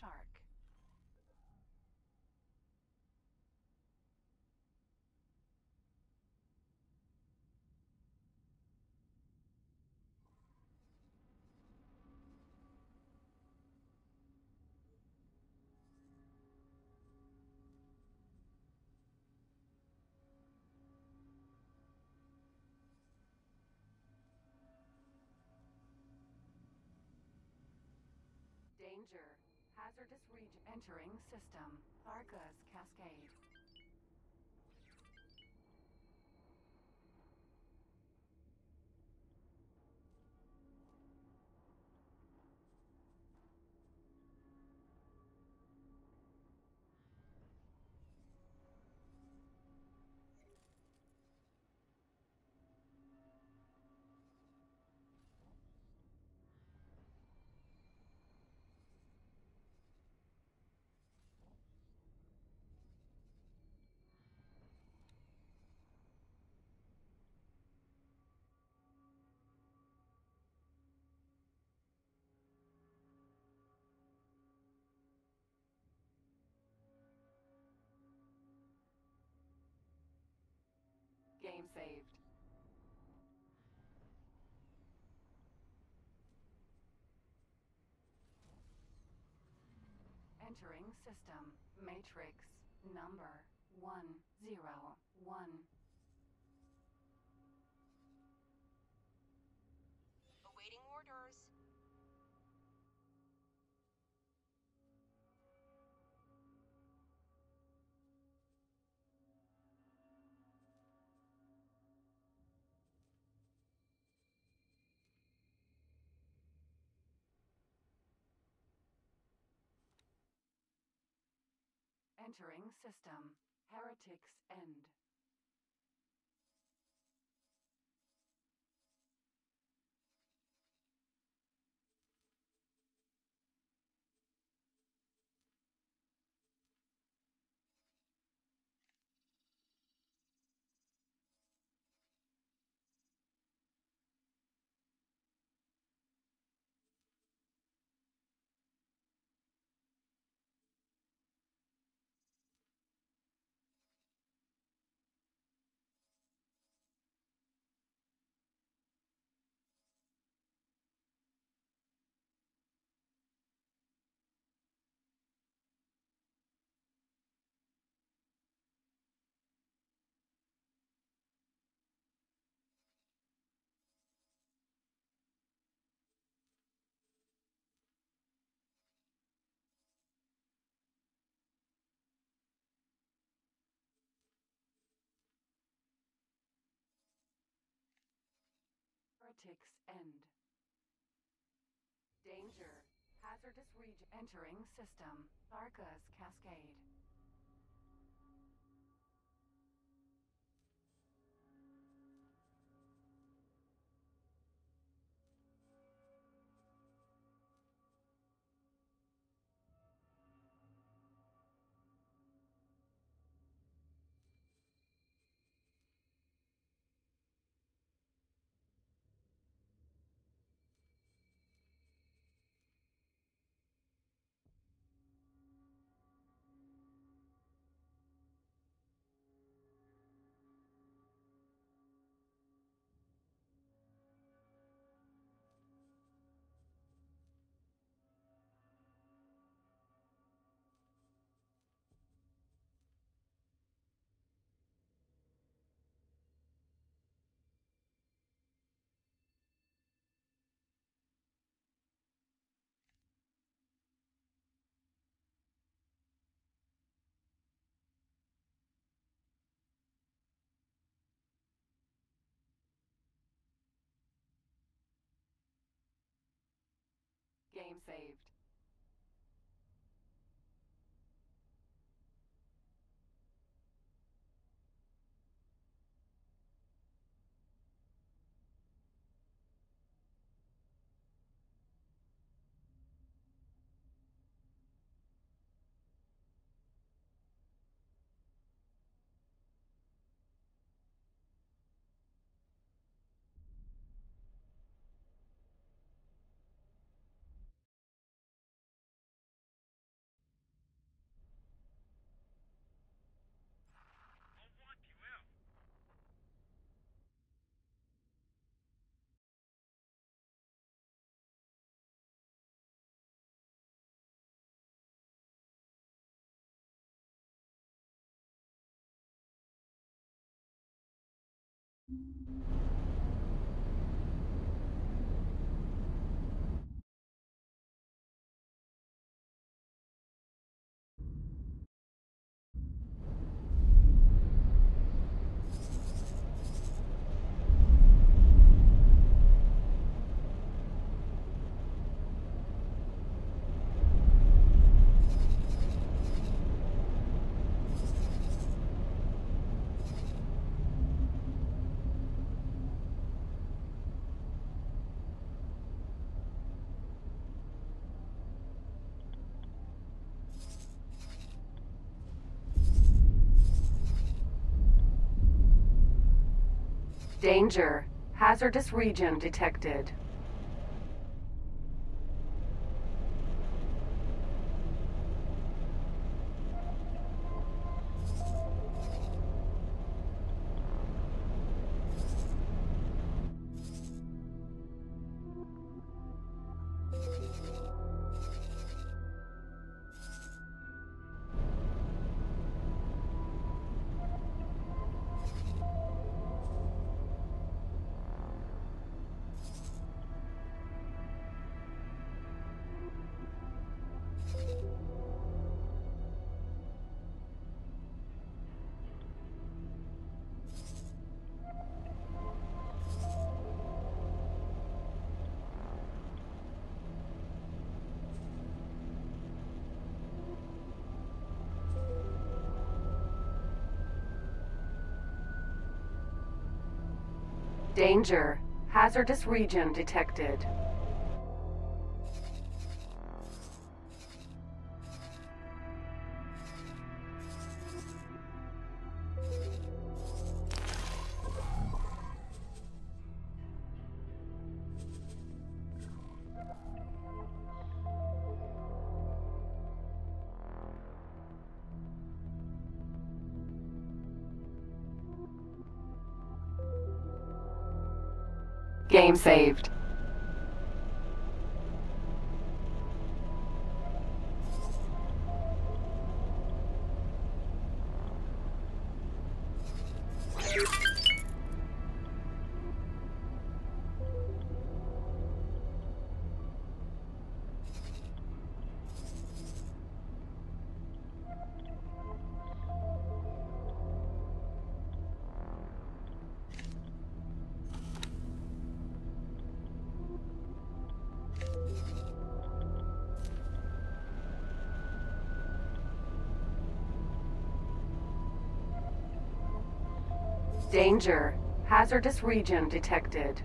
shark. danger. Hazardous region. Entering system. Arcus Cascade. Saved. Entering system. Matrix. Number 101. Entering system. Heretics End. End. Danger. Hazardous region. Entering system. Arcus Cascade. Game saved. うん。Danger. Hazardous region detected. Danger. Hazardous region detected. Game saved. Danger. Hazardous region detected.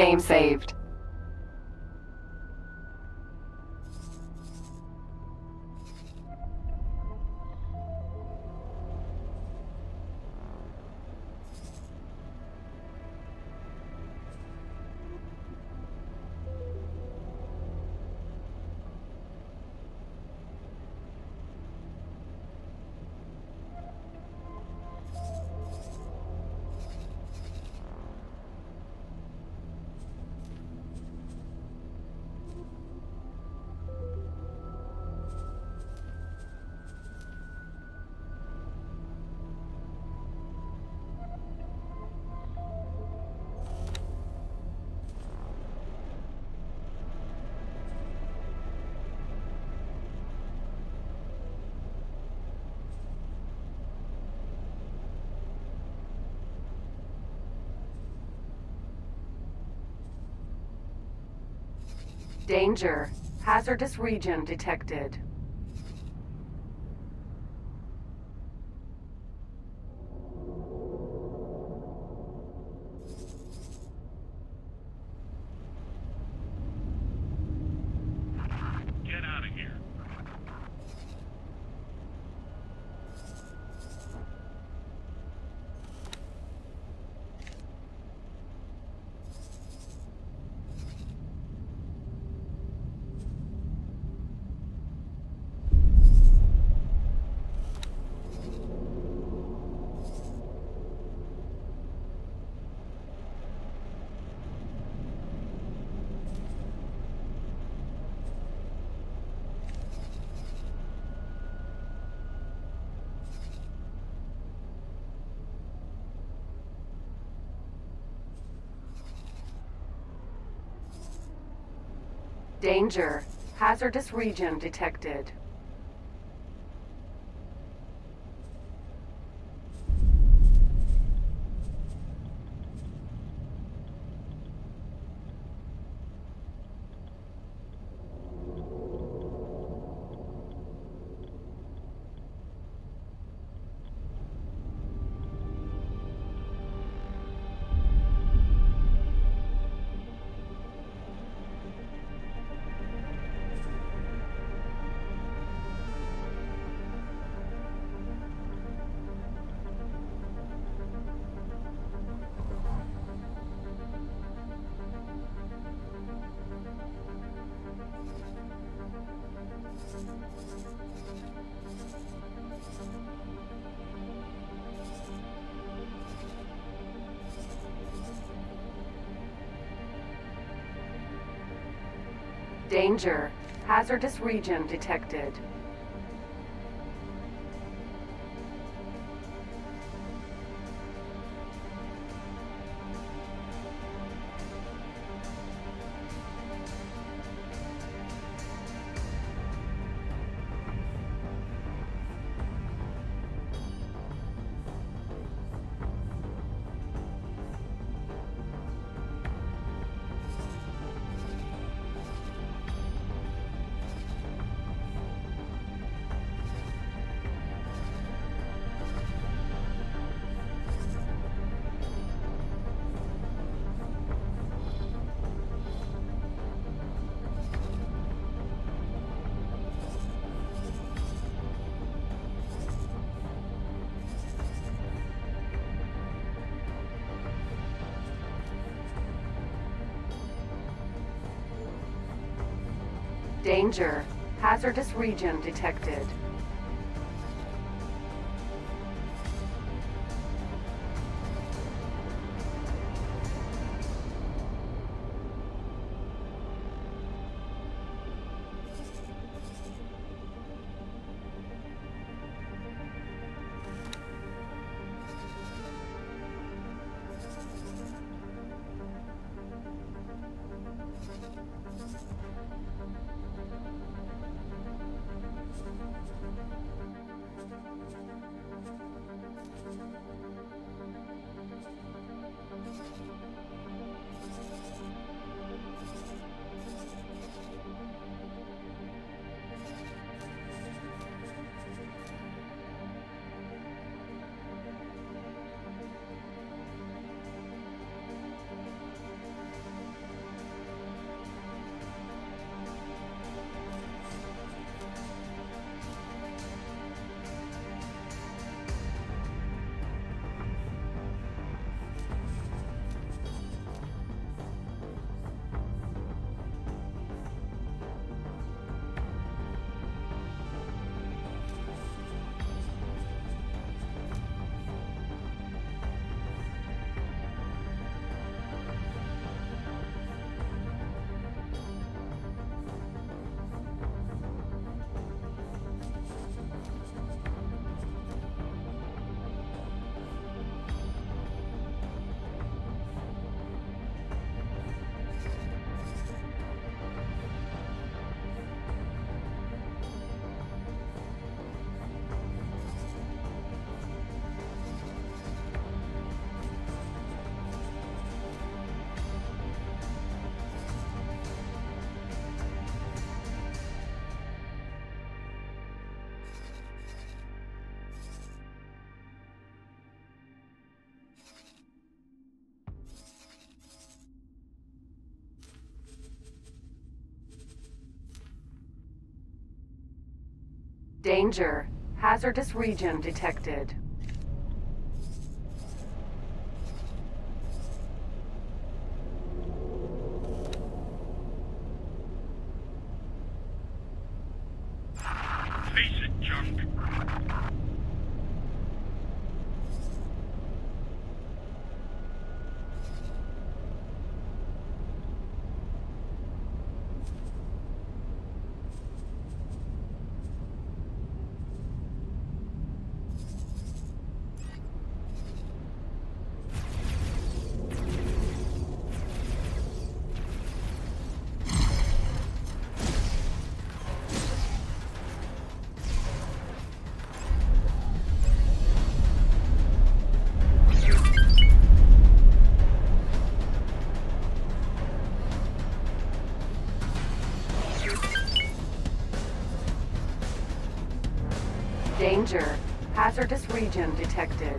Game saved. Danger. Hazardous region detected. out of here. Danger. Hazardous region detected. Danger. Hazardous region detected. Danger. Hazardous region detected. Danger. Hazardous region detected. Region detected.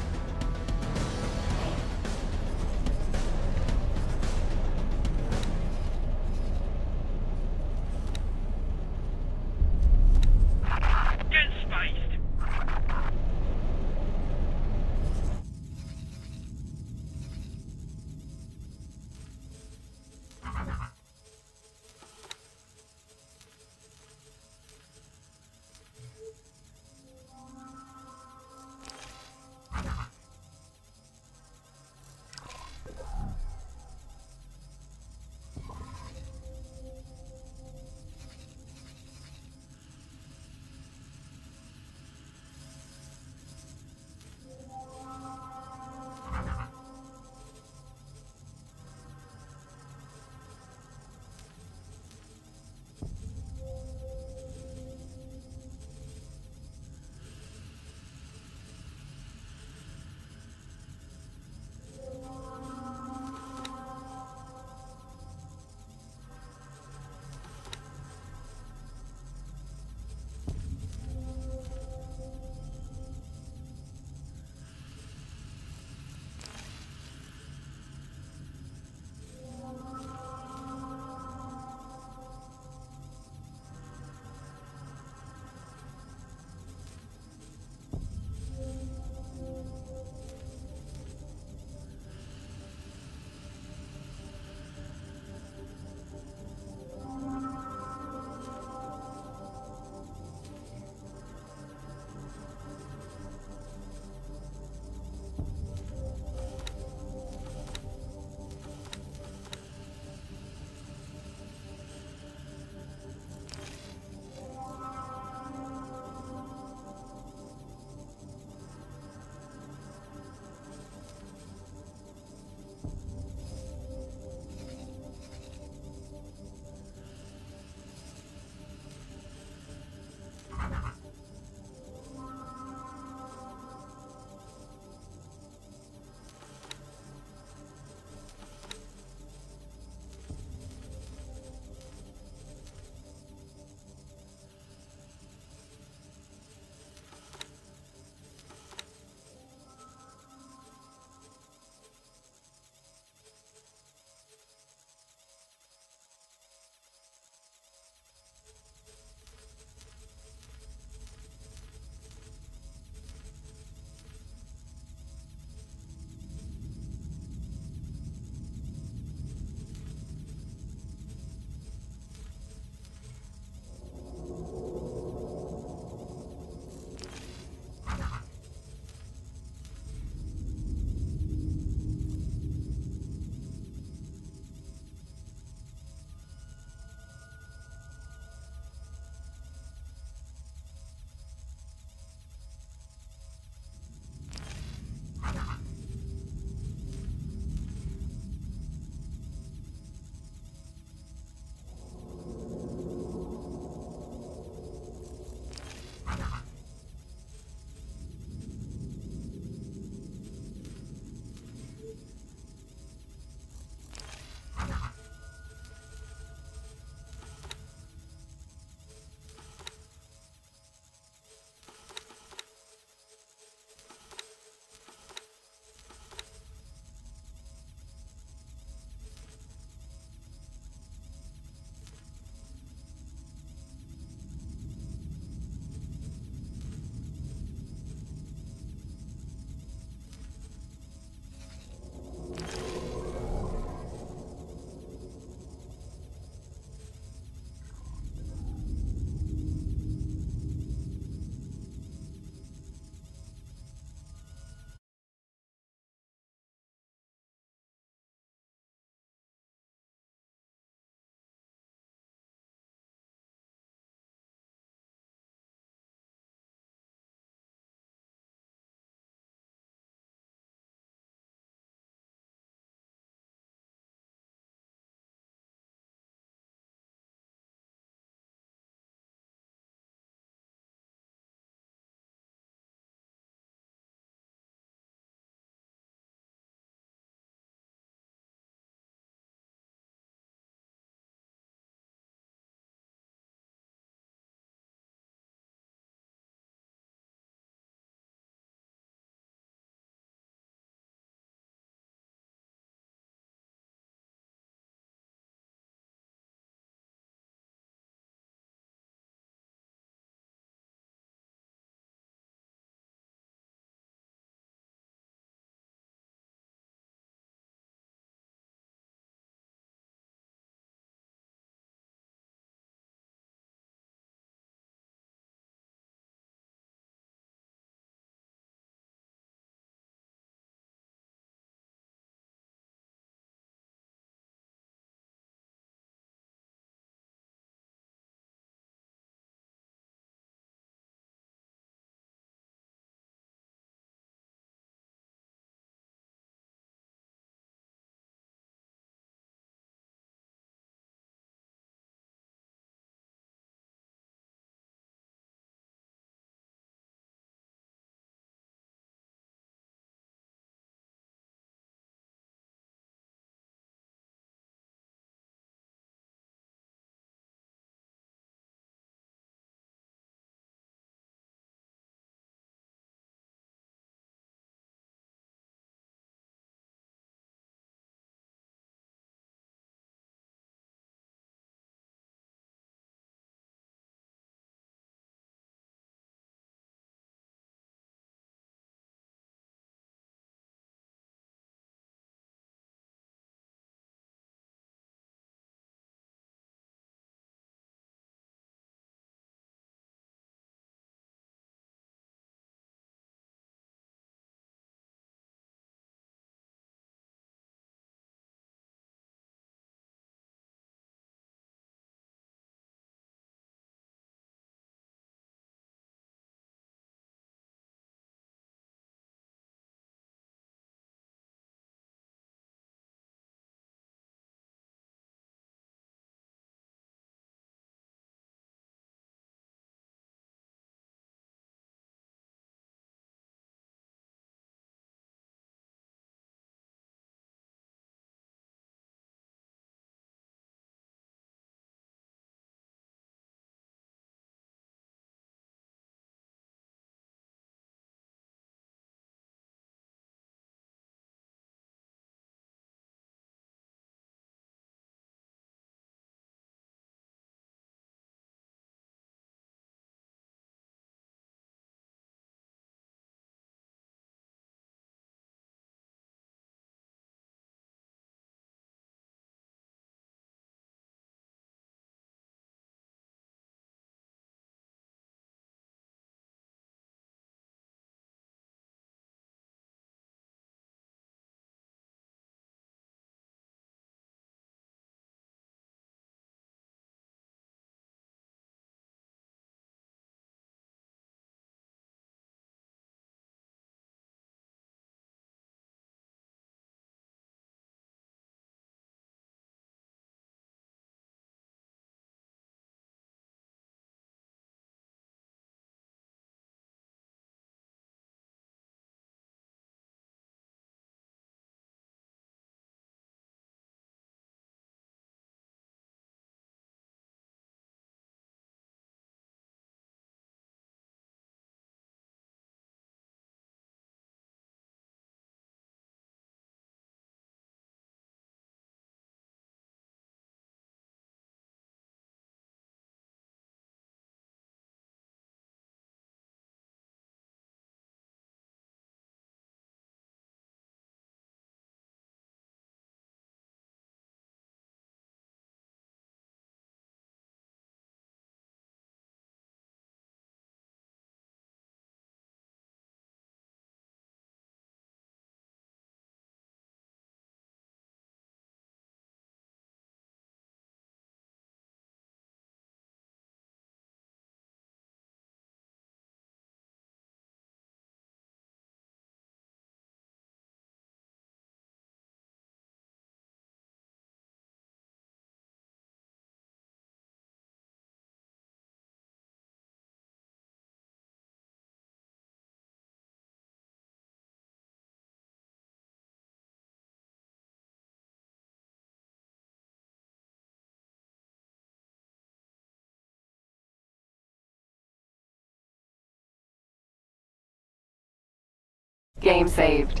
Game saved.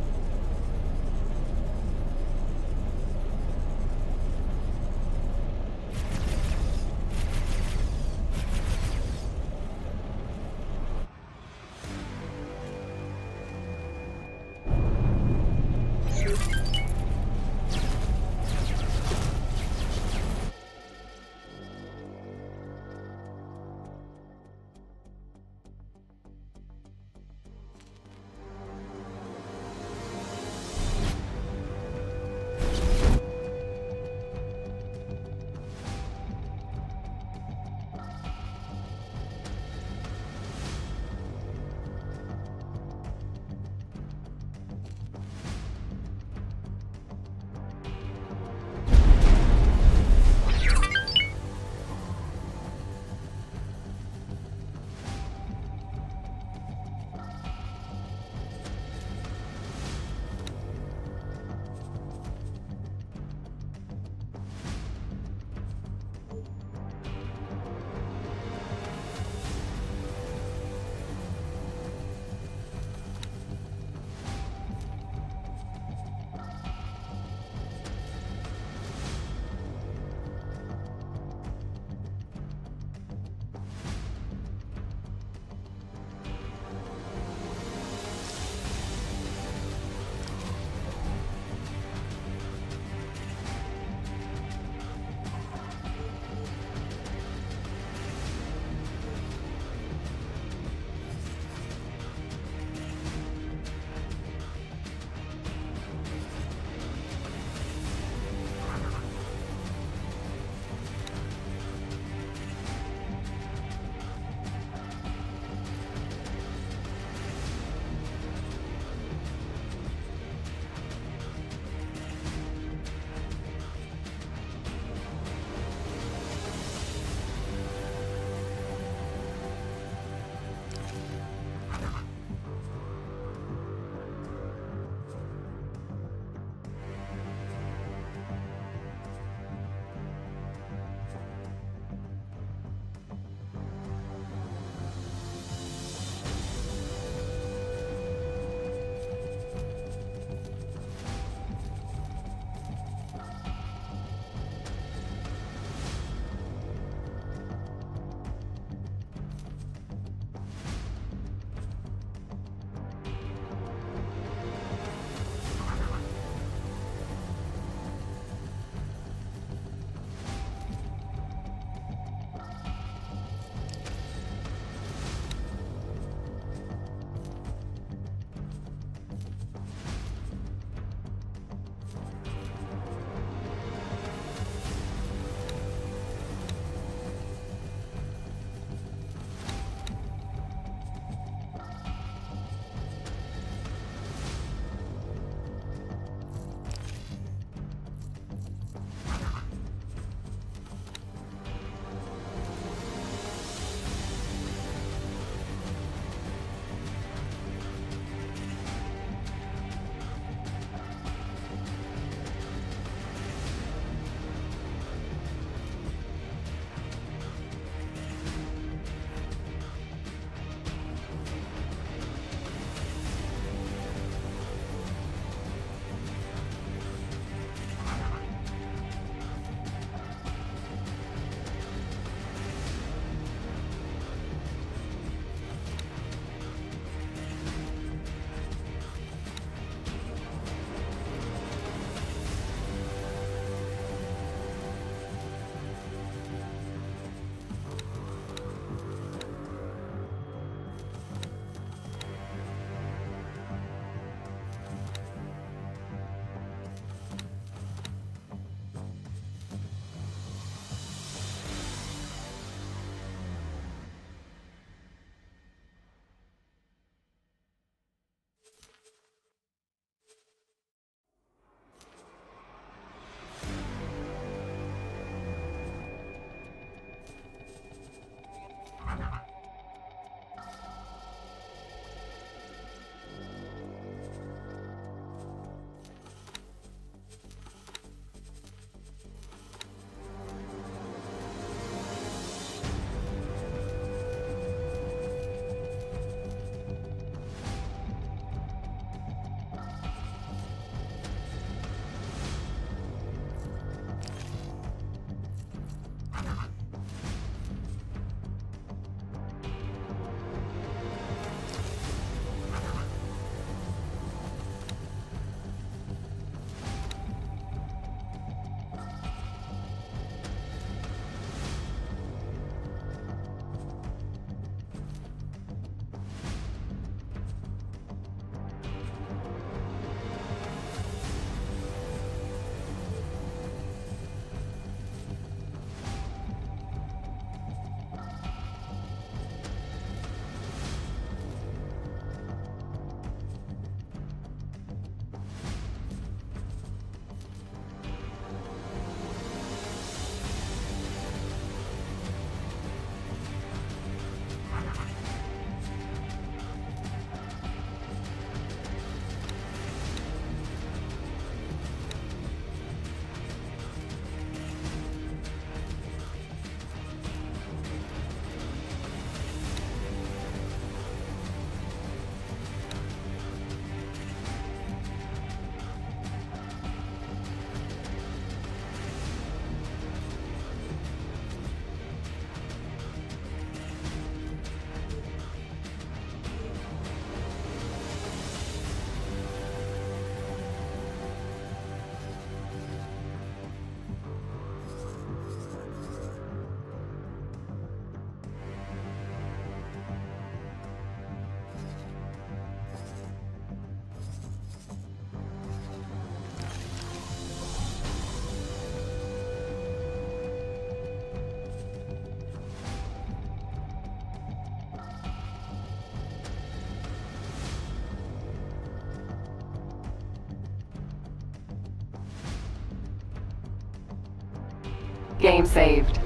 Game saved.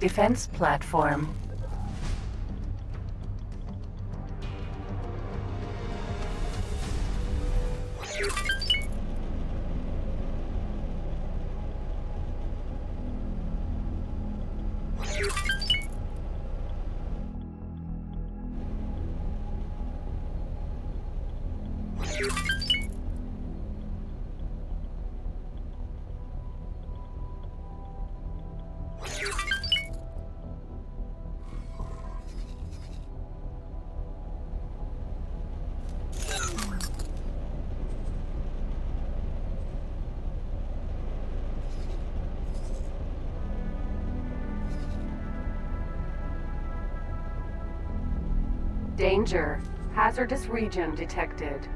Defense platform. Danger. Hazardous region detected.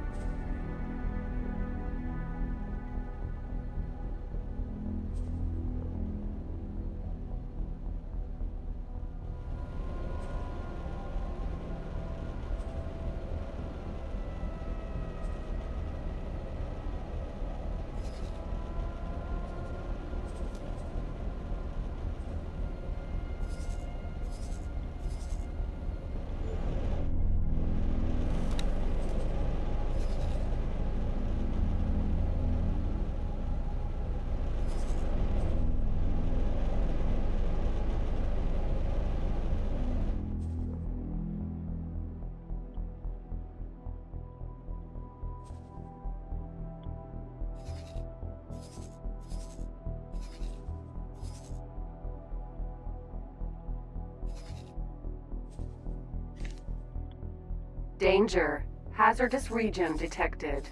Hazardous region detected.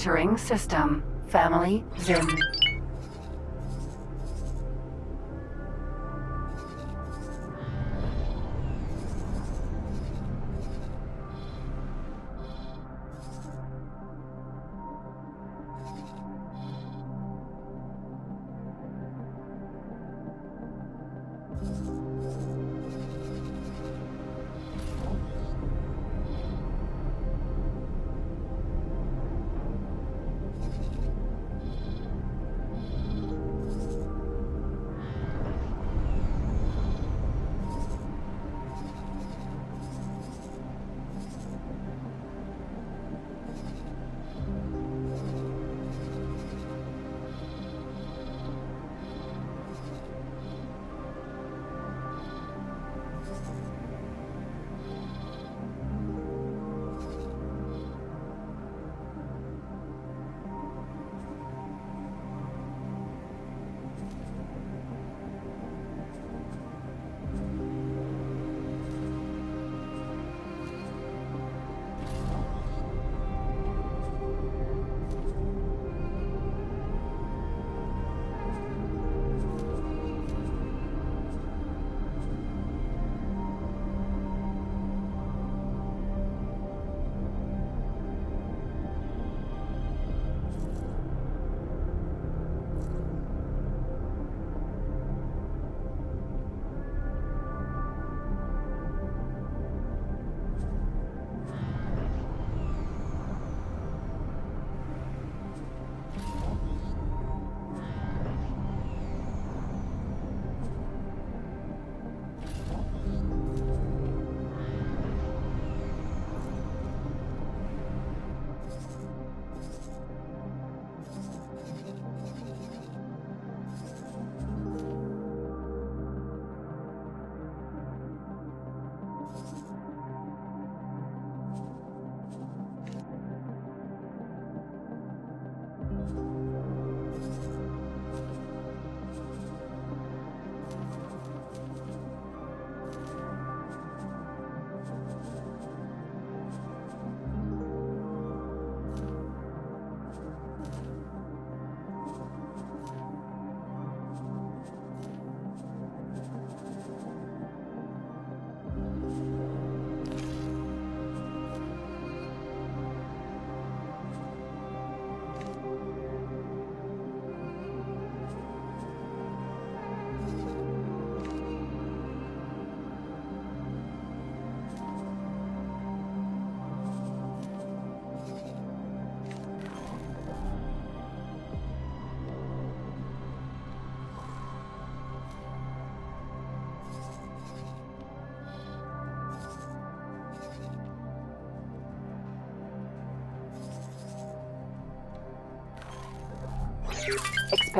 Entering system. Family Zhin.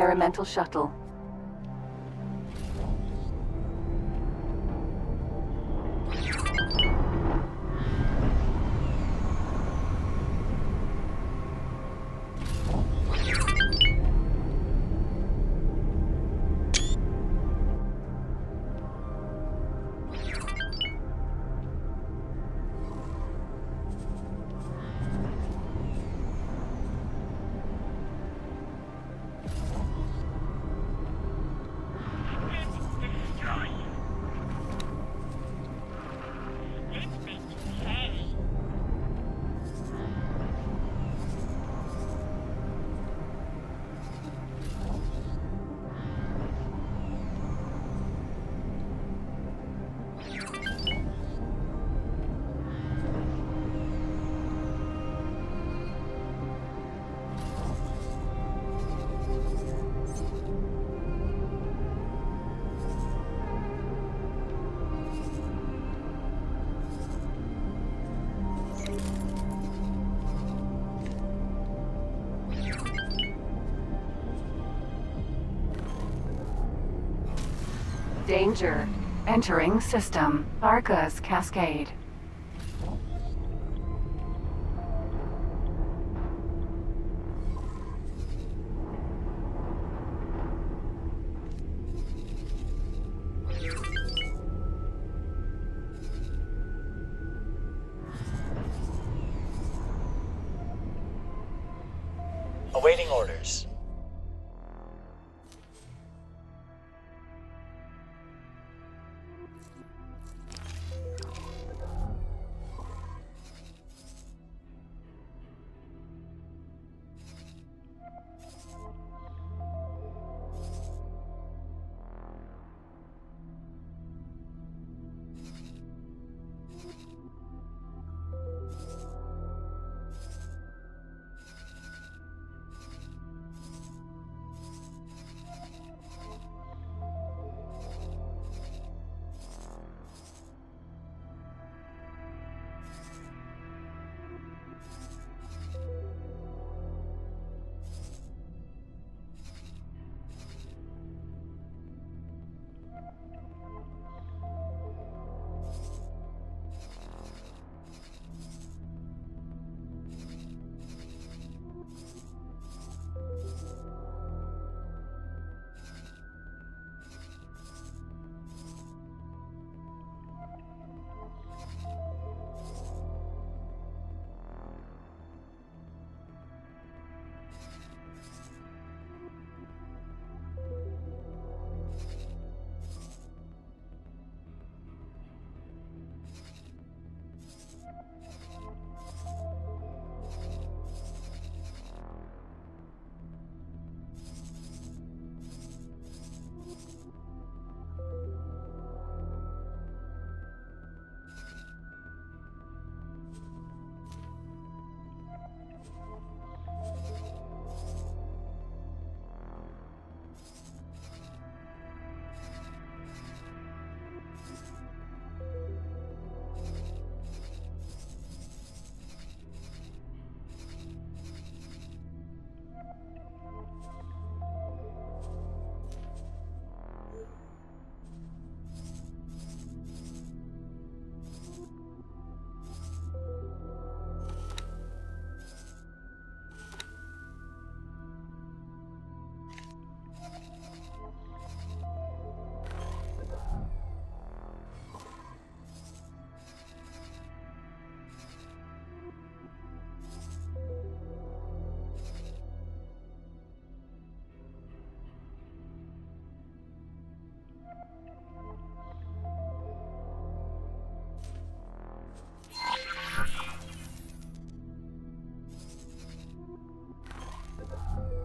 Experimental shuttle. Danger. Entering system. Tharka's Cascade.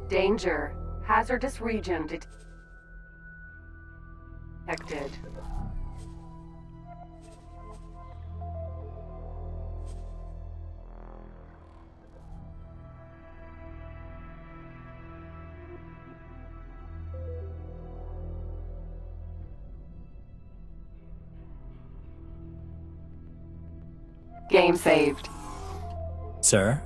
Danger. Hazardous region detected. Saved. Sir?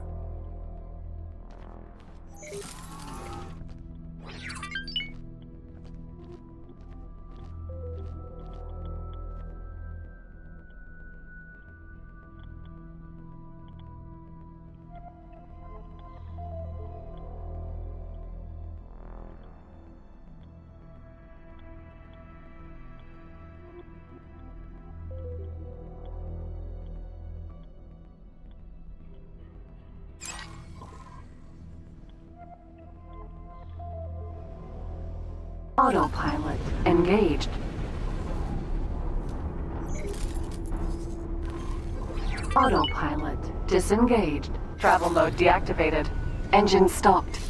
Disengaged. Travel mode deactivated. Engine stopped.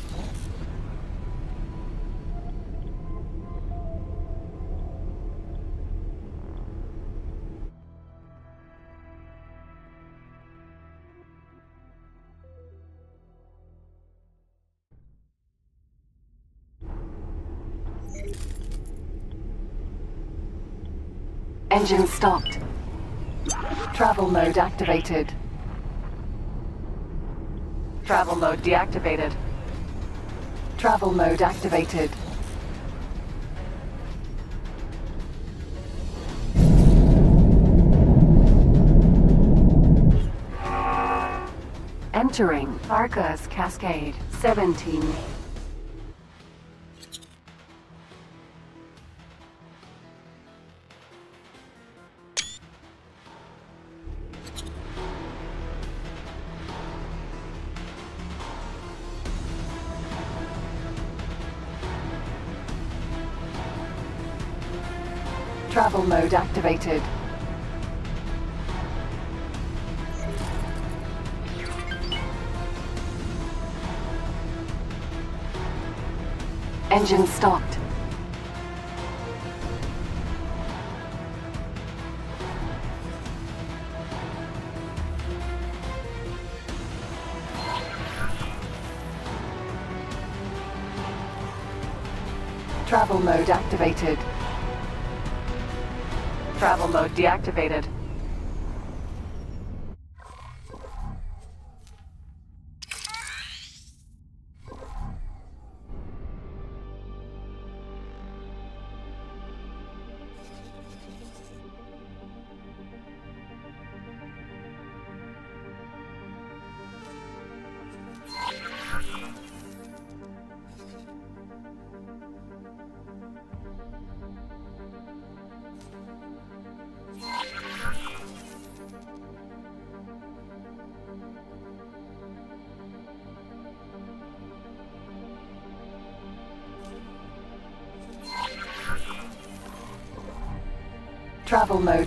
Engine stopped. Travel mode activated. Travel mode deactivated. Travel mode activated. Entering Tharka's Cascade 17. Mode activated. Engine stopped. Travel mode activated. Travel mode deactivated.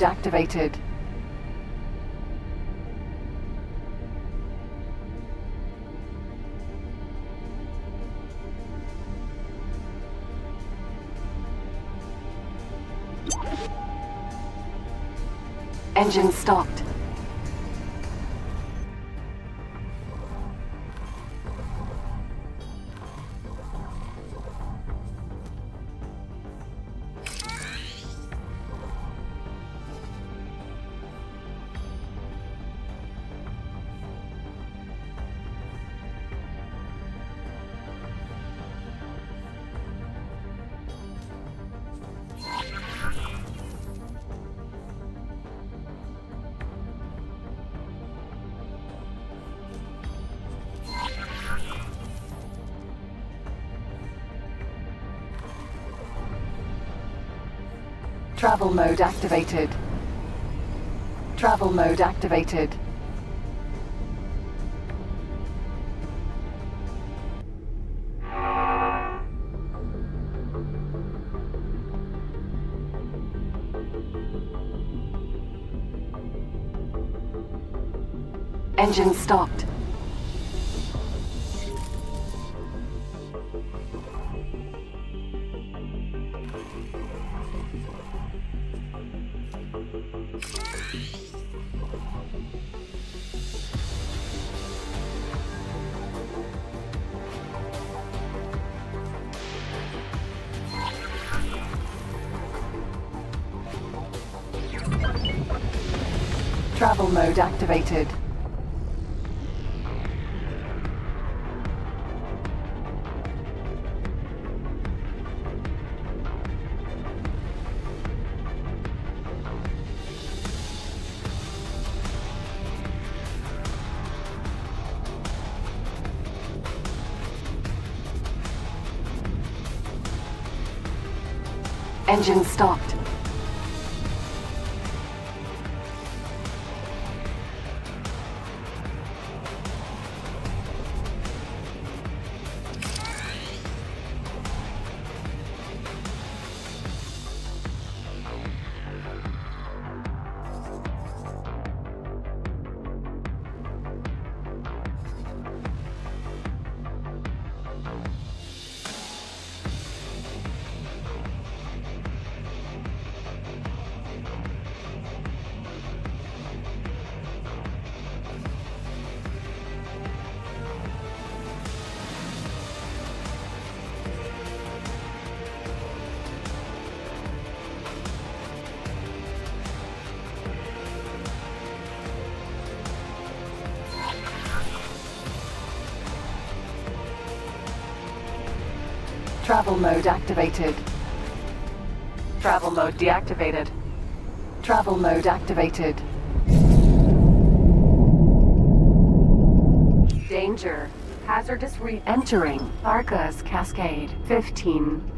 Activated. Engine stopped. Travel mode activated. Travel mode activated. Engine stopped. Activated. Engine stopped. Mode deactivated. Travel mode activated. Danger. Hazardous re- Entering Tharka's Cascade 15.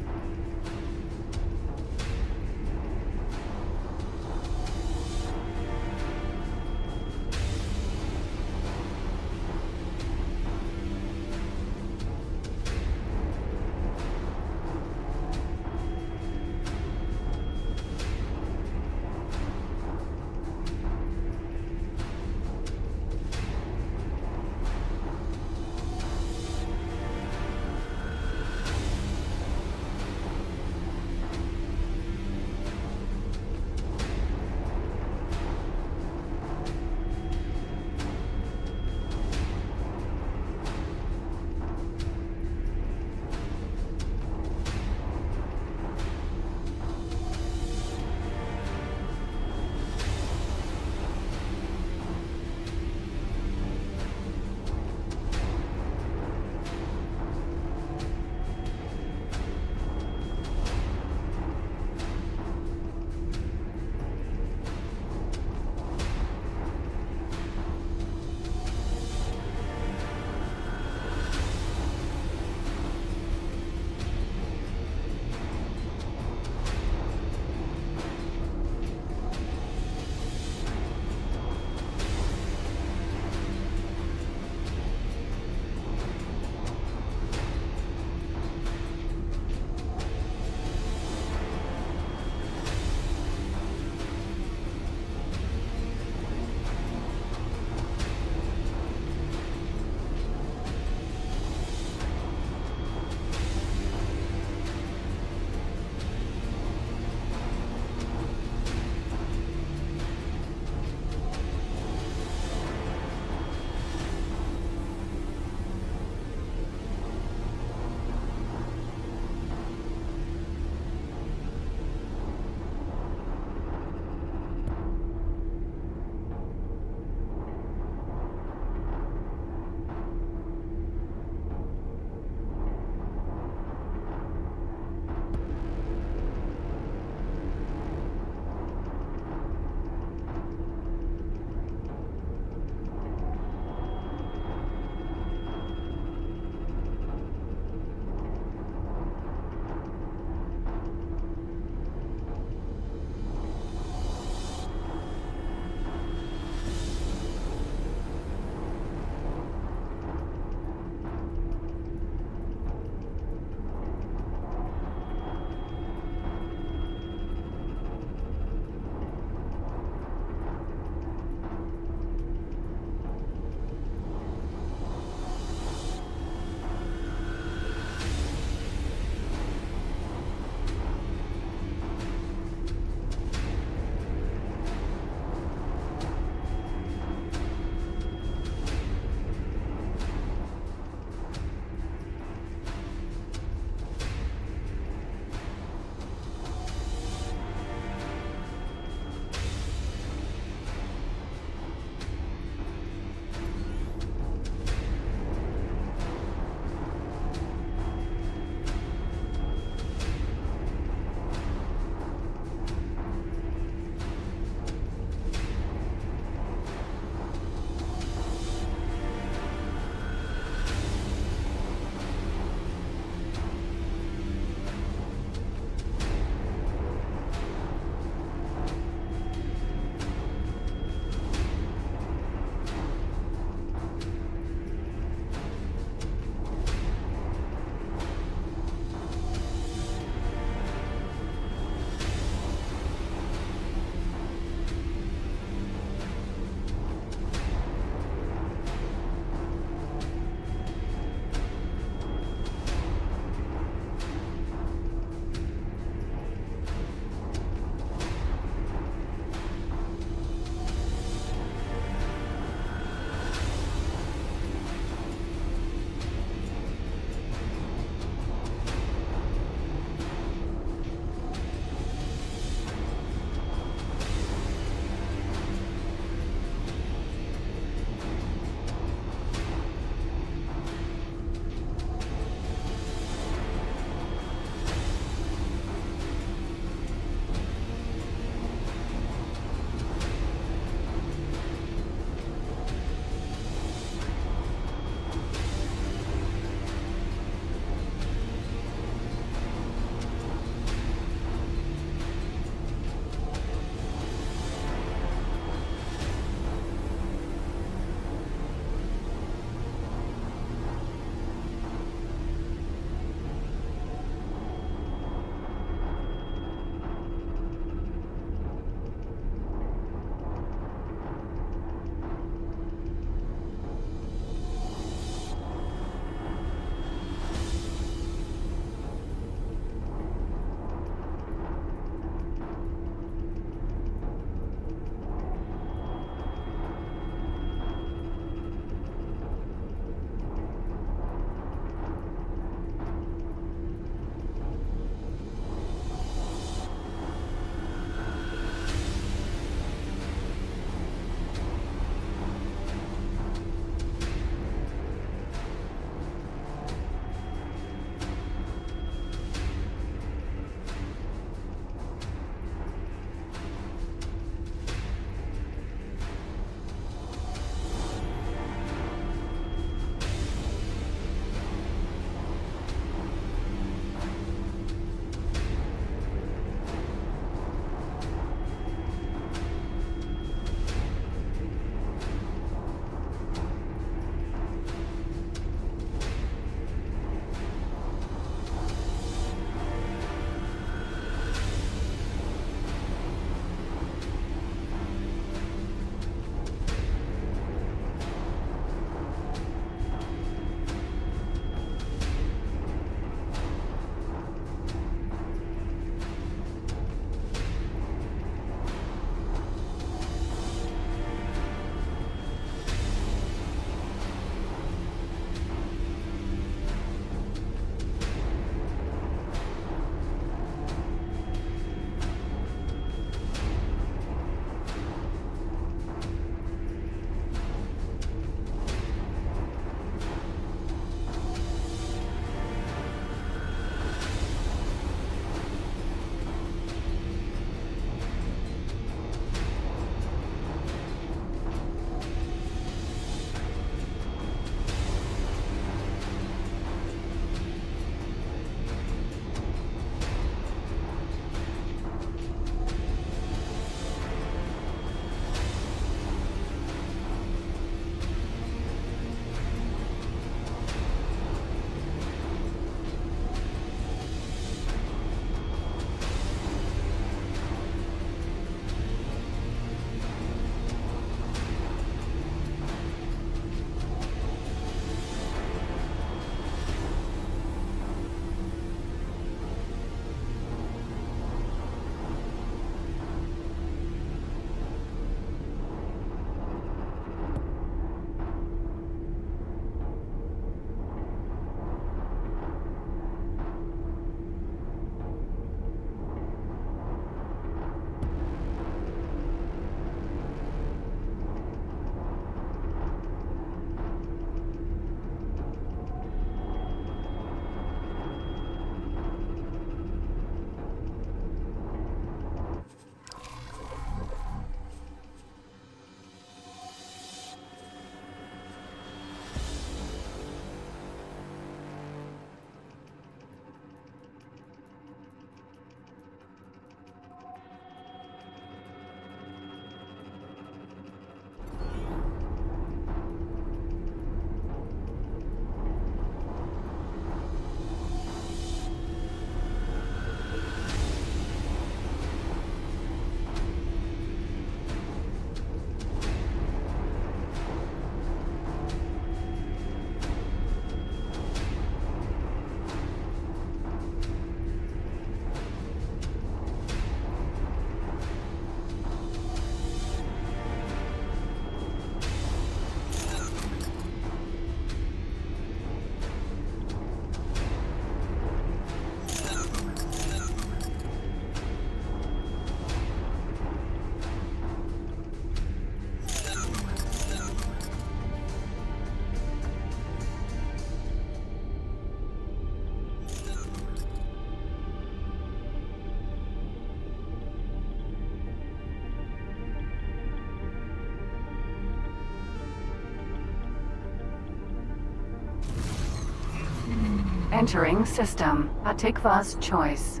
Entering system. Hatikvah's choice.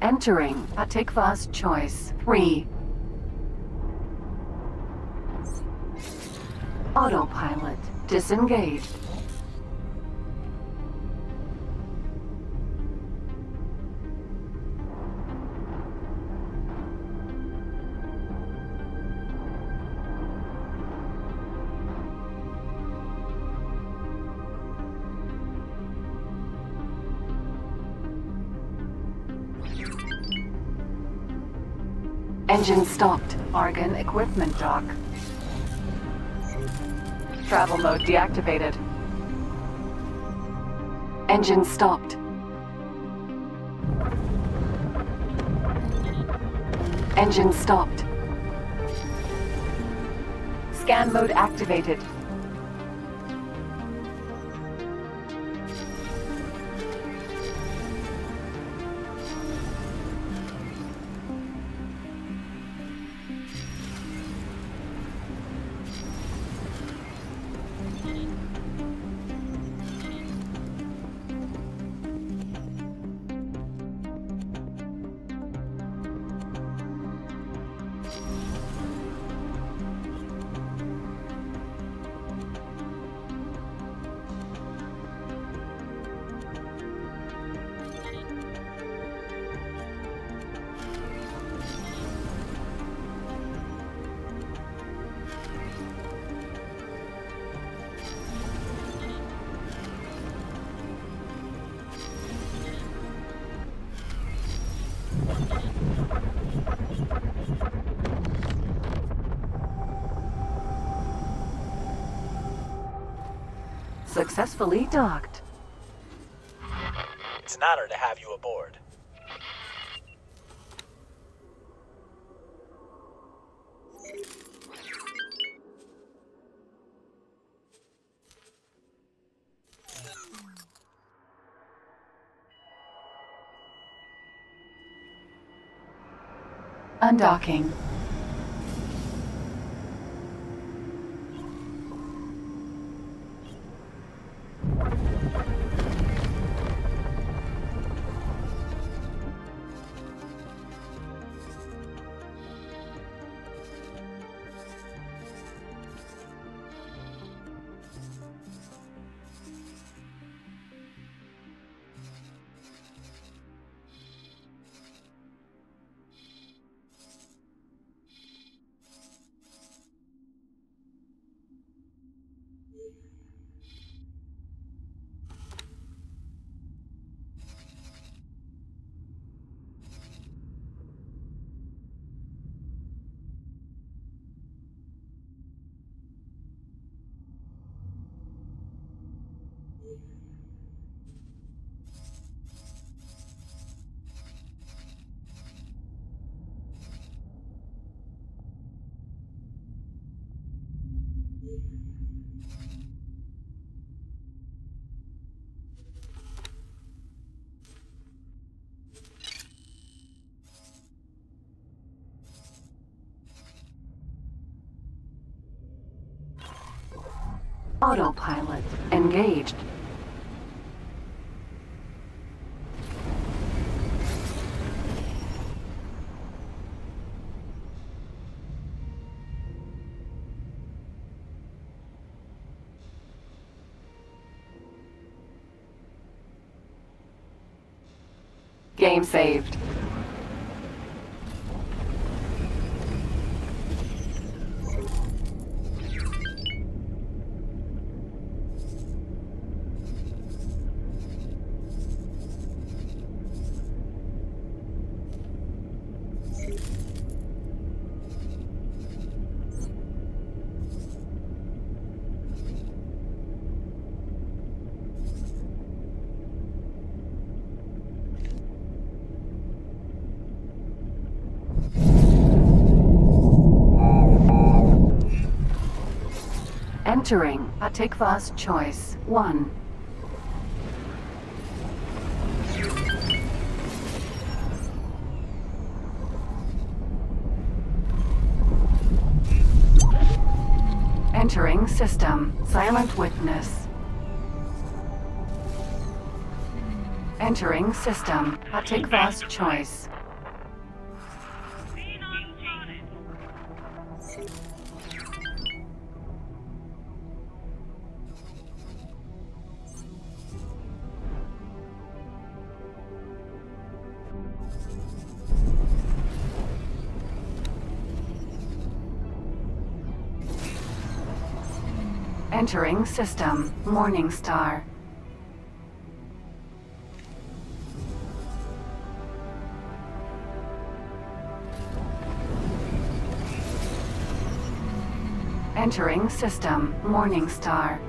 Entering Hatikvah's choice. 3. Autopilot disengaged. Engine stopped. Argon equipment dock. Travel mode deactivated. Engine stopped. Engine stopped. Scan mode activated. Successfully docked. It's an honor to have you aboard. Undocking. Engaged. Game saved. Entering. Hatikvah's Choice. 1. Entering System. Silent Witness. Entering System. Atikva's Choice. Entering system. Morning Star. Entering system. Morning Star.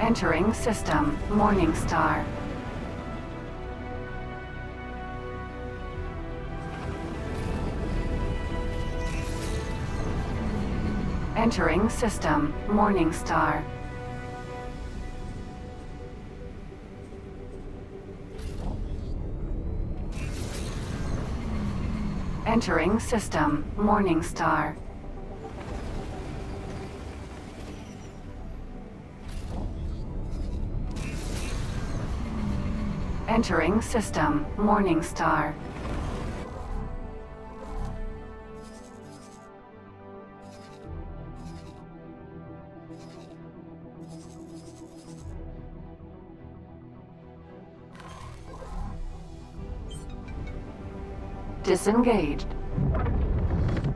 Entering system. Morning Entering system. Morning Star. Entering system. Morning Star. Entering system. Morning Disengaged.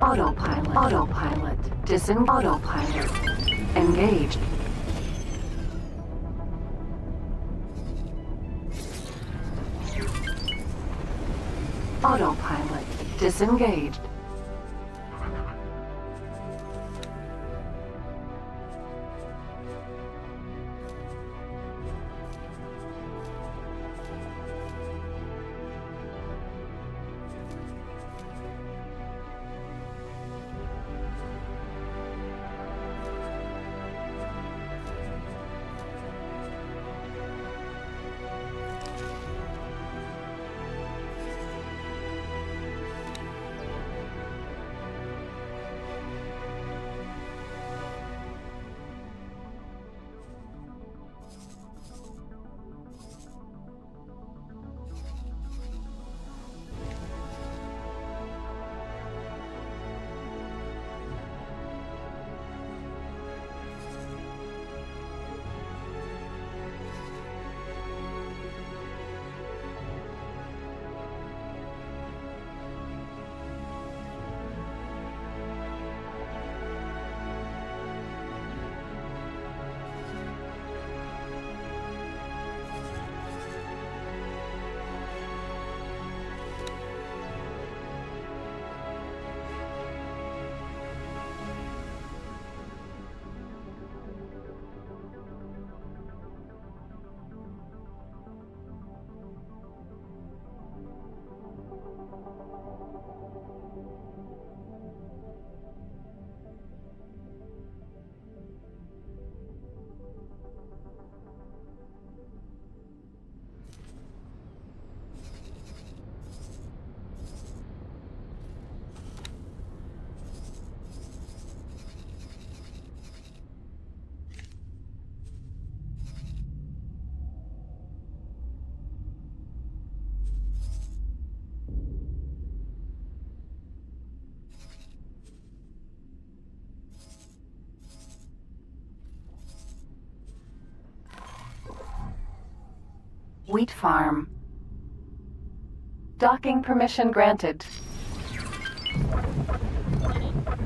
Autopilot. Autopilot. Disen. Autopilot. Engaged. Autopilot. Disengaged. Farm. Docking permission granted.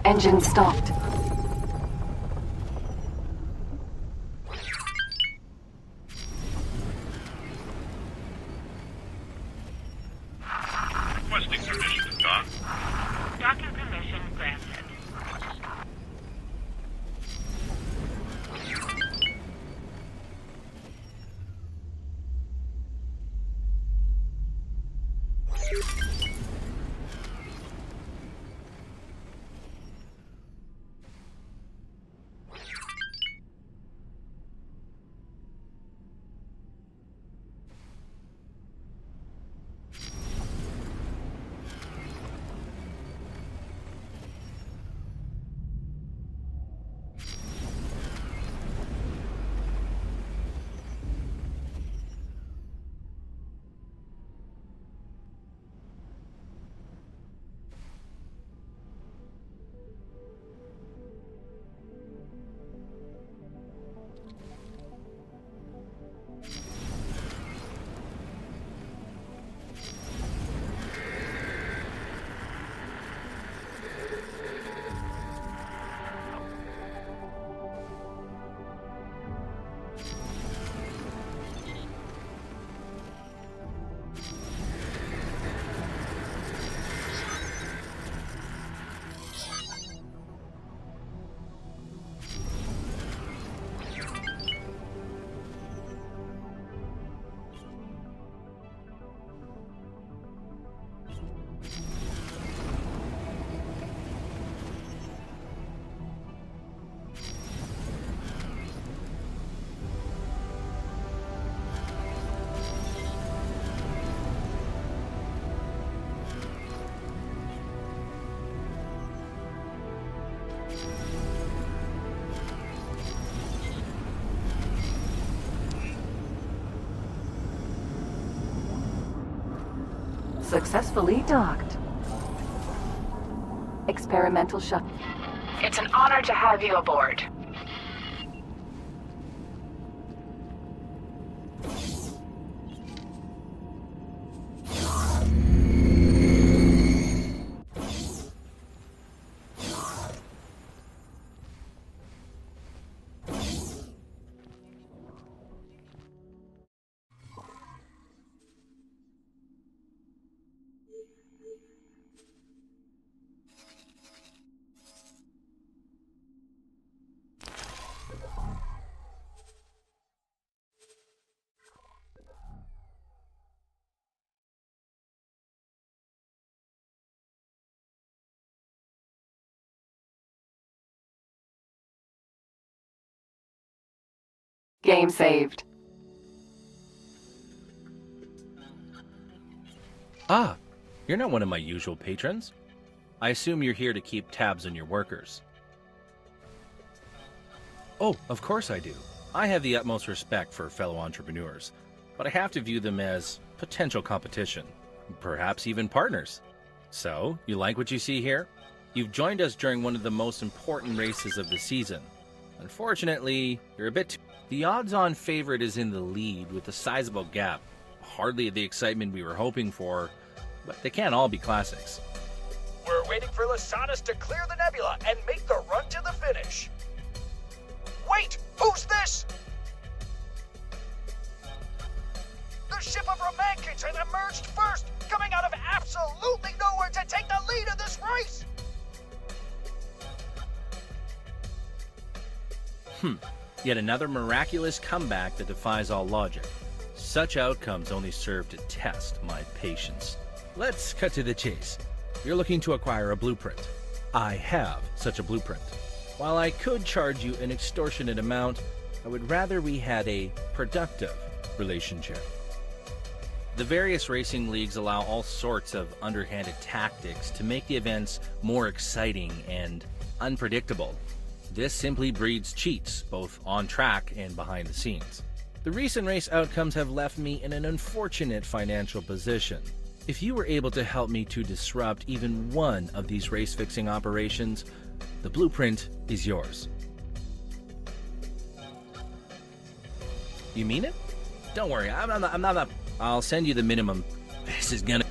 Engine stopped. Successfully docked. Experimental shuttle. It's an honor to have you aboard. Game saved. Ah, you're not one of my usual patrons. I assume you're here to keep tabs on your workers. Oh, of course I do. I have the utmost respect for fellow entrepreneurs, but I have to view them as potential competition, perhaps even partners. So, you like what you see here? You've joined us during one of the most important races of the season. Unfortunately, you're a bit too. The odds on favorite is in the lead with a sizable gap. Hardly the excitement we were hoping for, but they can't all be classics. We're waiting for Lasanis to clear the nebula and make the run to the finish. Wait, who's this? The ship of Romankins has emerged first, coming out of absolutely nowhere to take the lead in this race. Hmm. Yet another miraculous comeback that defies all logic. Such outcomes only serve to test my patience. Let's cut to the chase. You're looking to acquire a blueprint. I have such a blueprint. While I could charge you an extortionate amount, I would rather we had a productive relationship. The various racing leagues allow all sorts of underhanded tactics to make the events more exciting and unpredictable. This simply breeds cheats, both on track and behind the scenes. The recent race outcomes have left me in an unfortunate financial position. If you were able to help me to disrupt even one of these race fixing operations, the blueprint is yours. You mean it? Don't worry, I'm not, I'm not, I'll send you the minimum. This is gonna.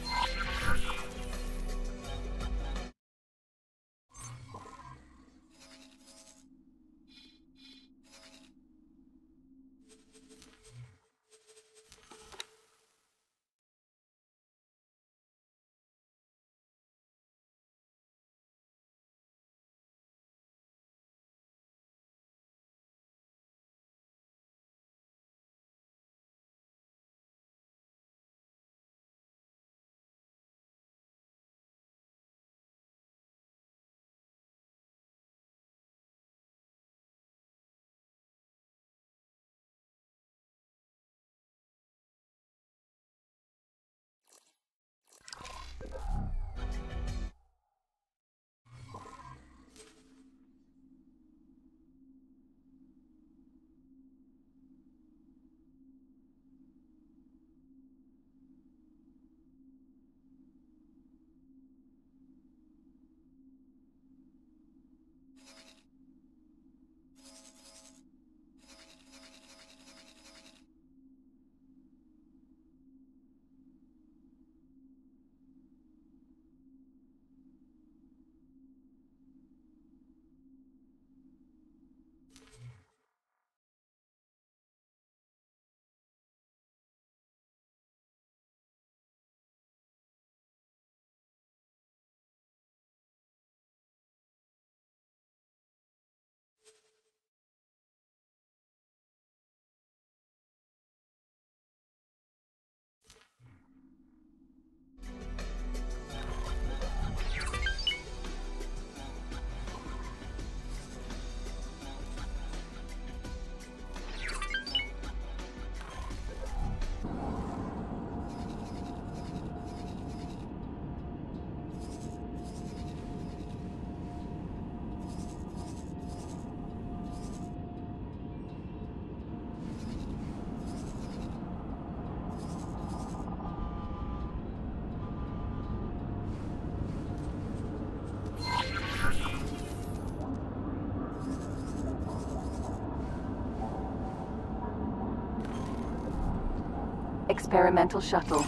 Experimental shuttle.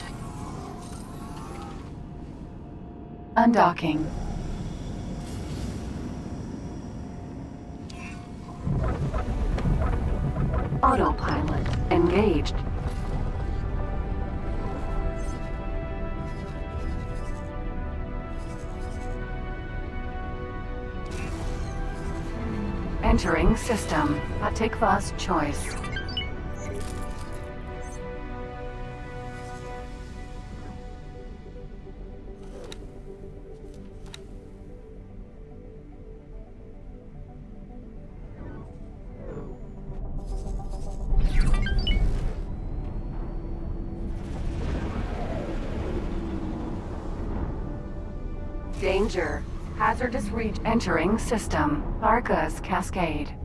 Undocking. Autopilot engaged. Entering system. Hatikvah's choice. Entering system. Tharka's Cascade.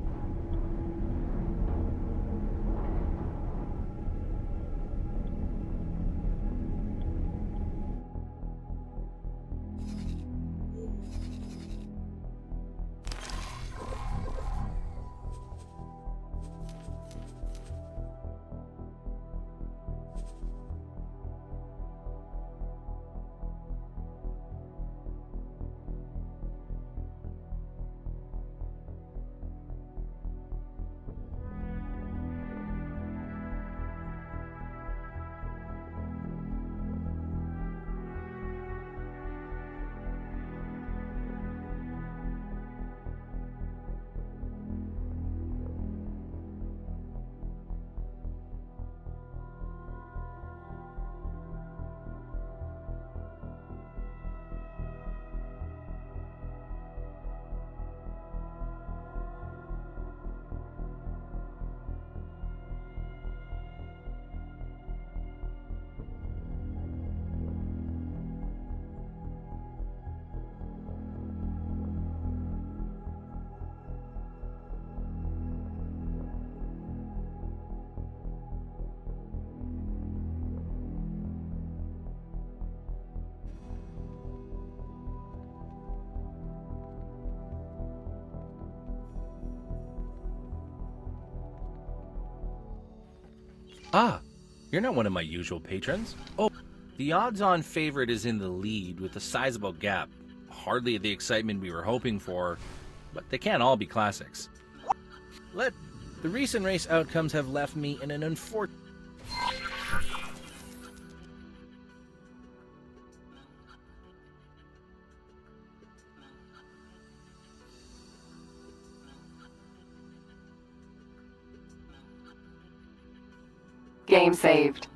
You're not one of my usual patrons. Oh, the odds on favorite is in the lead with a sizable gap. Hardly the excitement we were hoping for, but they can't all be classics. Let the recent race outcomes have left me in an unfortunate. Saved.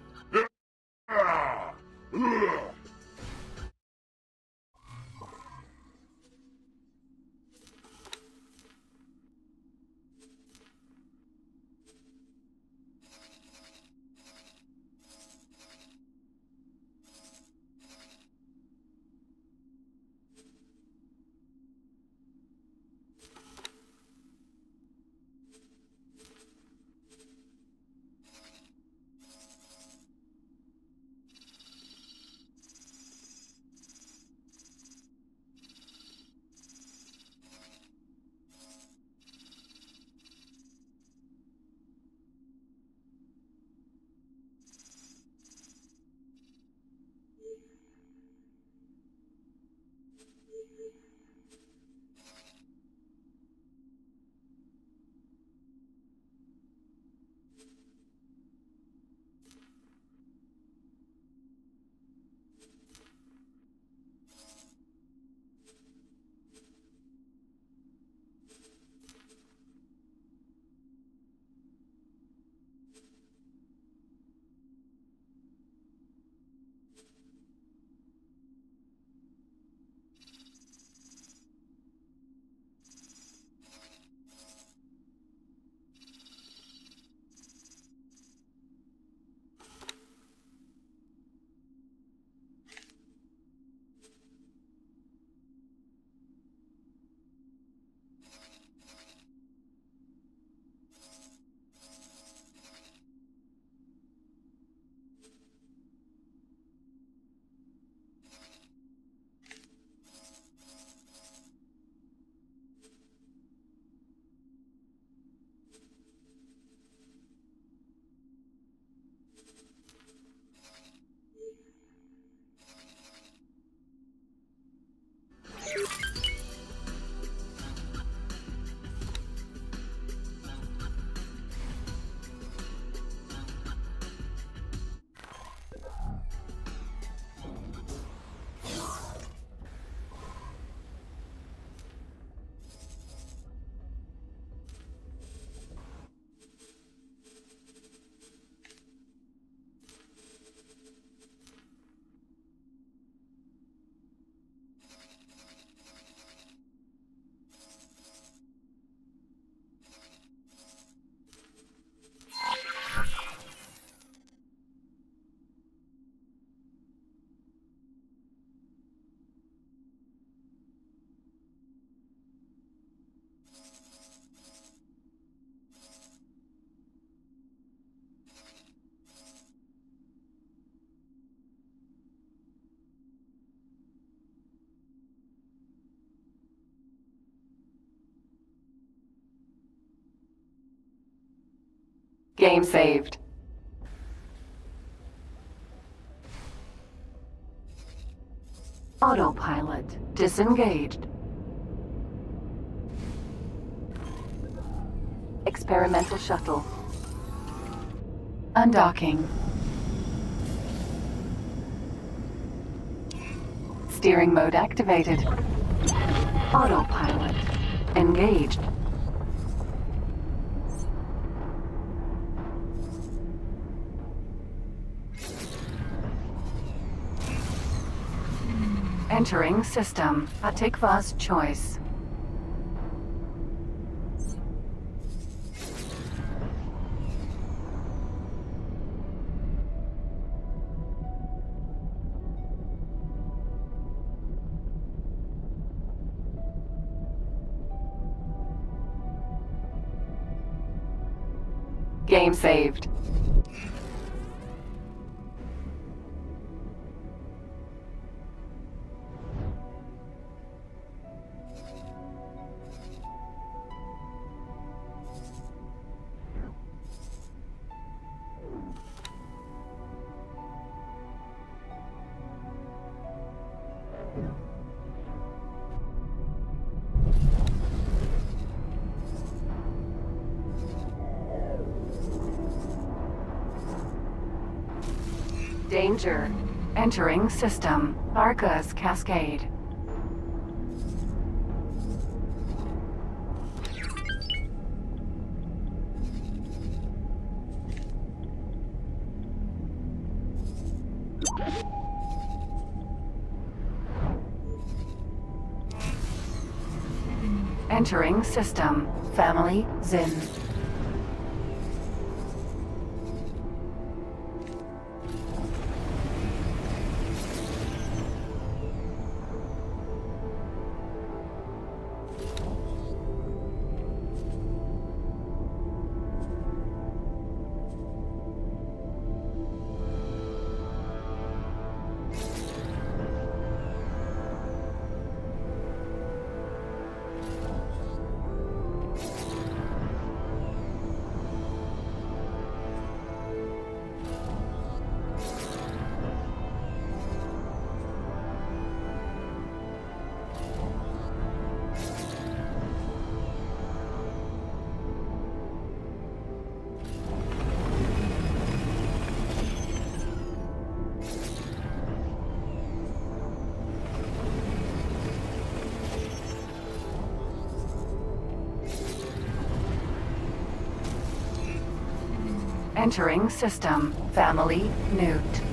Game saved. Autopilot disengaged. Experimental shuttle. Undocking. Steering mode activated. Autopilot engaged. Entering system. Hatikvah's choice. Game saved. Entering system. Tharka's Cascade. Entering system. Family Zhin. Entering system. Family Nhuut.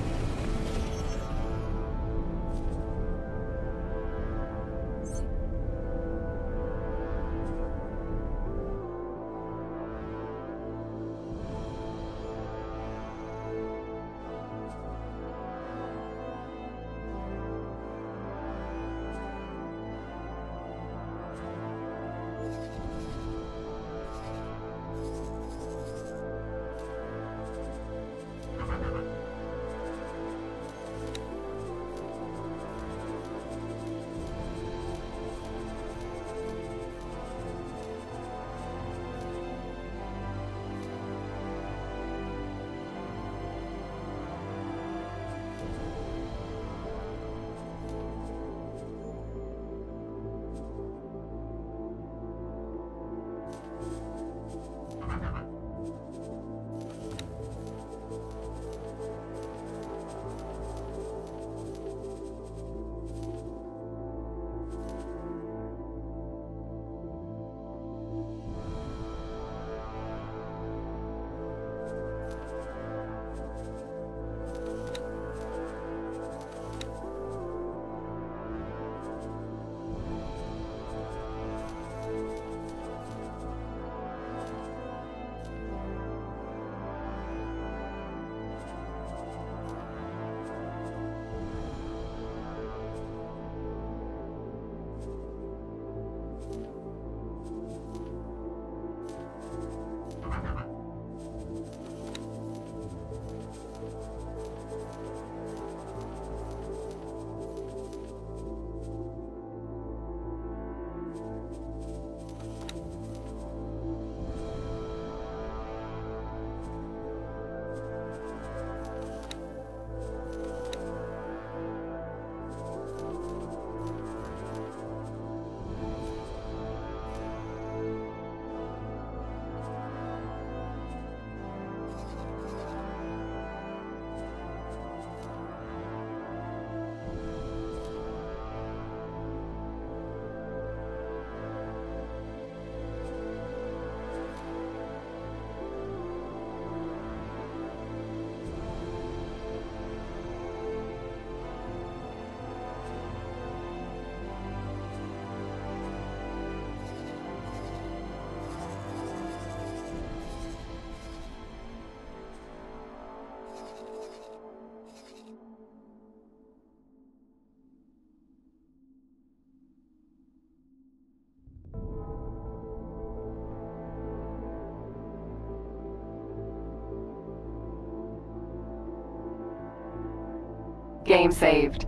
Game saved.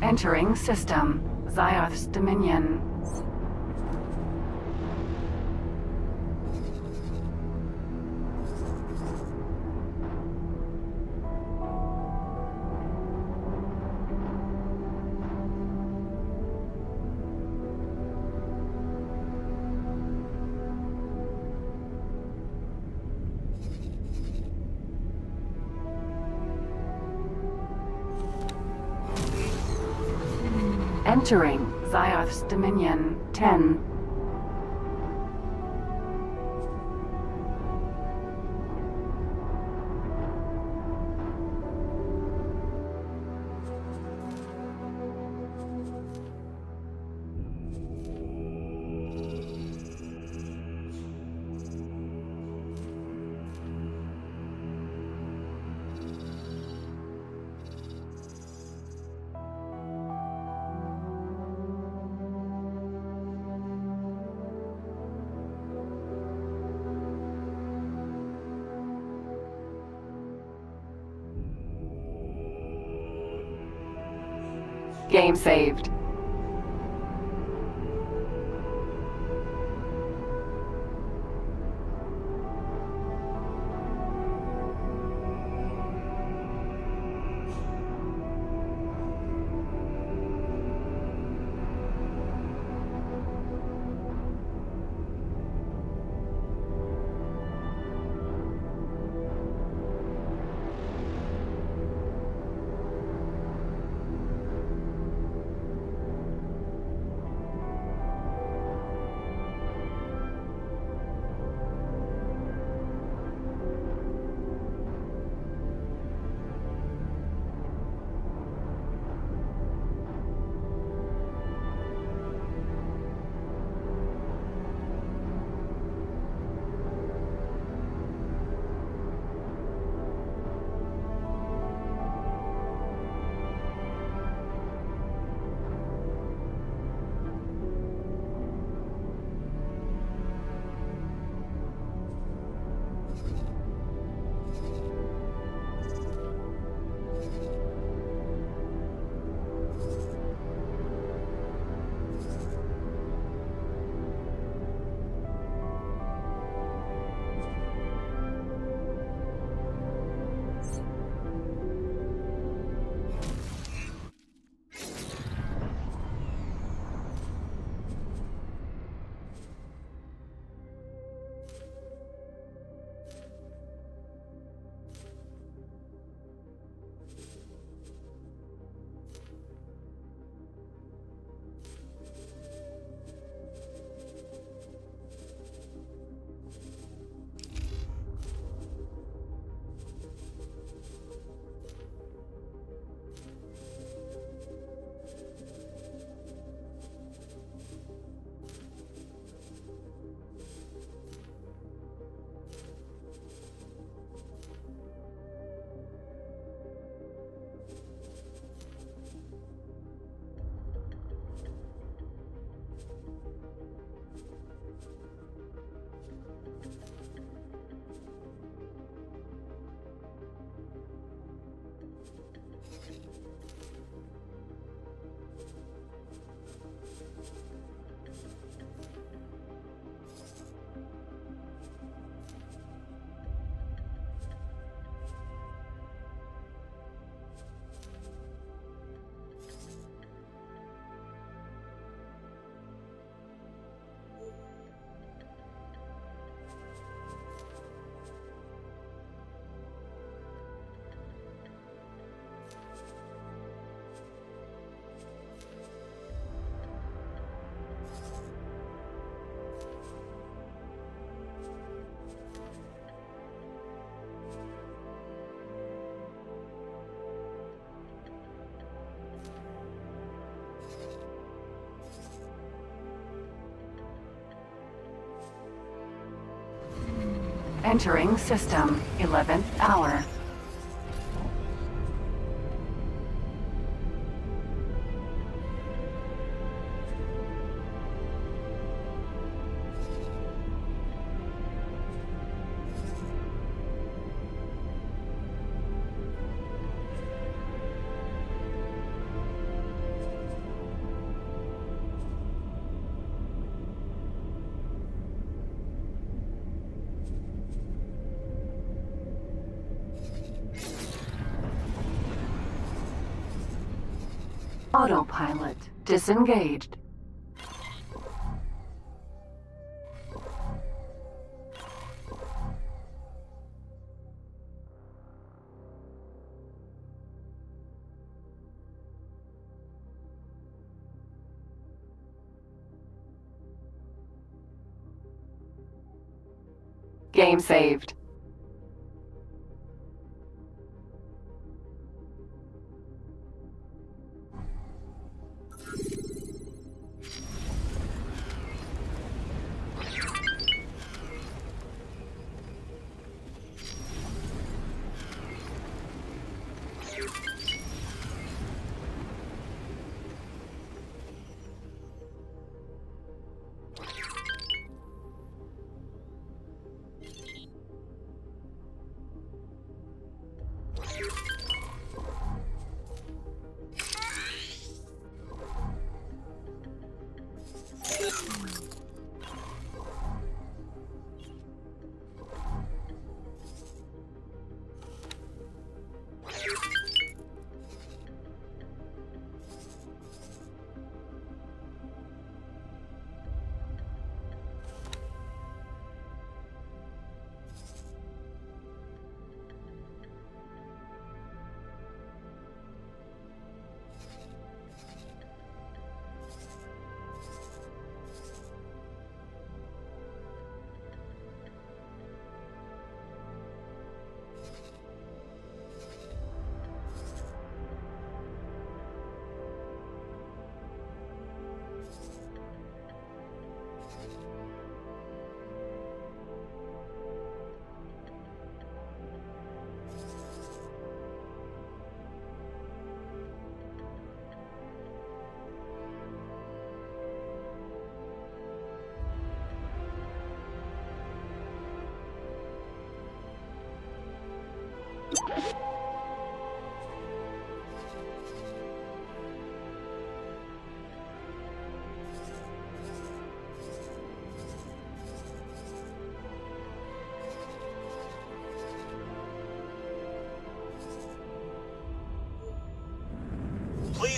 Entering system. Zyarth's Dominion. Entering Zyarth's Dominion. 10. Entering system. 11th hour. Disengaged. Game saved.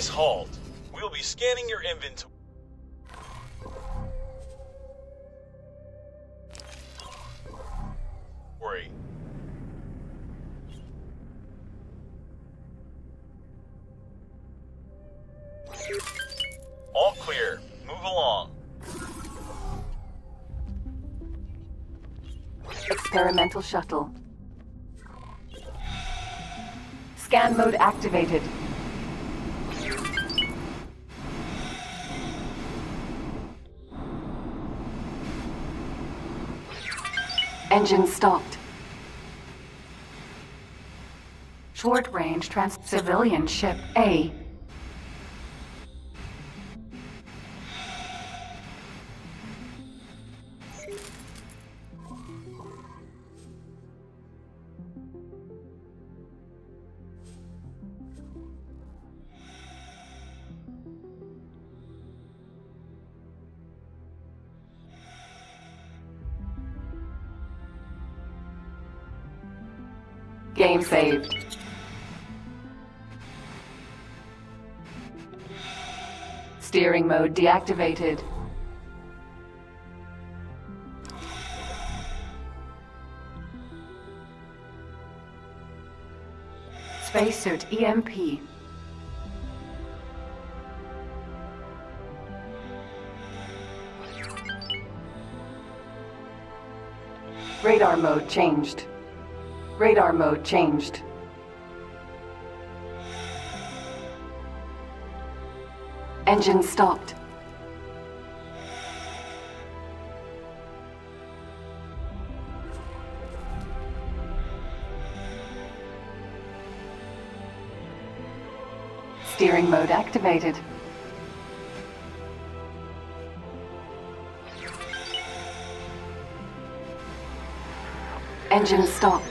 Please halt. We will be scanning your inventory. All clear. Move along. Experimental shuttle. Scan mode activated. Engine stopped. Short range trans civilian ship A. mode deactivated. Spacesuit EMP. Radar mode changed. Radar mode changed. Engine stopped. Steering mode activated. Engine stopped.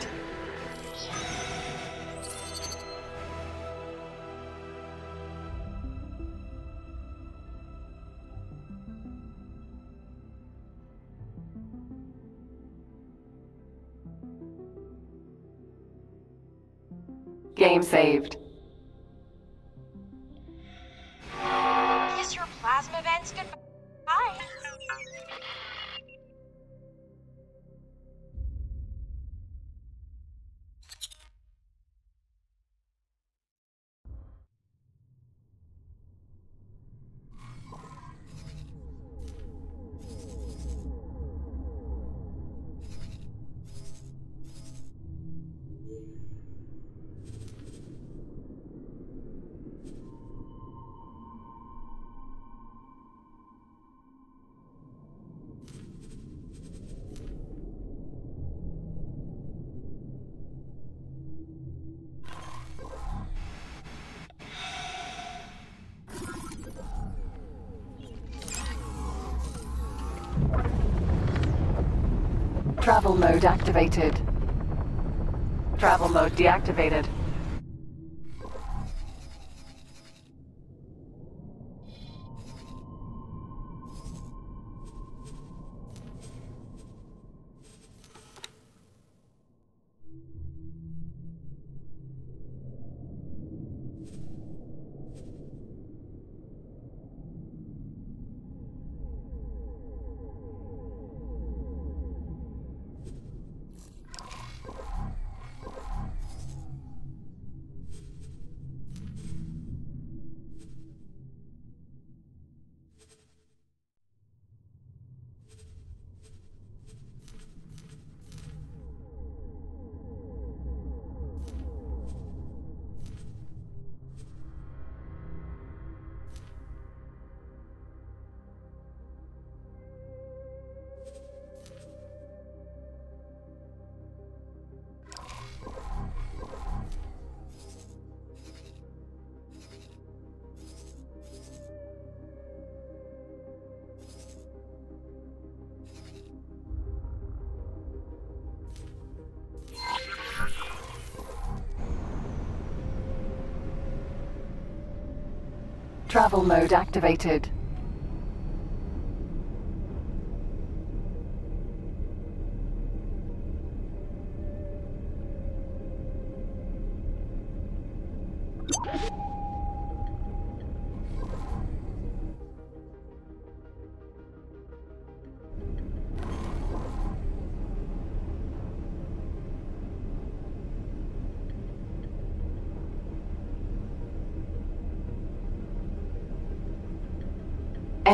Activated. Travel mode deactivated. Travel mode activated.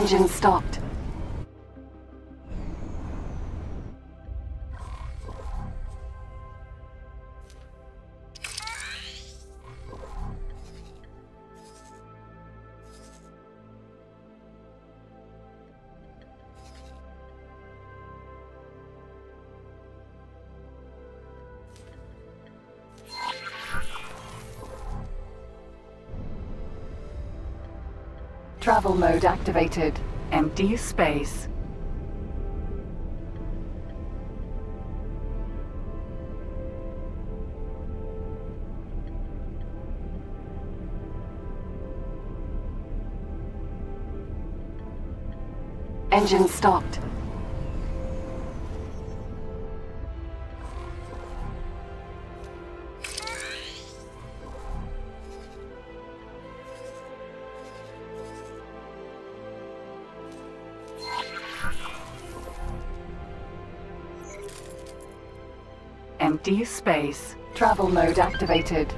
Engine stopped. Travel mode activated. Empty space. Engine stopped. Space. Travel mode activated.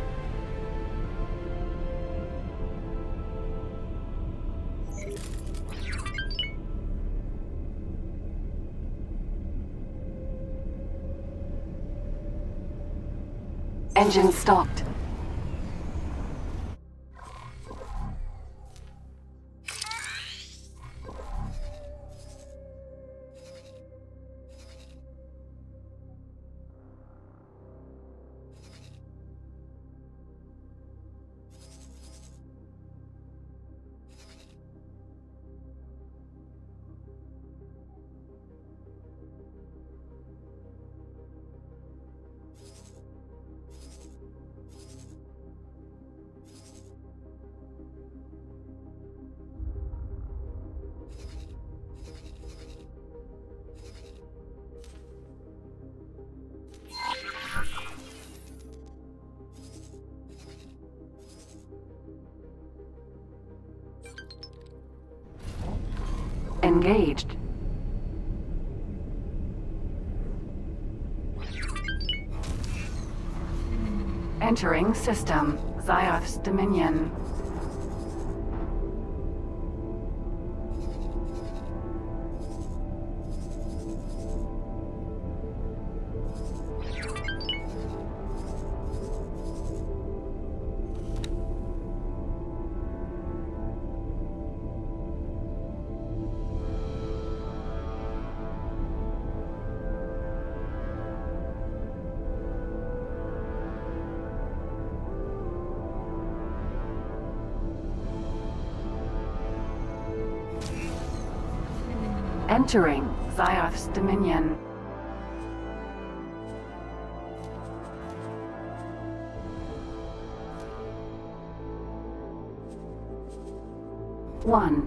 Engine stopped. Engaged. Entering system. Zyarth's Dominion. Entering Zyarth's Dominion. One.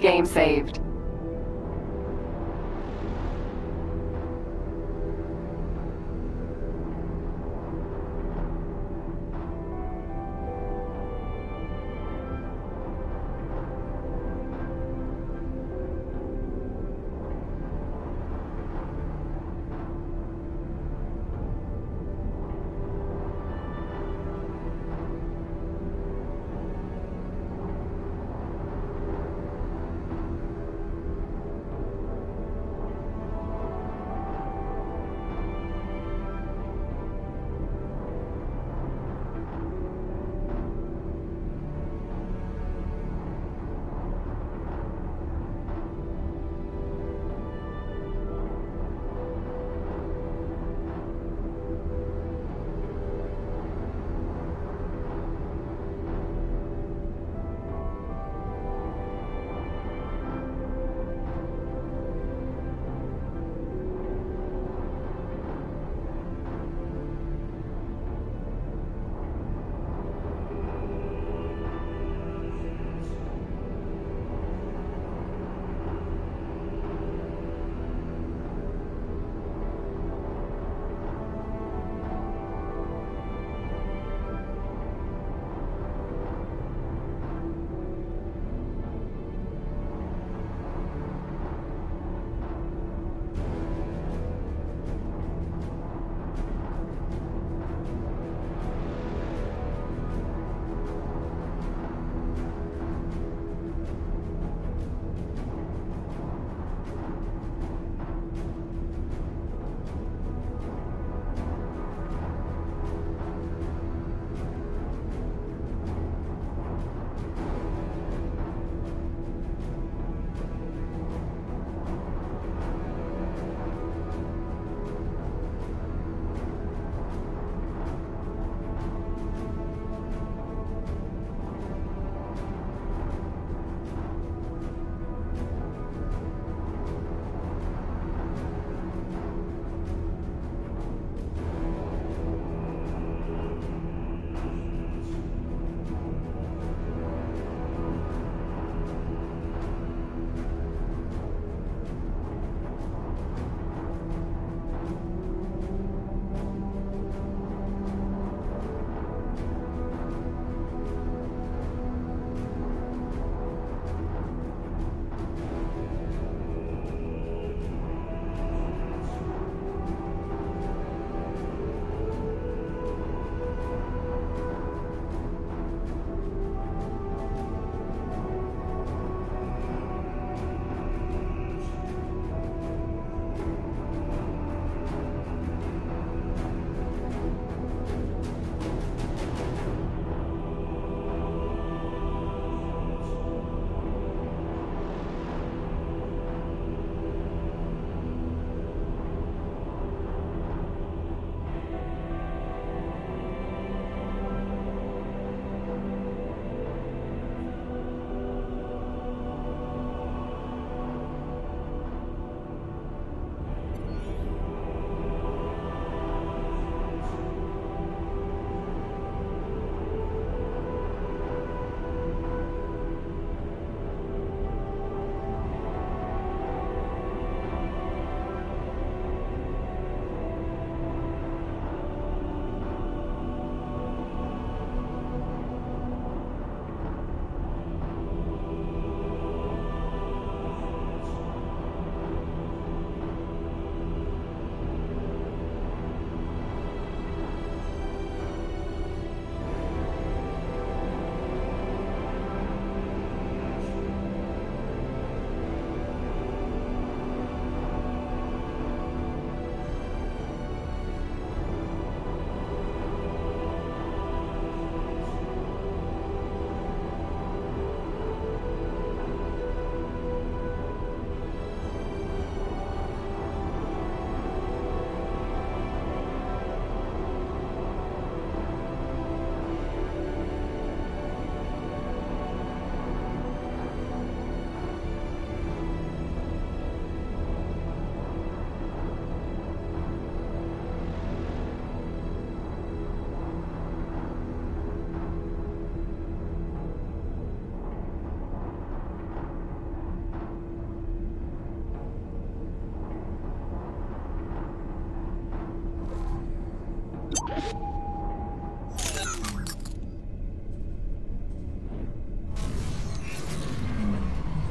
Game saved.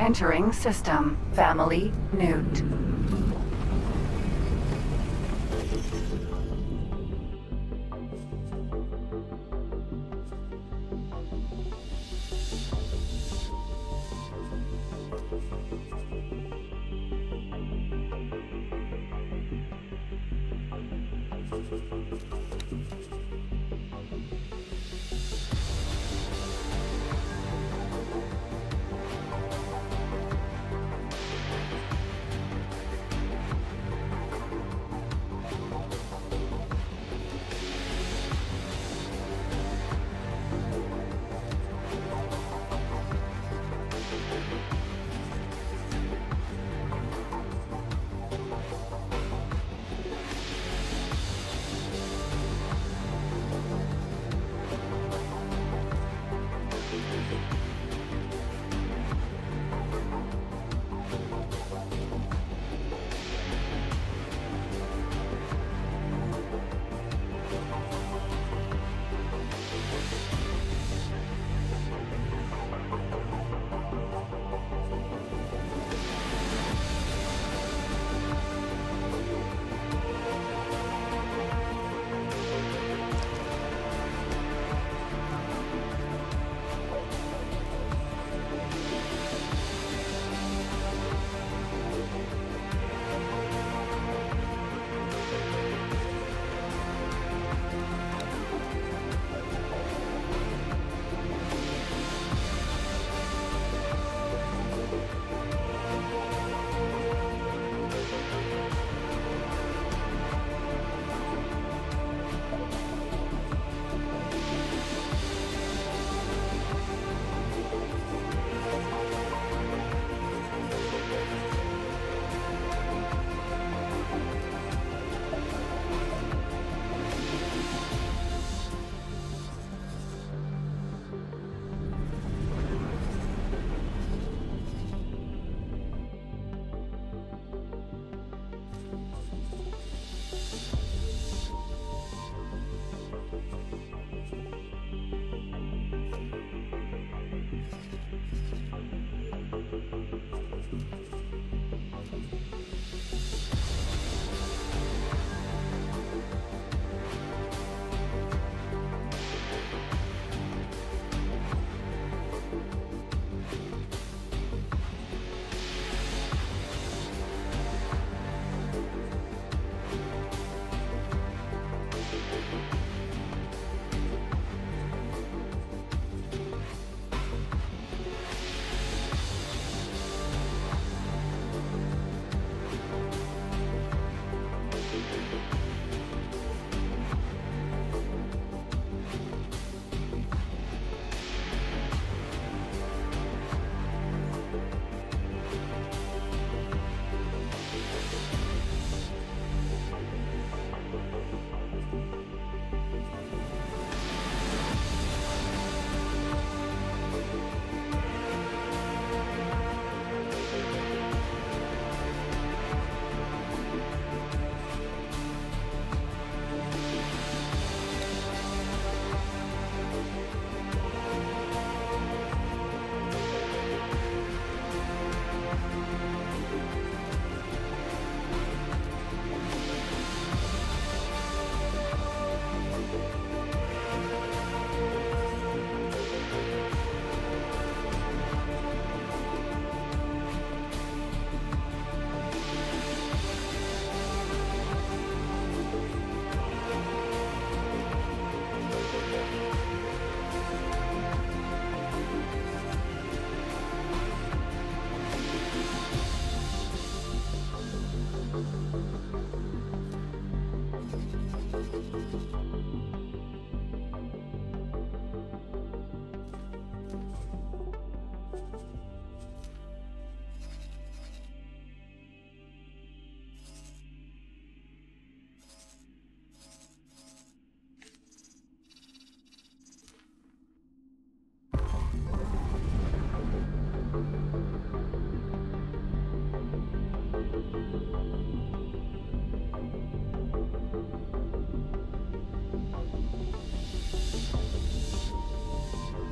Entering system. Family Nhuut.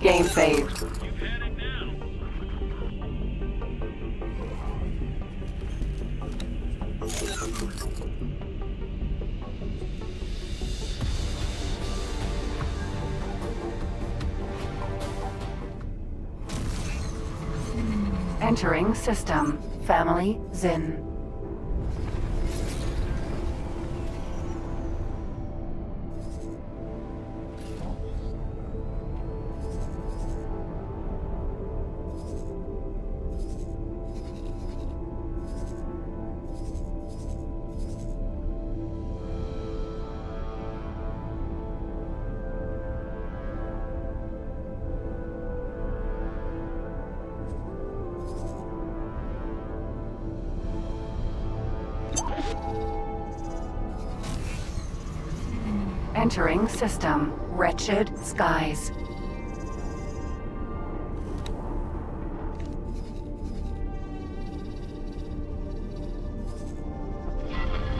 Game saved. Entering system. Family Zhin. System. Wretched skies.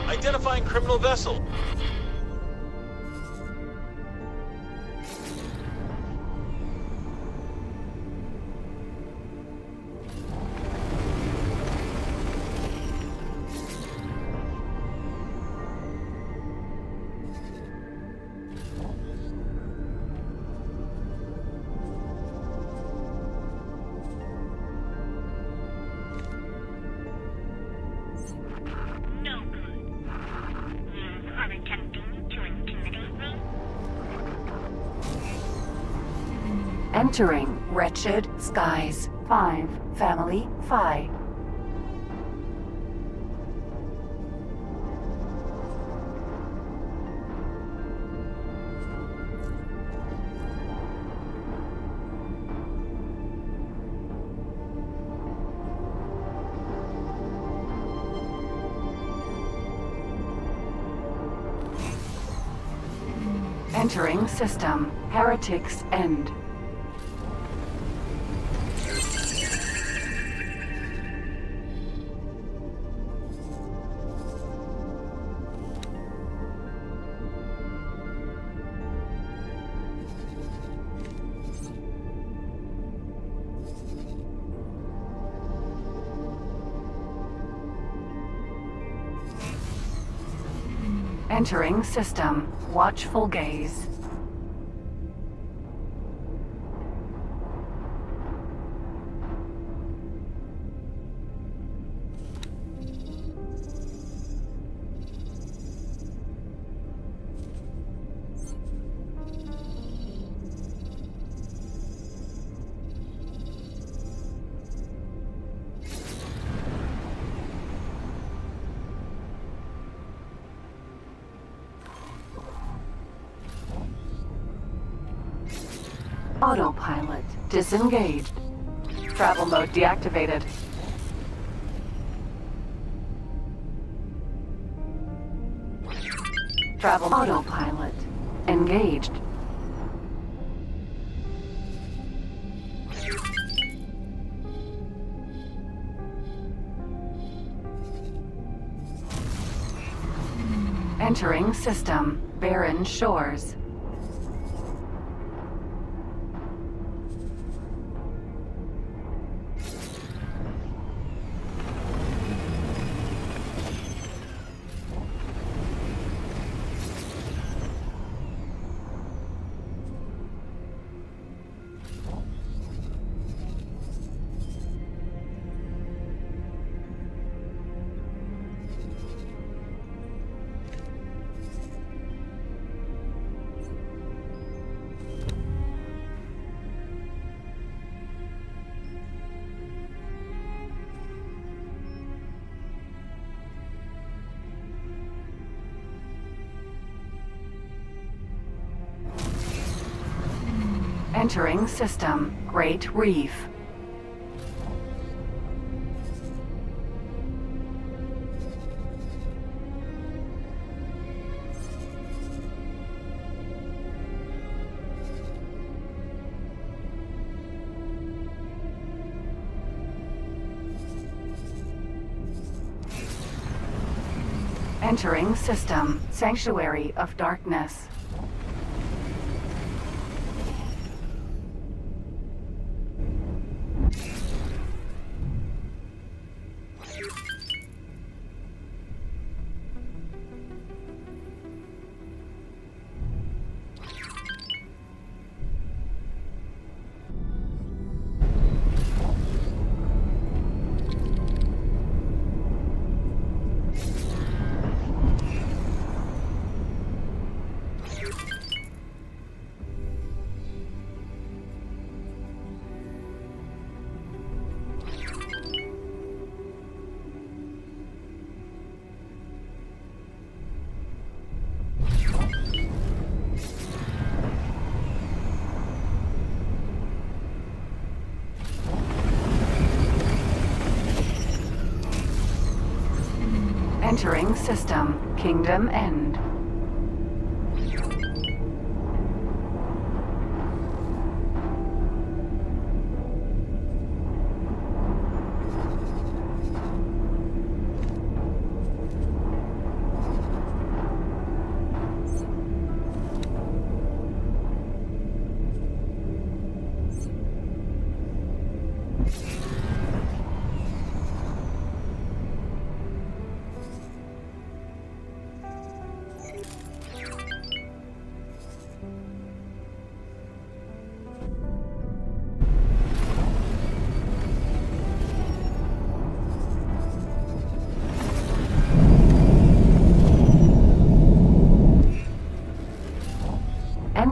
Identifying criminal vessel. Entering wretched skies. 5. Family Phi. Entering system. Heretics End. Entering system. Watchful gaze. Disengaged. Travel mode deactivated. Travel autopilot engaged. Entering system. Barren Shores. Entering system. Great Reef. Entering system. Sanctuary of Darkness. Kingdom End.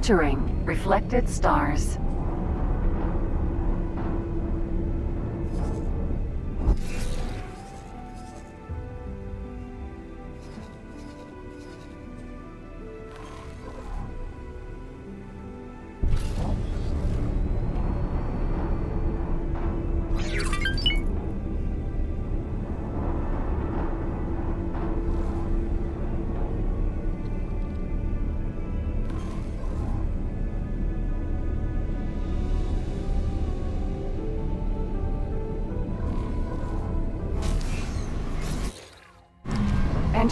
Entering reflected stars.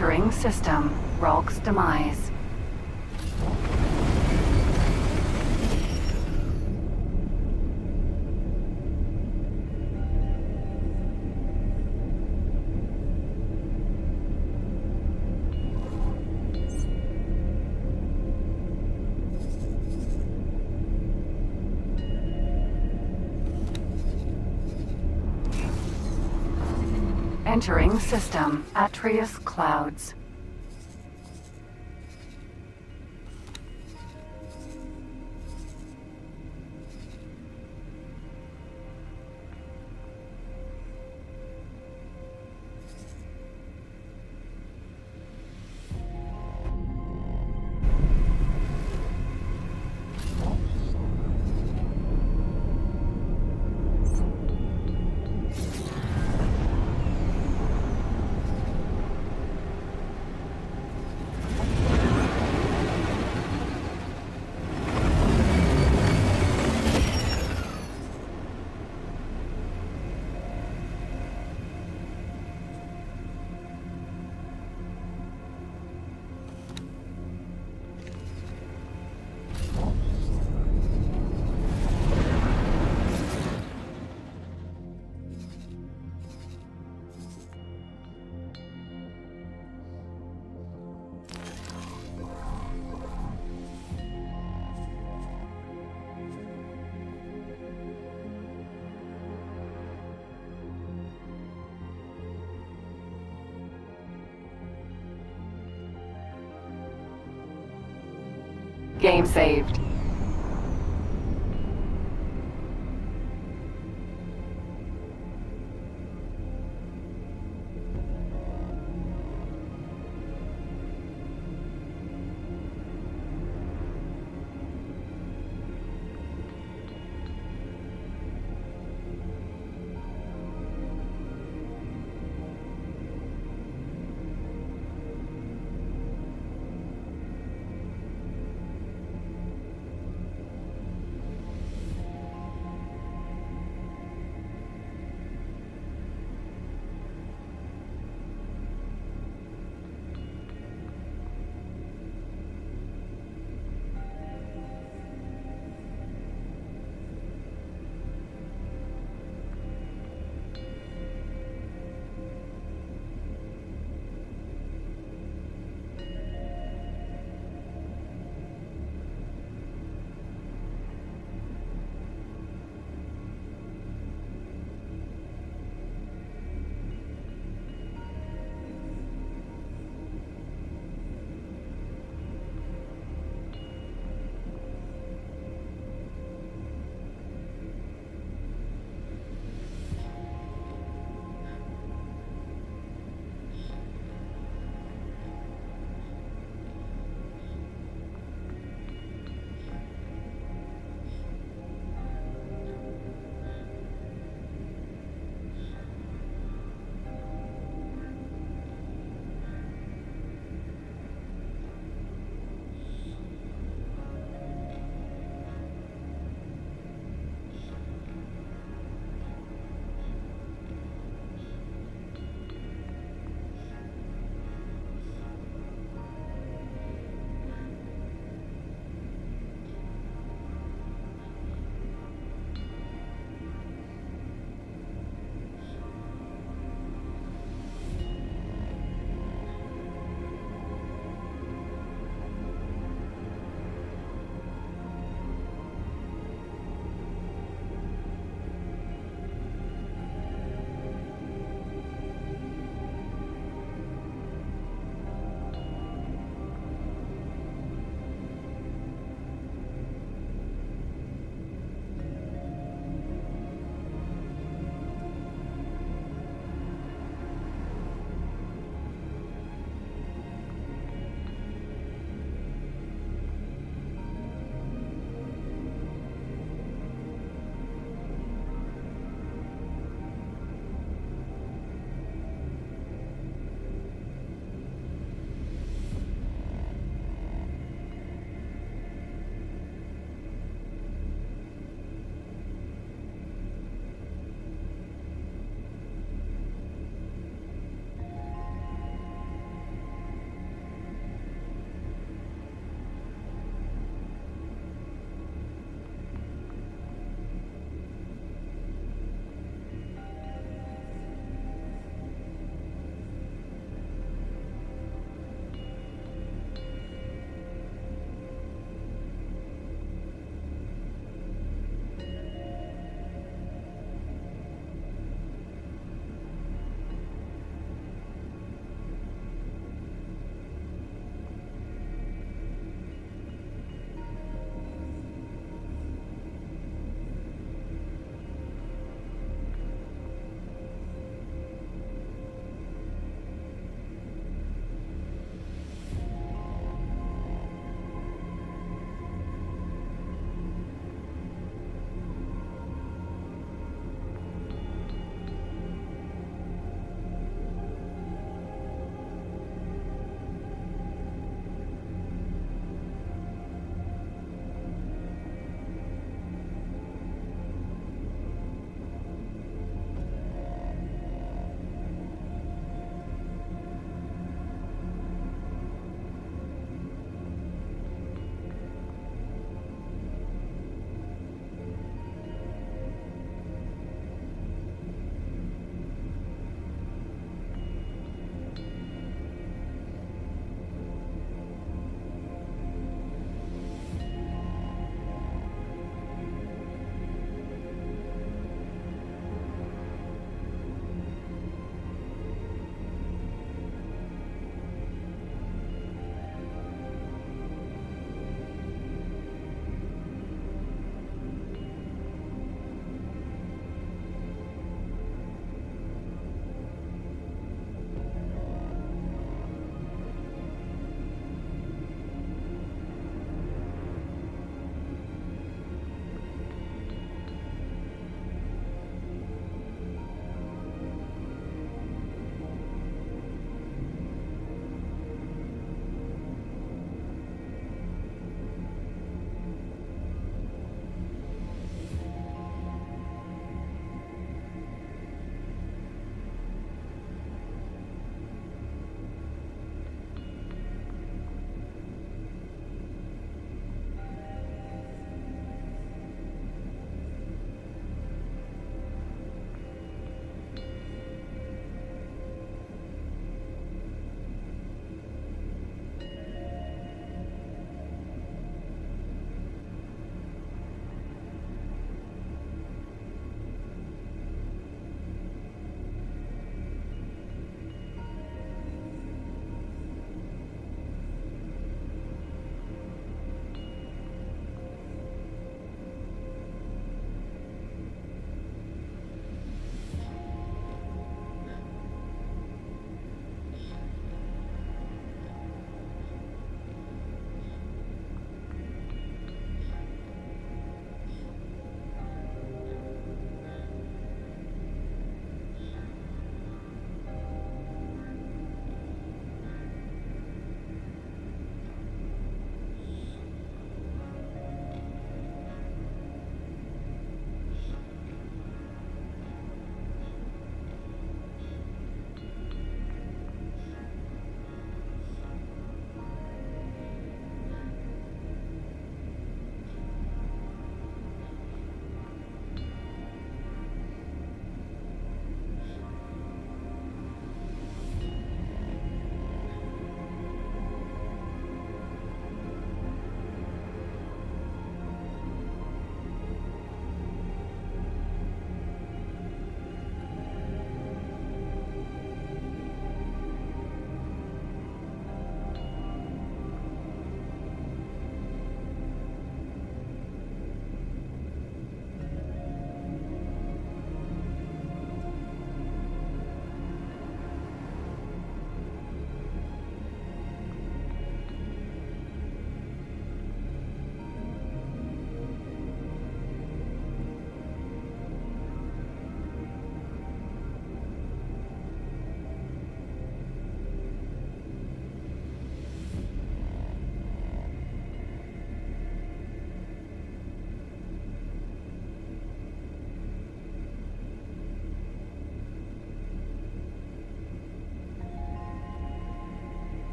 Entering system. Ralk's demise. Entering system. Atreus Clouds. Game saved.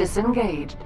Disengaged.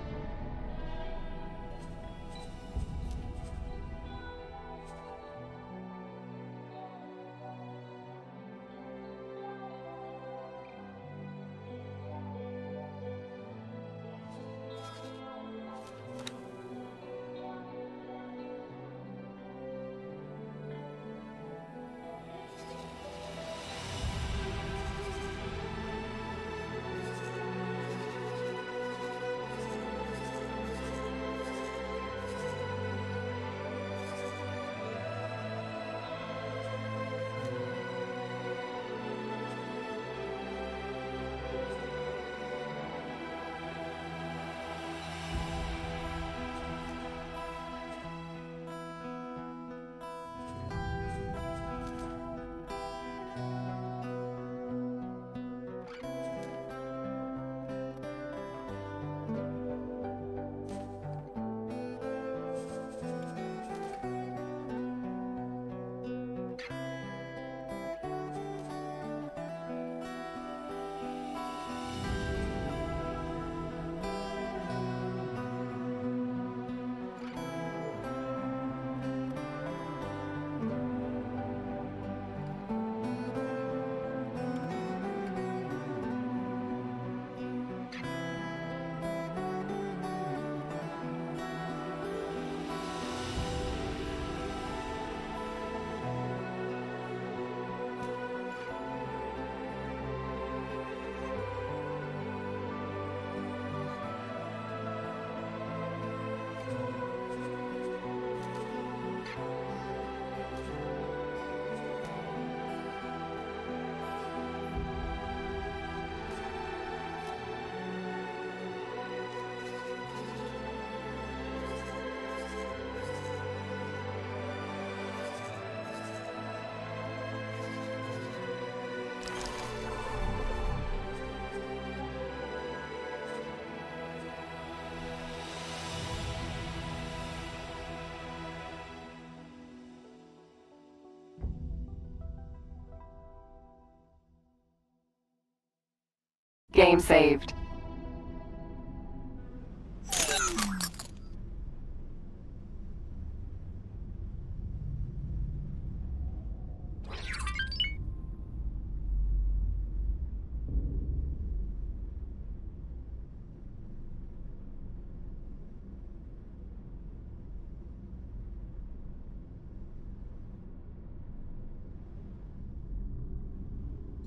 Game saved.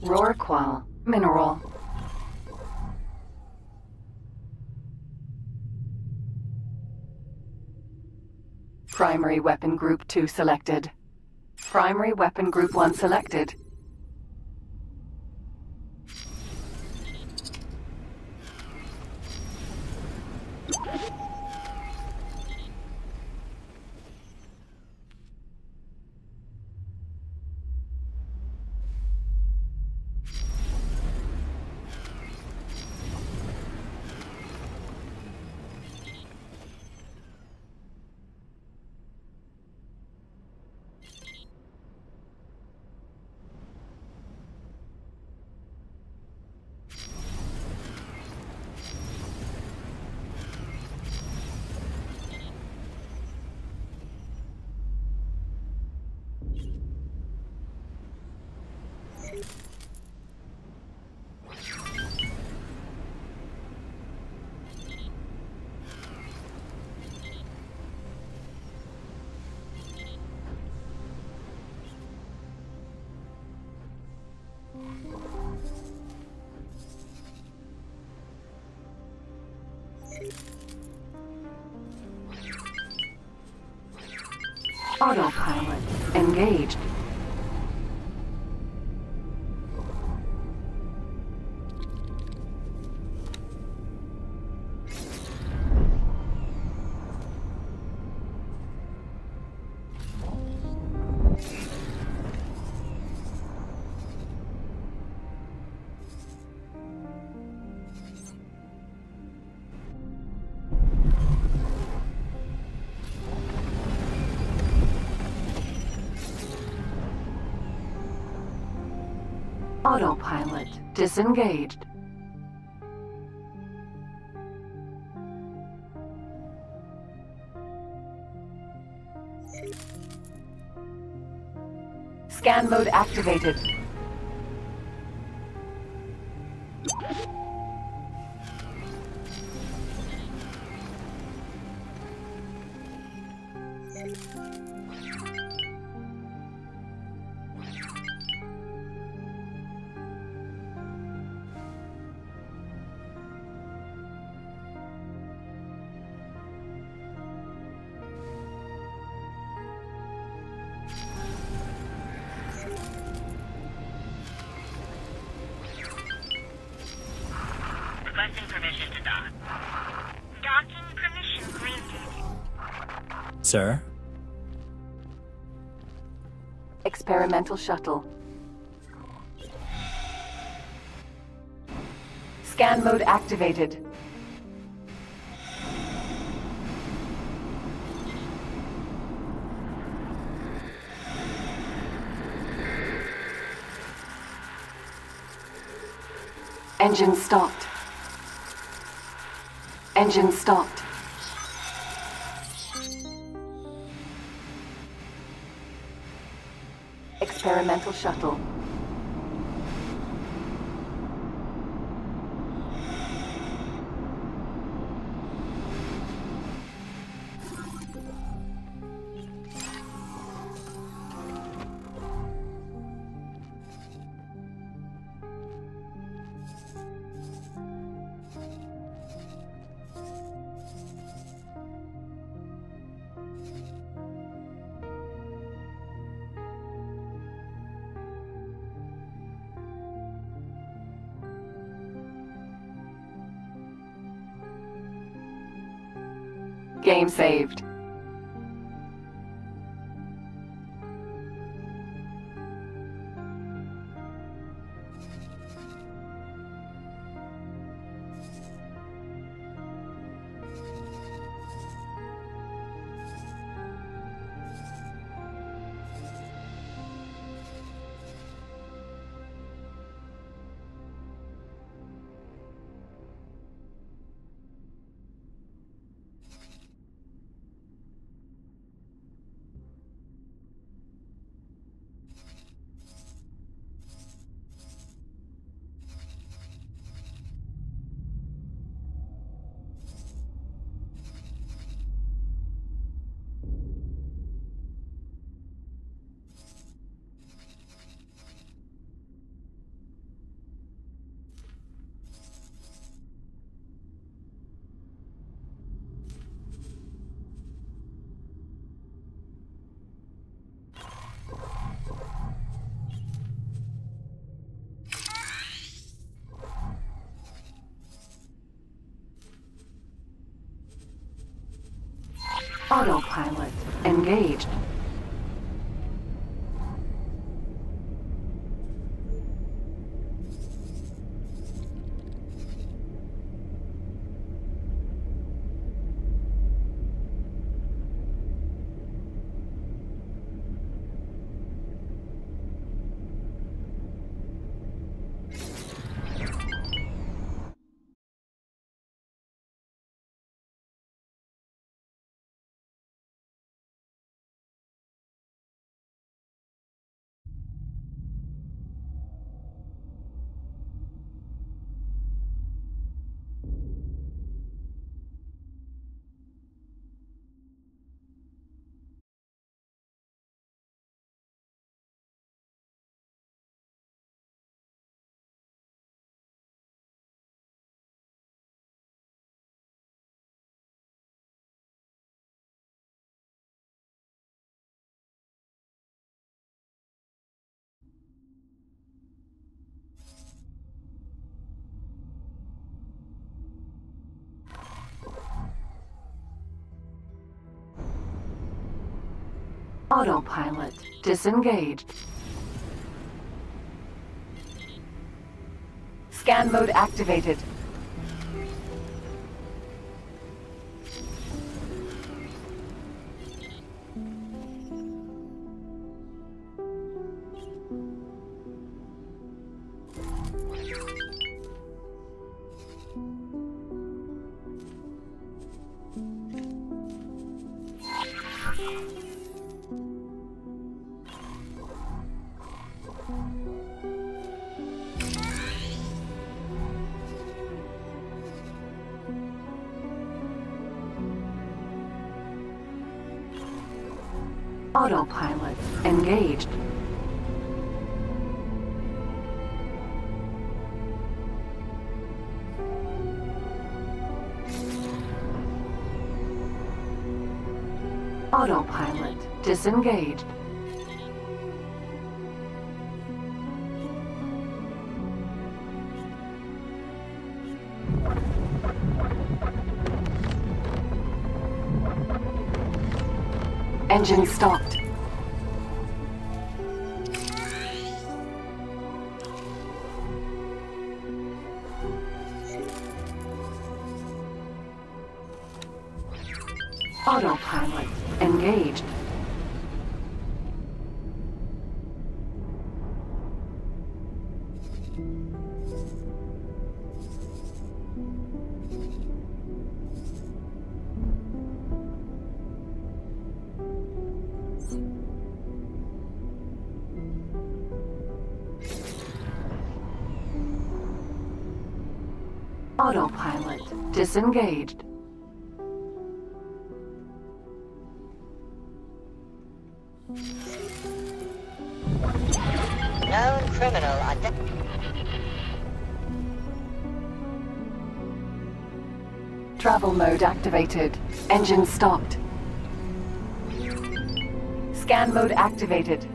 Rorqual mineral. Primary weapon group 2 selected. Primary weapon group 1 selected. Disengaged. Scan mode activated. Sir? Experimental shuttle. Scan mode activated. Engine stopped. Engine stopped. Shuttle. Engaged. Autopilot disengaged. Scan mode activated. Disengaged. Engine stopped. Disengaged. Known criminal. Travel mode activated. Engine stopped. Scan mode activated.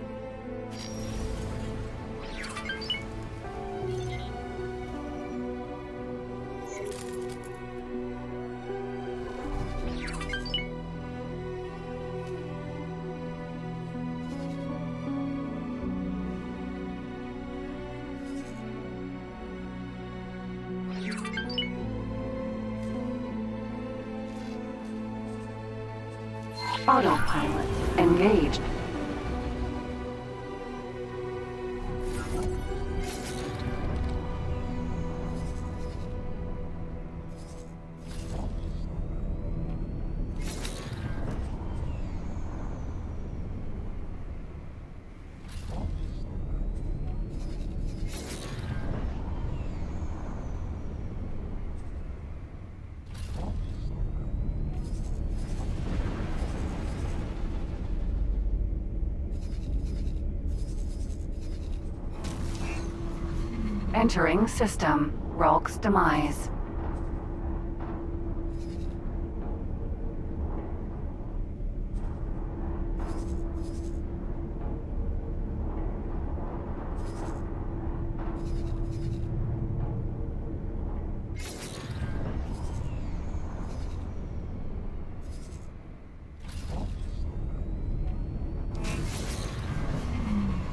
Entering system. Rolk's demise.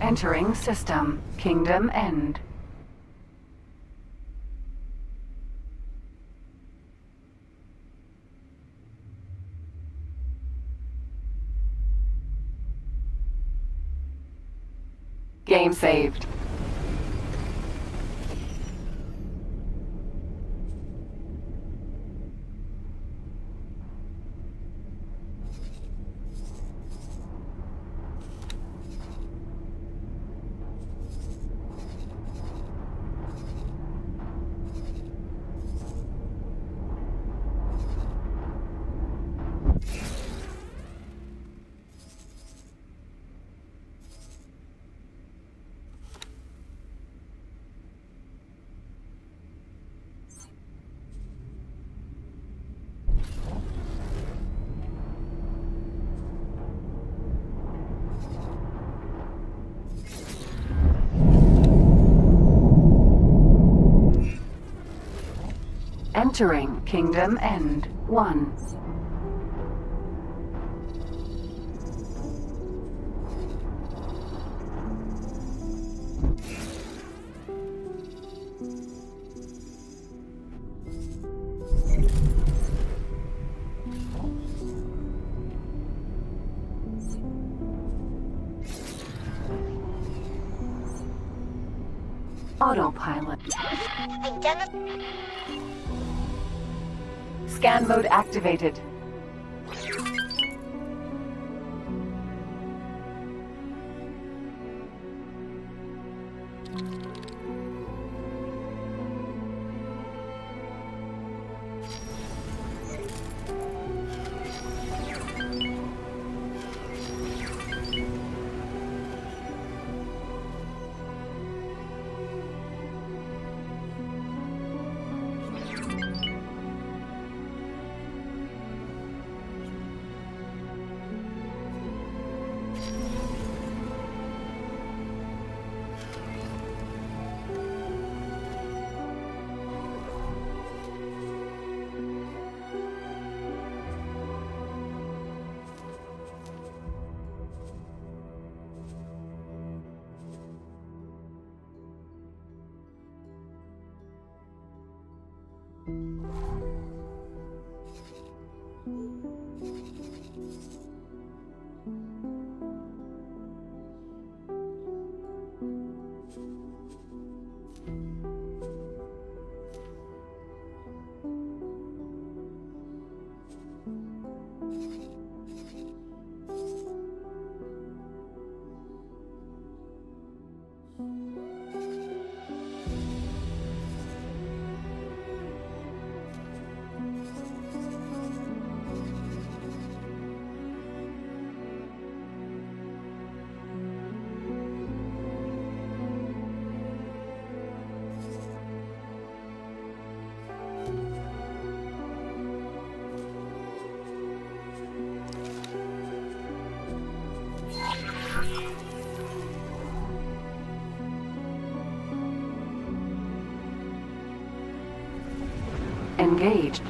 Entering system. Kingdom End. Game saved. Entering Kingdom End 1. Mode activated. Engaged.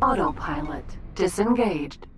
Autopilot disengaged.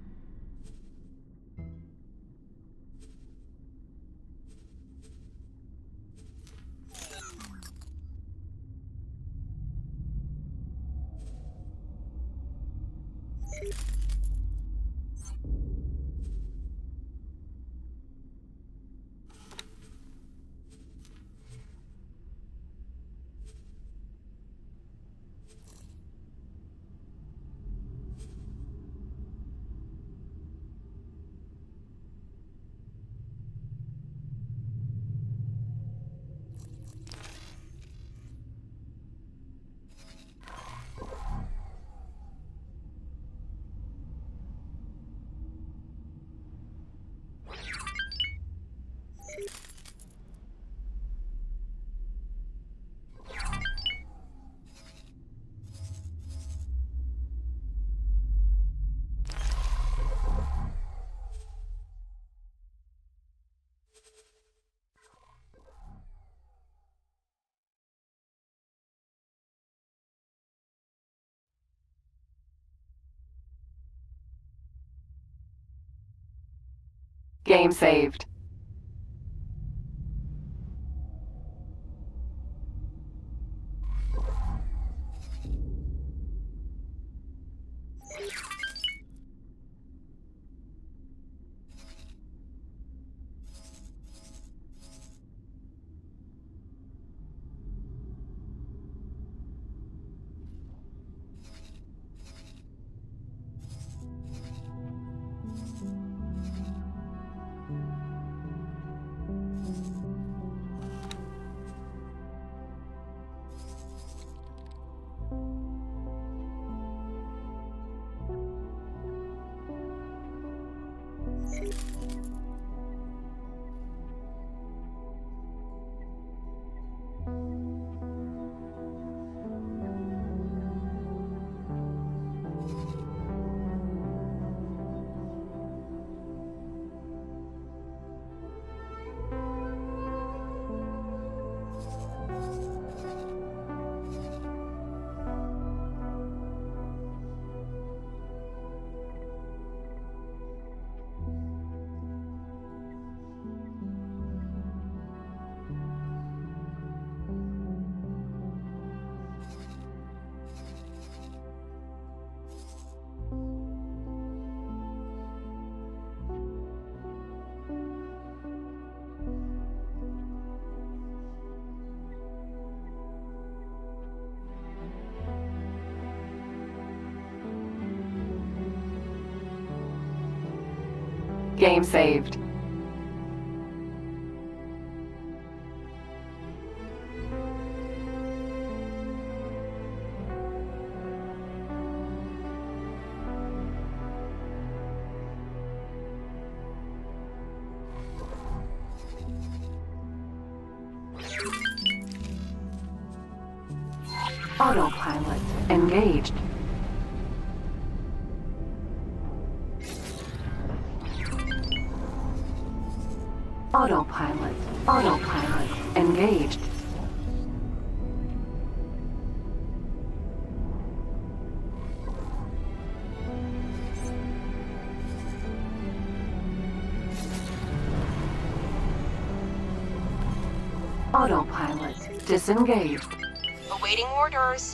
Game saved. Game saved. Autopilot engaged. Disengaged. Awaiting orders.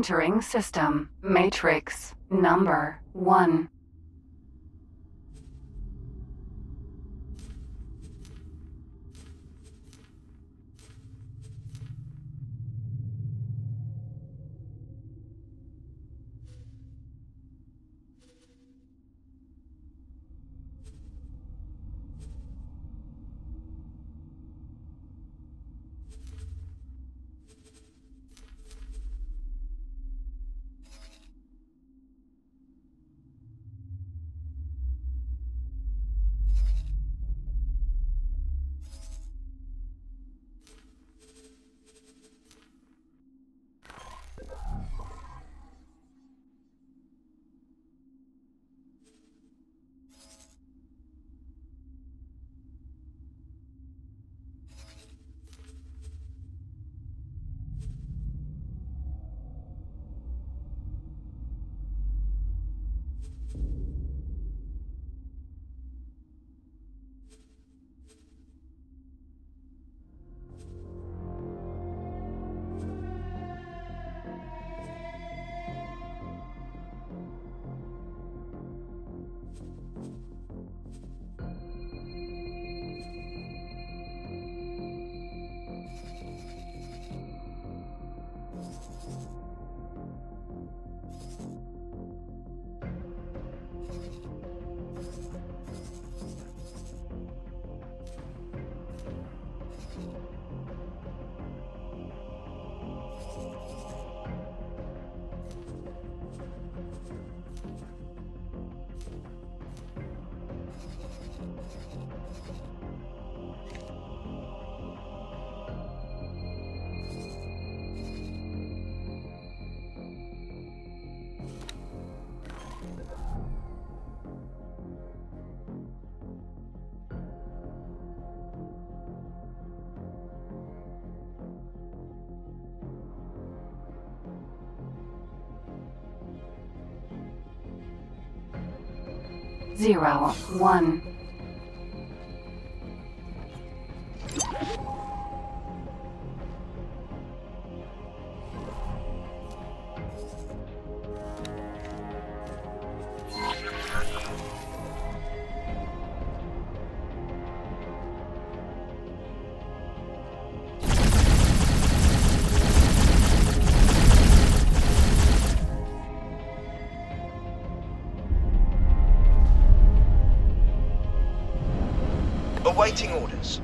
Entering system. Matrix. Number 1. Zero. One. Awaiting orders.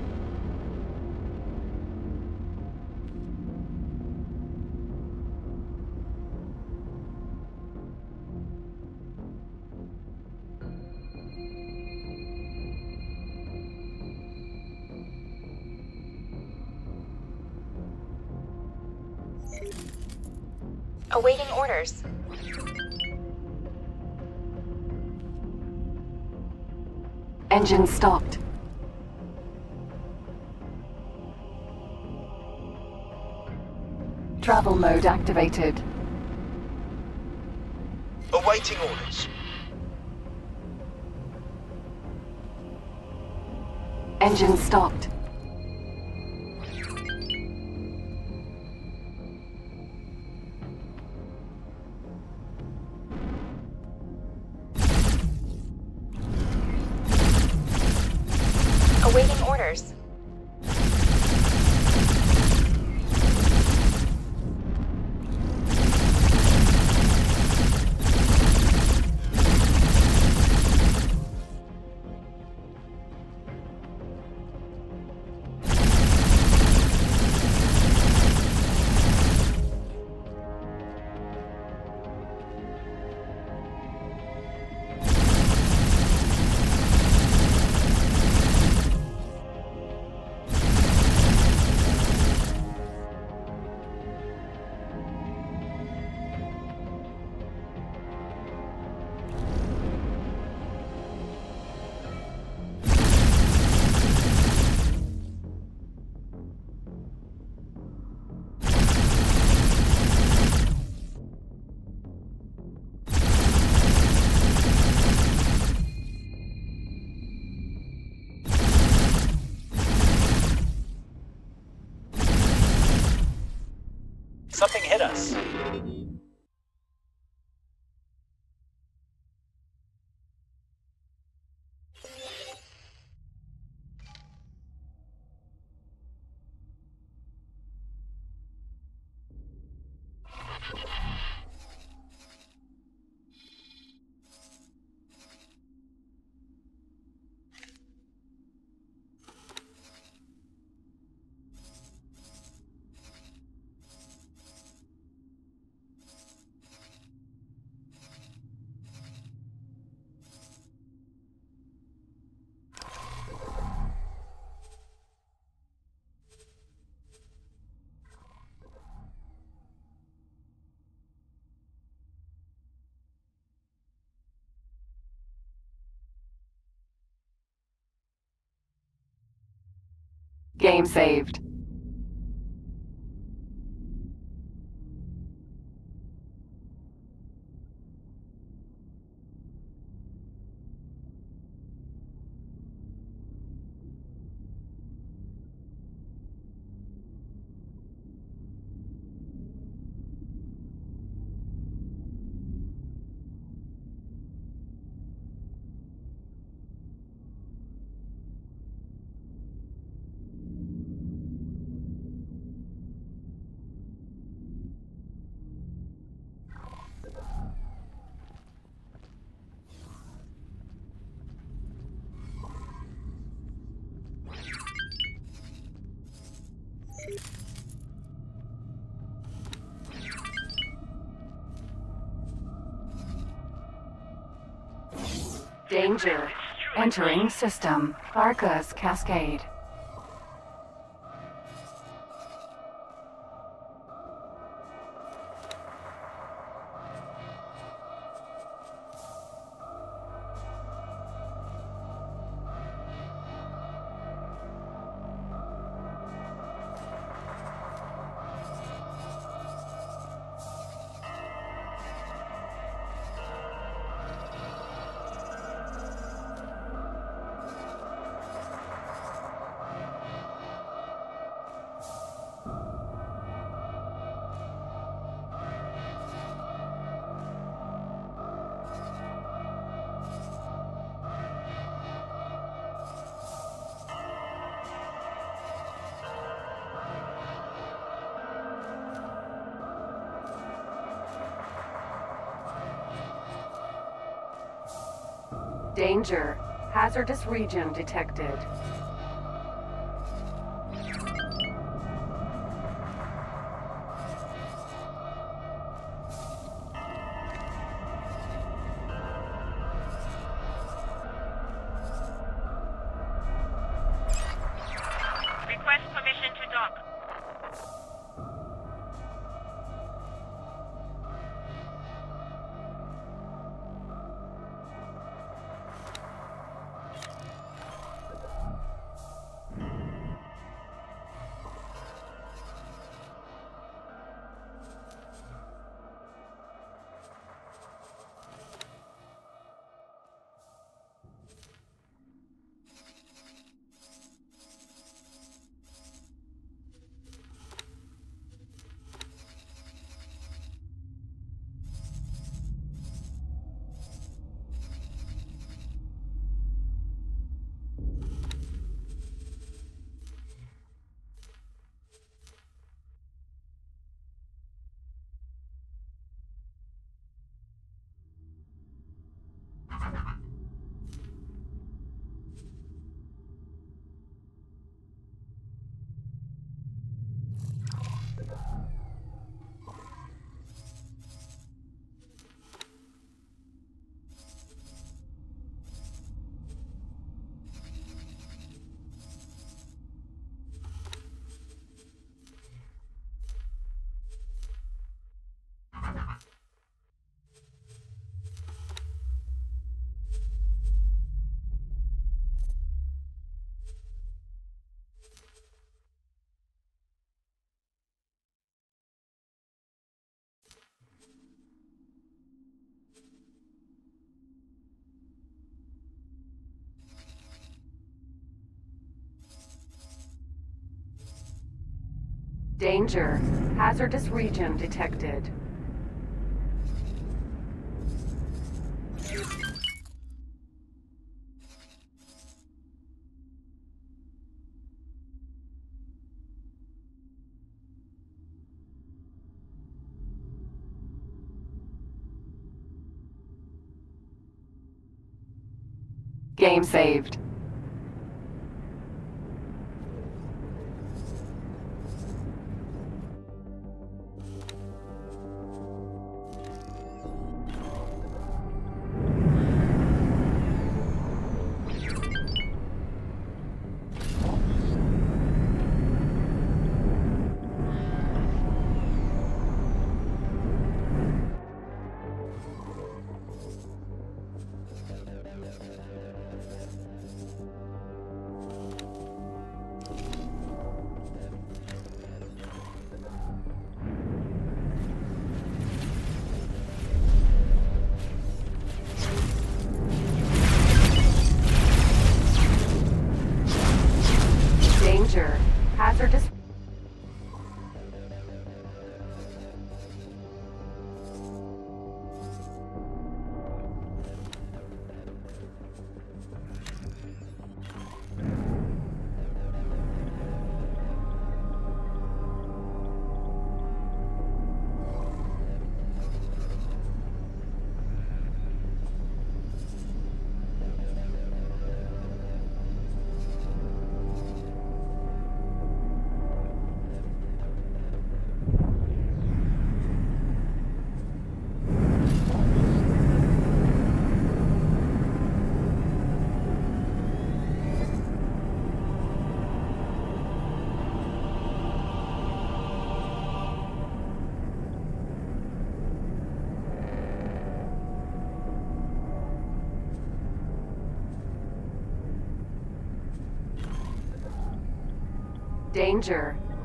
Awaiting orders. Engine stopped. mode activated. Awaiting orders. Engine stopped. Game saved. Entering system. Tharka's Cascade. Hazardous region detected. Danger. Hazardous region detected. Game saved.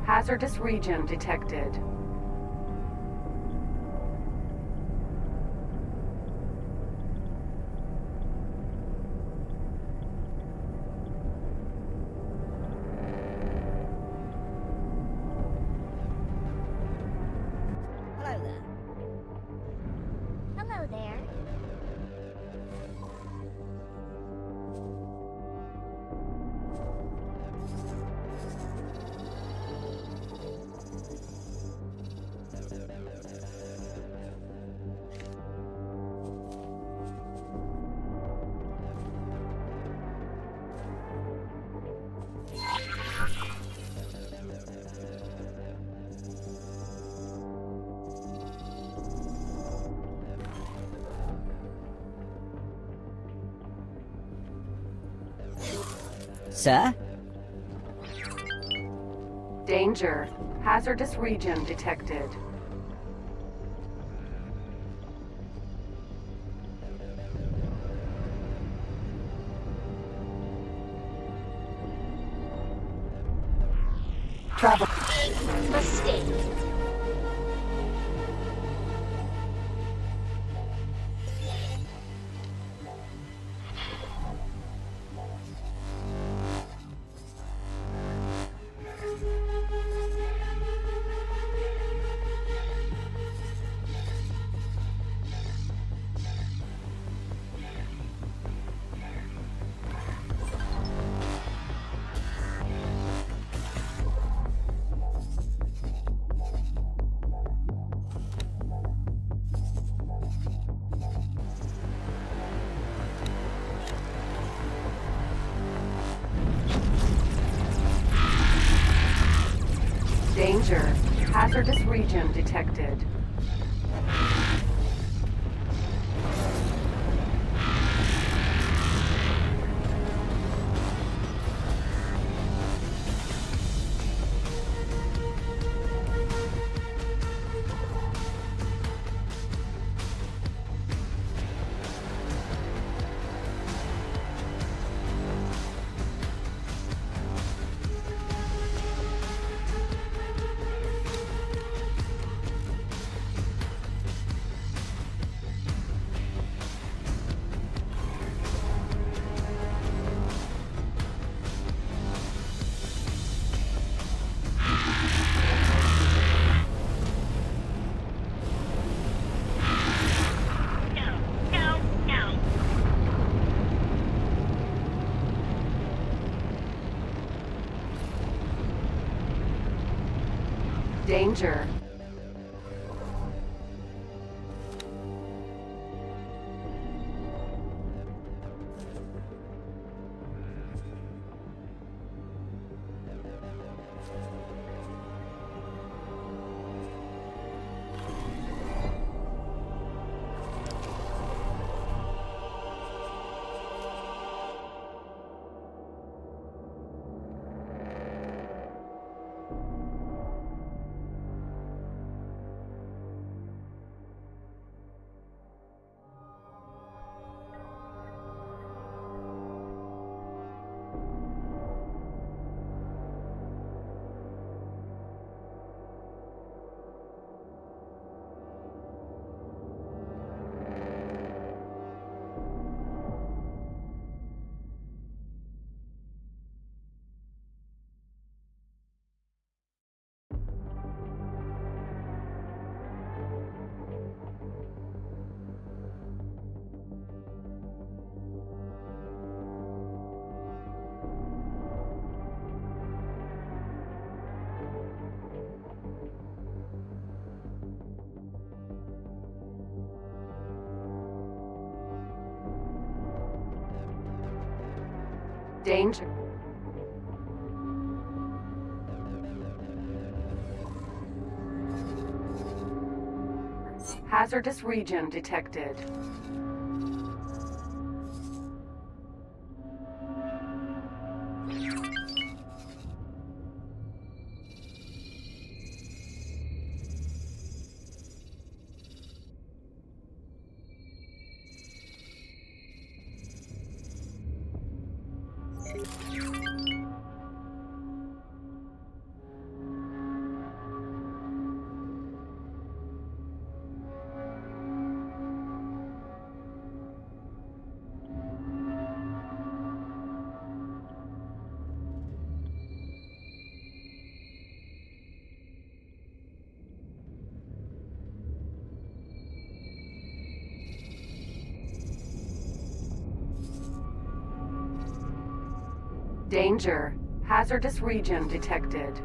Hazardous region detected. Sir? Danger. Hazardous region detected. Danger. Danger. Hazardous region detected. Danger. Hazardous region detected.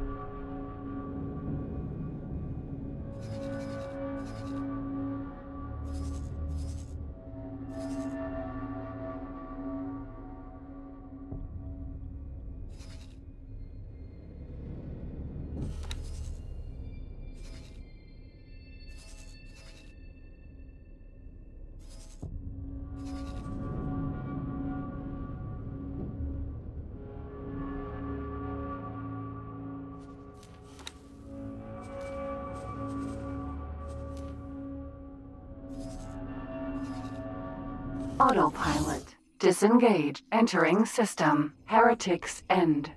Disengage. Entering system. Heretic's End.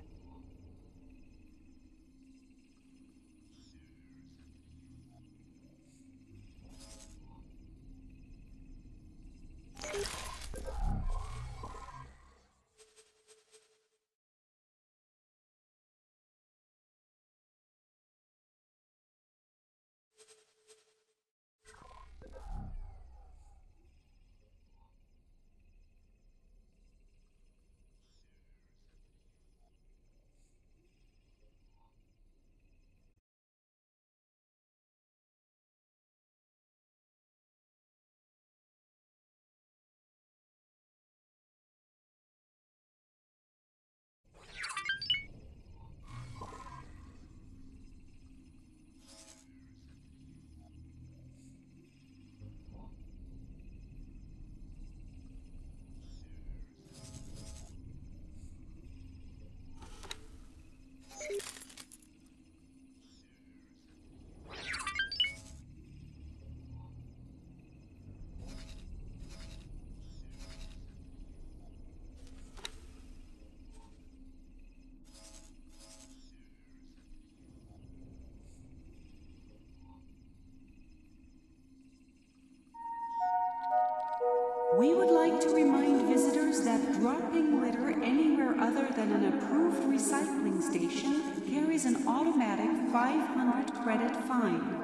We would like to remind visitors that dropping litter anywhere other than an approved recycling station carries an automatic 500 credit fine.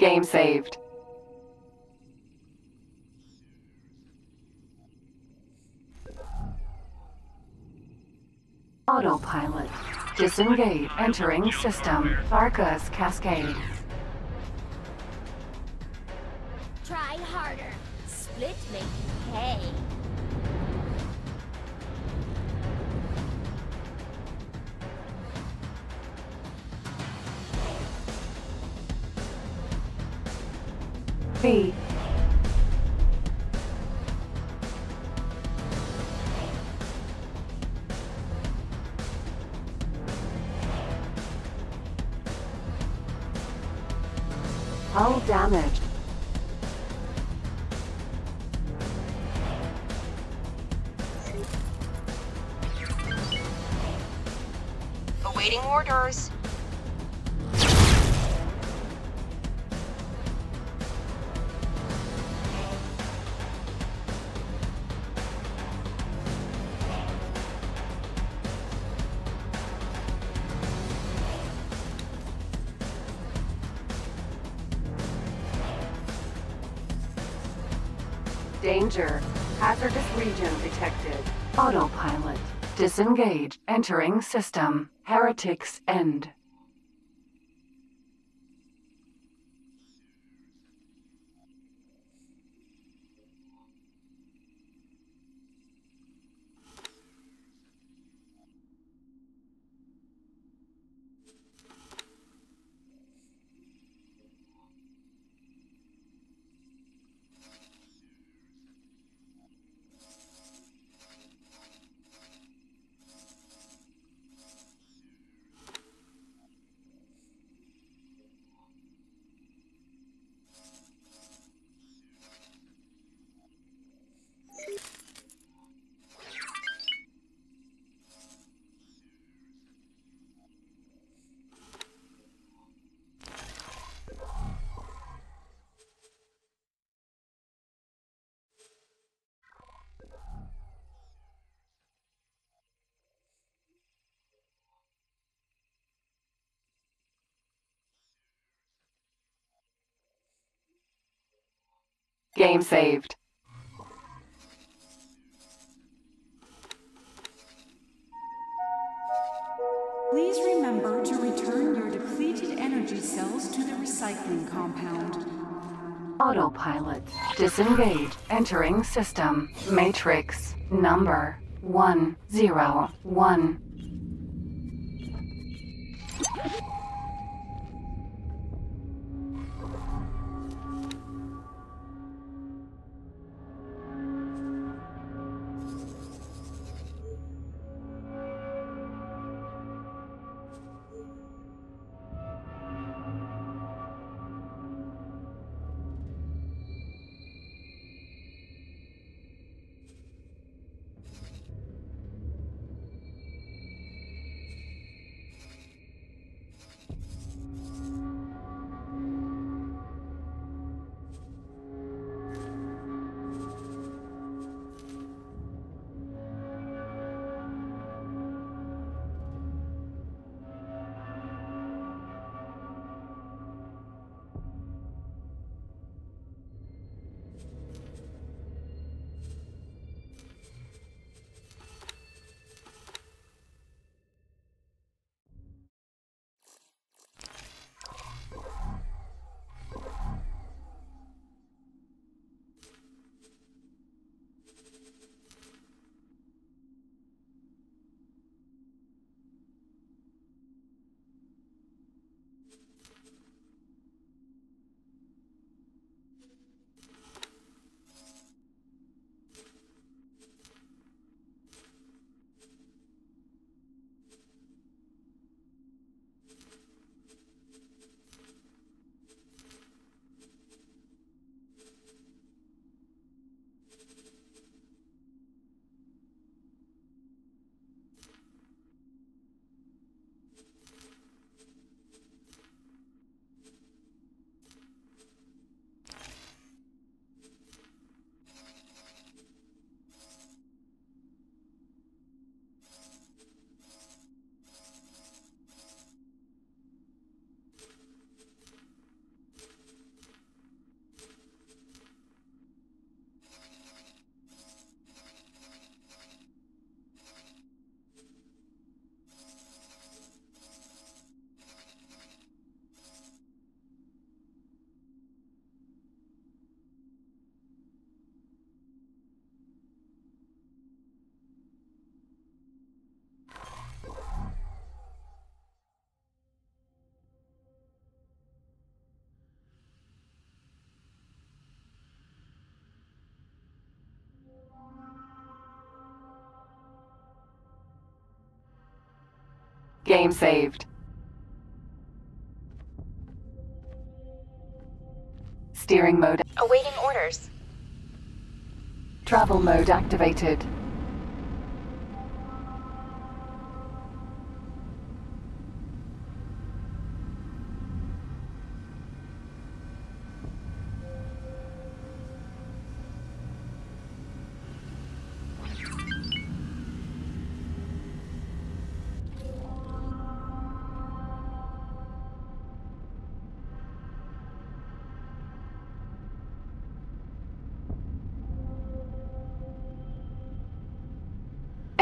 Game saved. Autopilot. Disengage. Entering system. Tharka's Cascade. B. Disengage. Entering system. Heretic's End. Game saved. Please remember to return your depleted energy cells to the recycling compound. Autopilot. Disengage. Entering system. Matrix. Number 101. Game saved. Steering mode. Awaiting orders. Travel mode activated.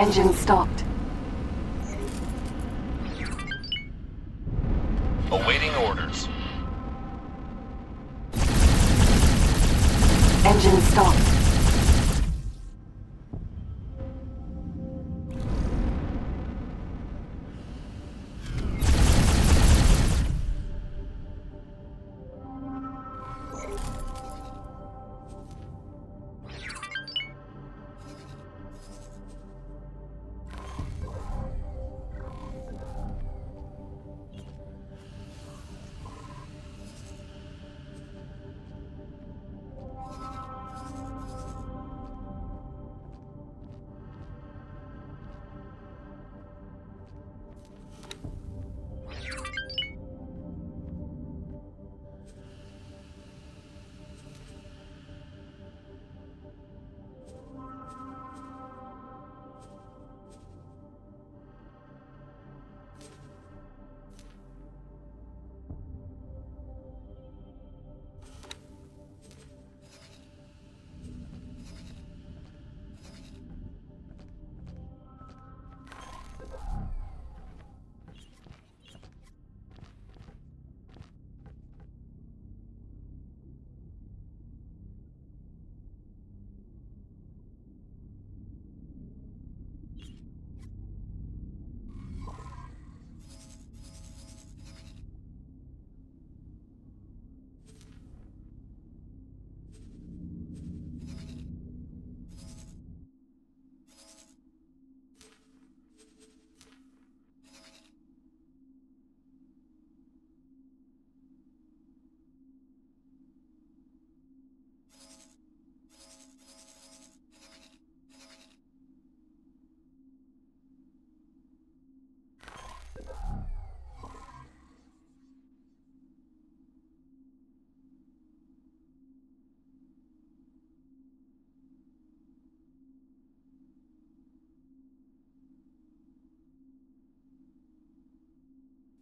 Engine stopped. Awaiting orders. Engine stopped.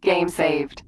Game saved.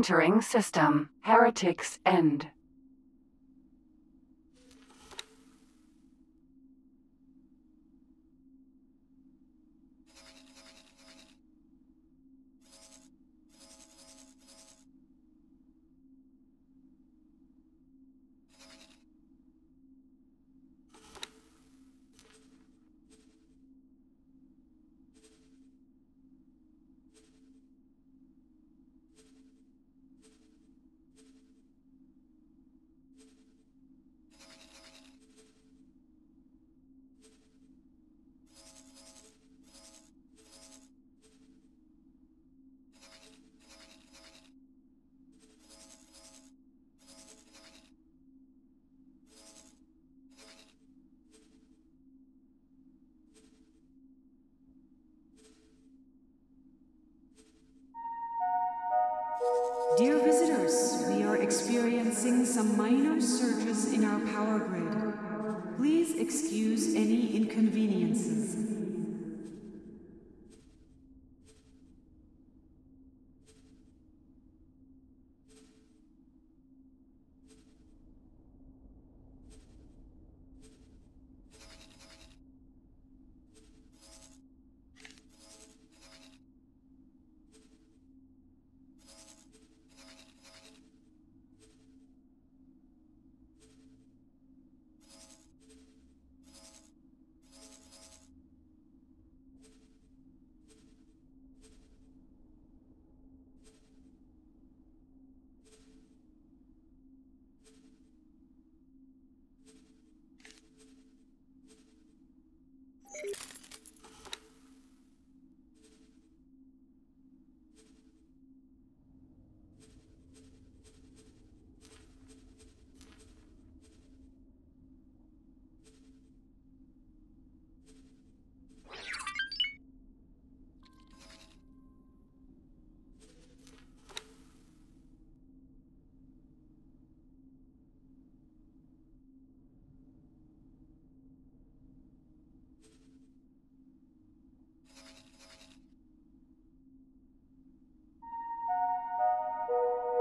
Entering system. Heretic's End.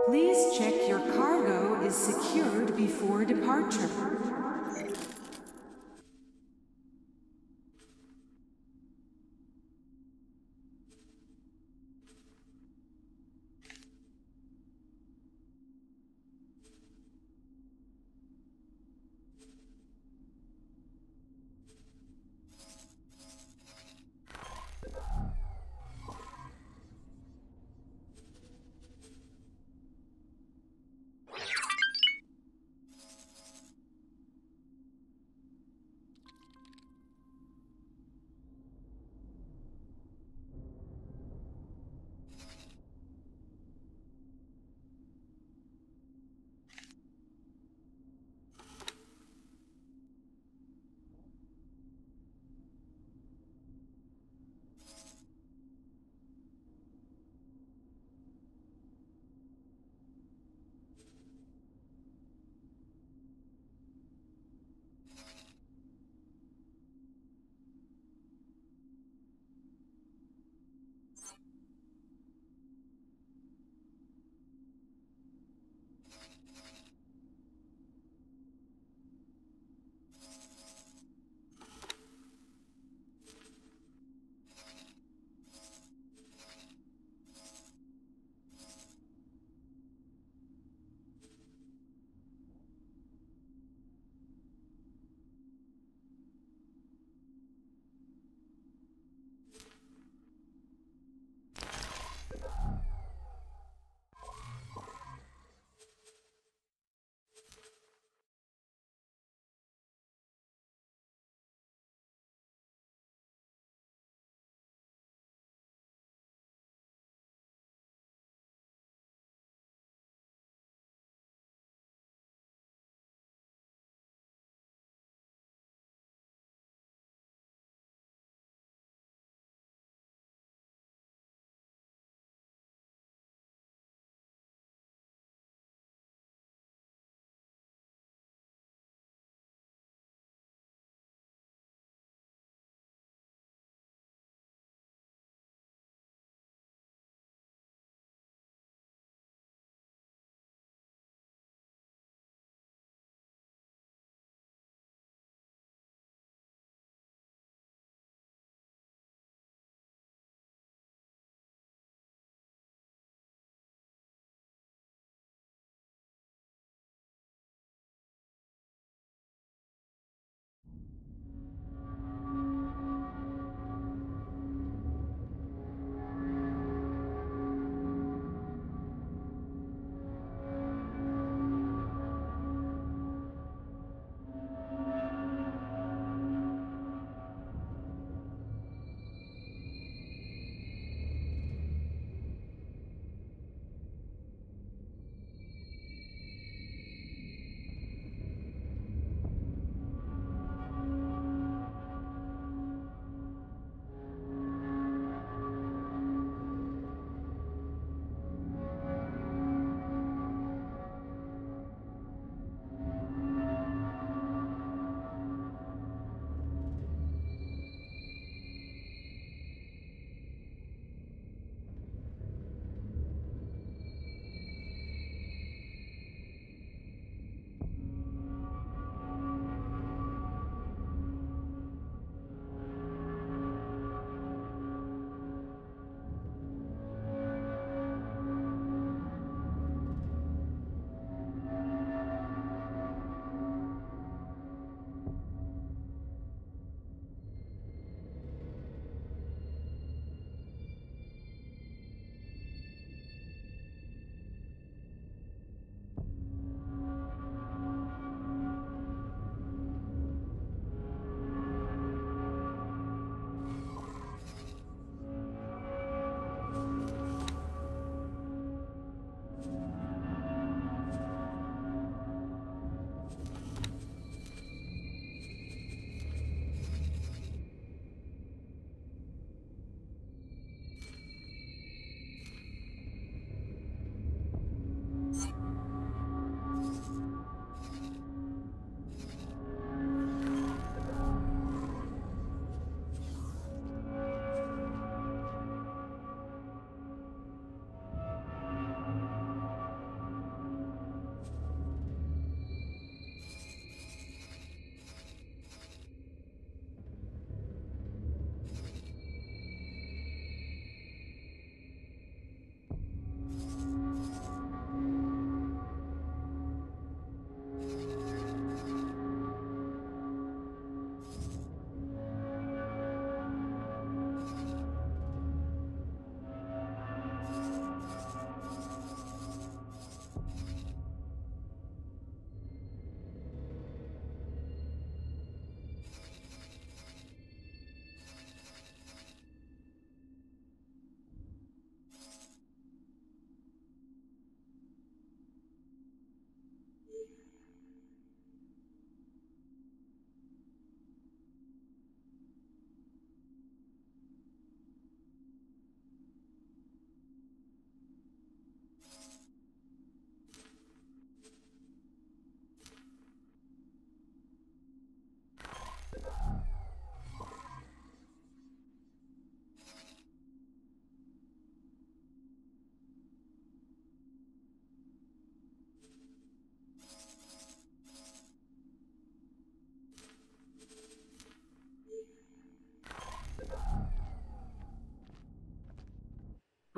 Please check your cargo is secured before departure.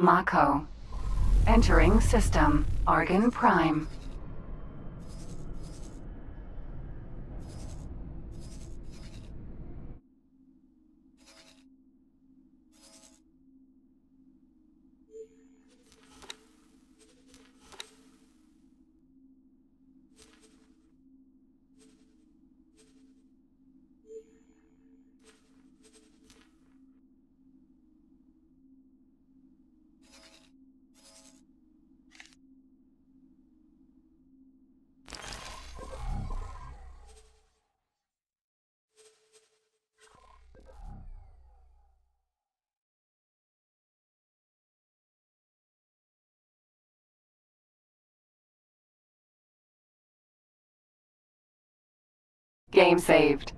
Mako. Entering system. Argon Prime. Game saved.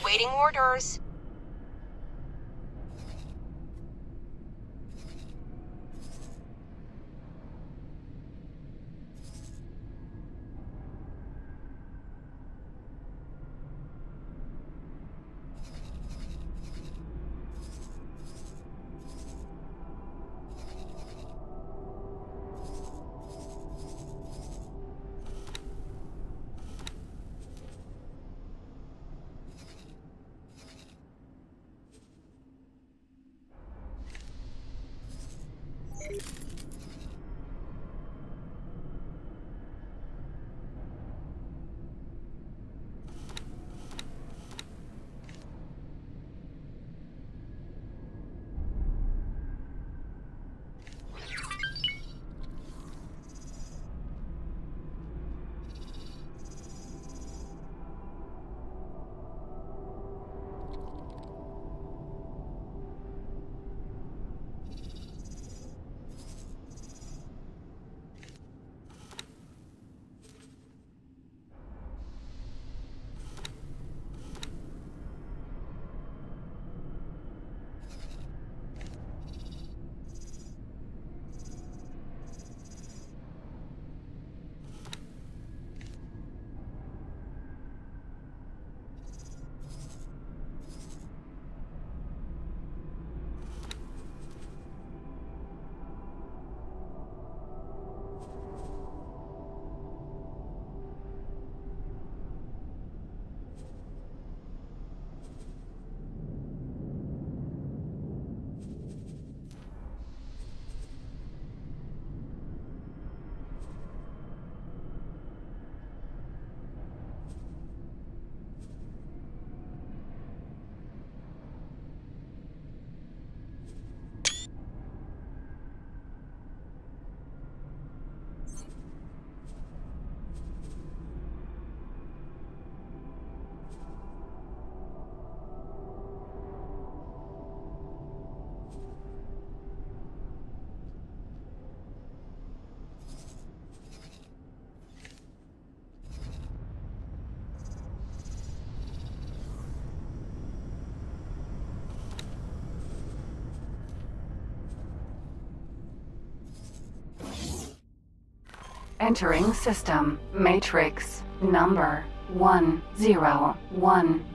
Awaiting orders. Entering system. Matrix. Number 101.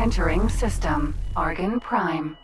Entering system. Argon Prime.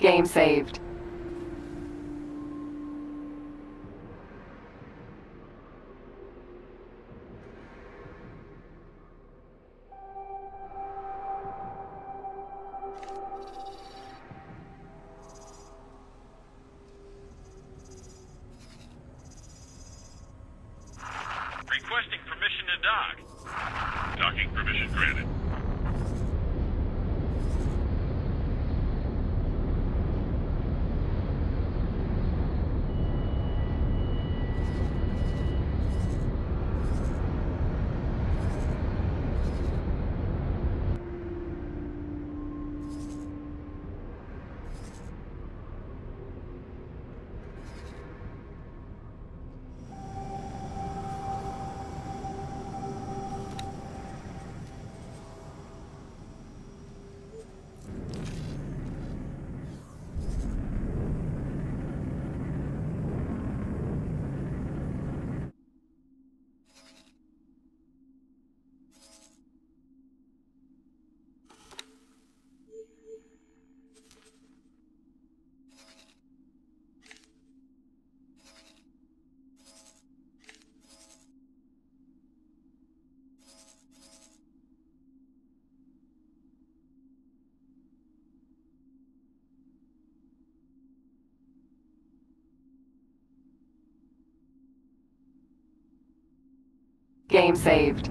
Game saved. Requesting permission to dock. Docking permission granted. Game saved.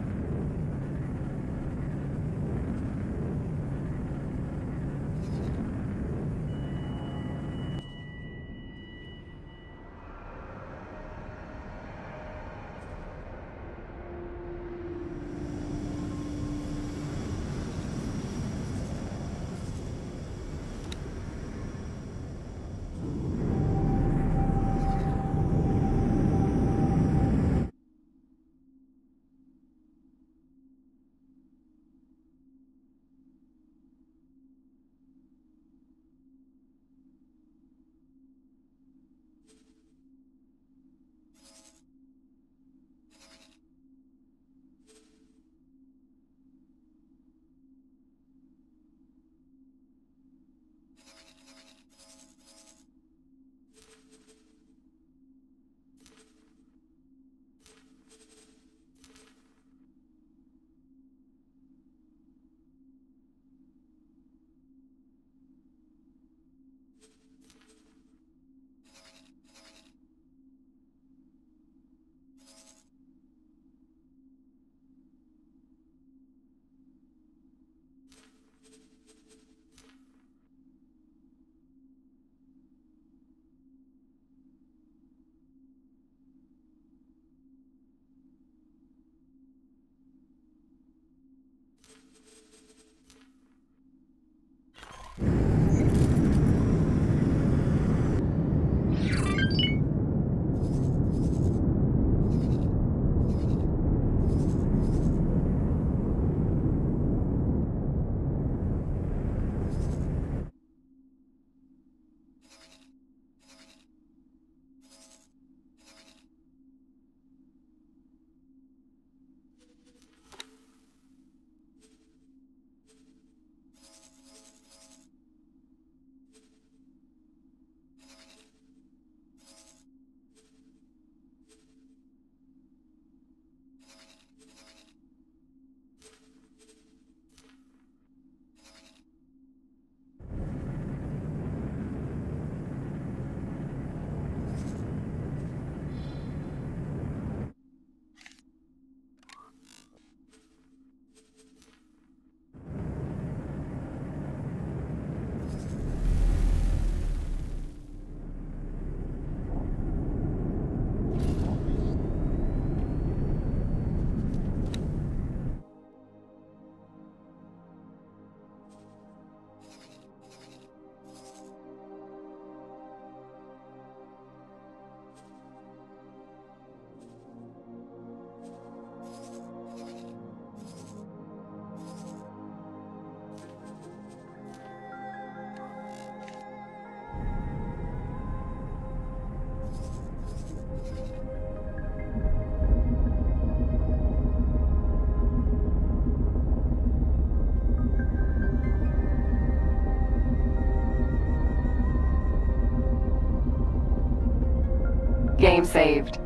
Game saved.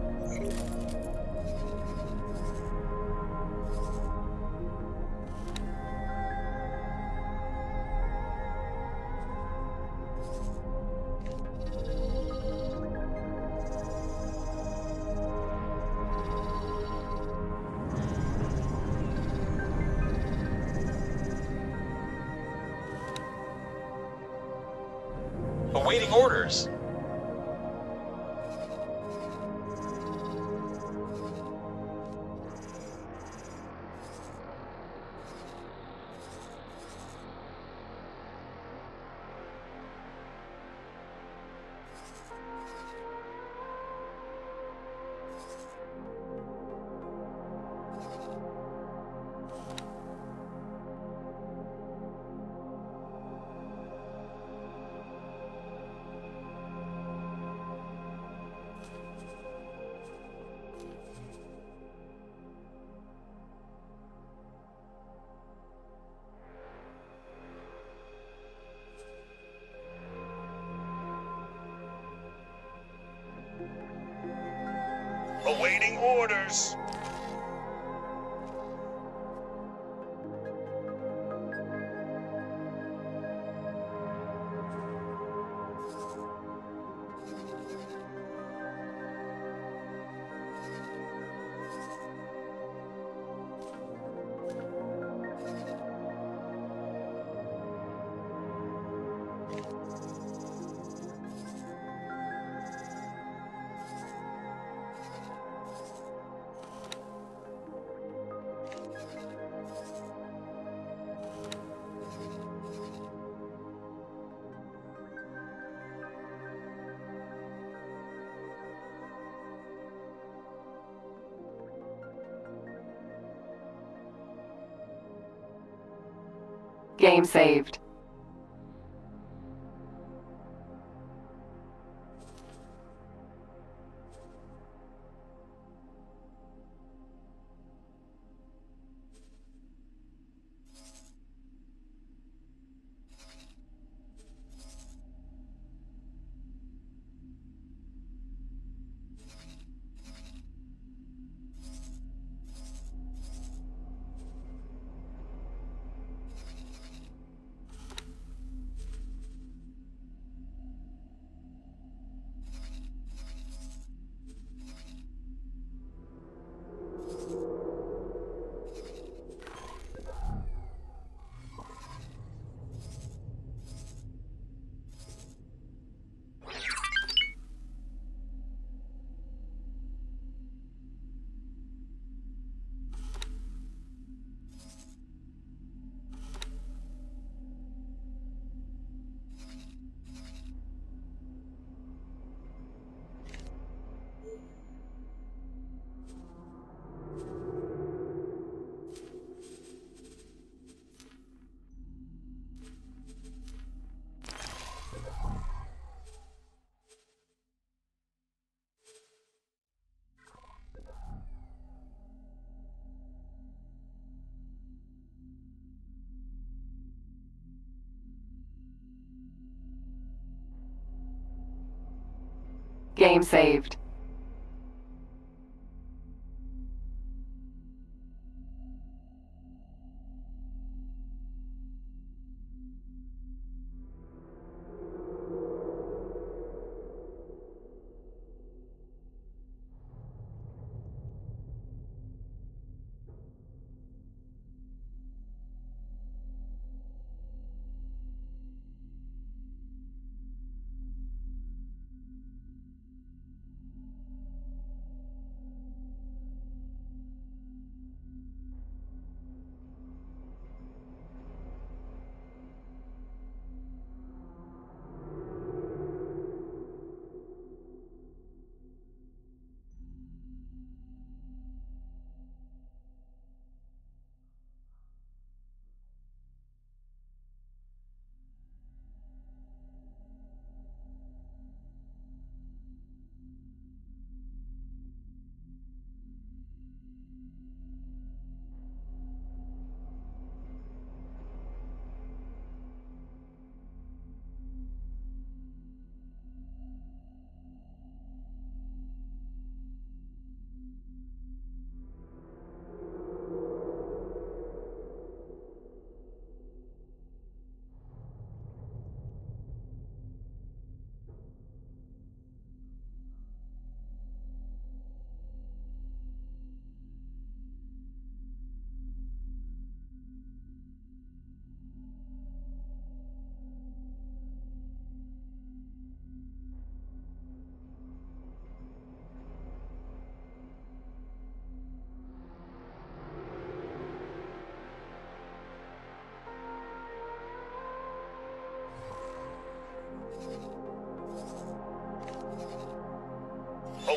Awaiting orders. Game saved. Game saved.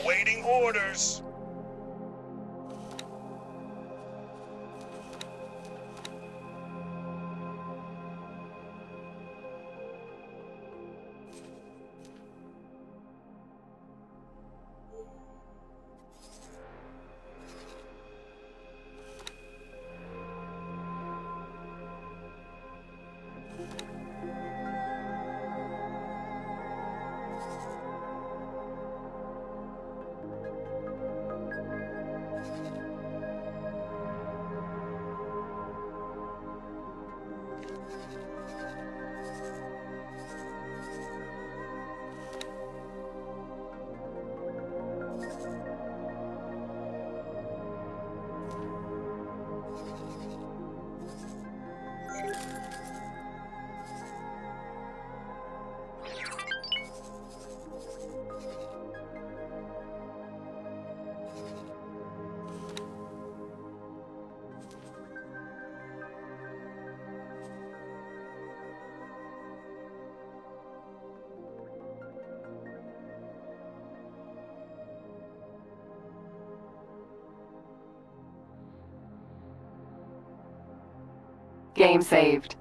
Awaiting orders. Game saved.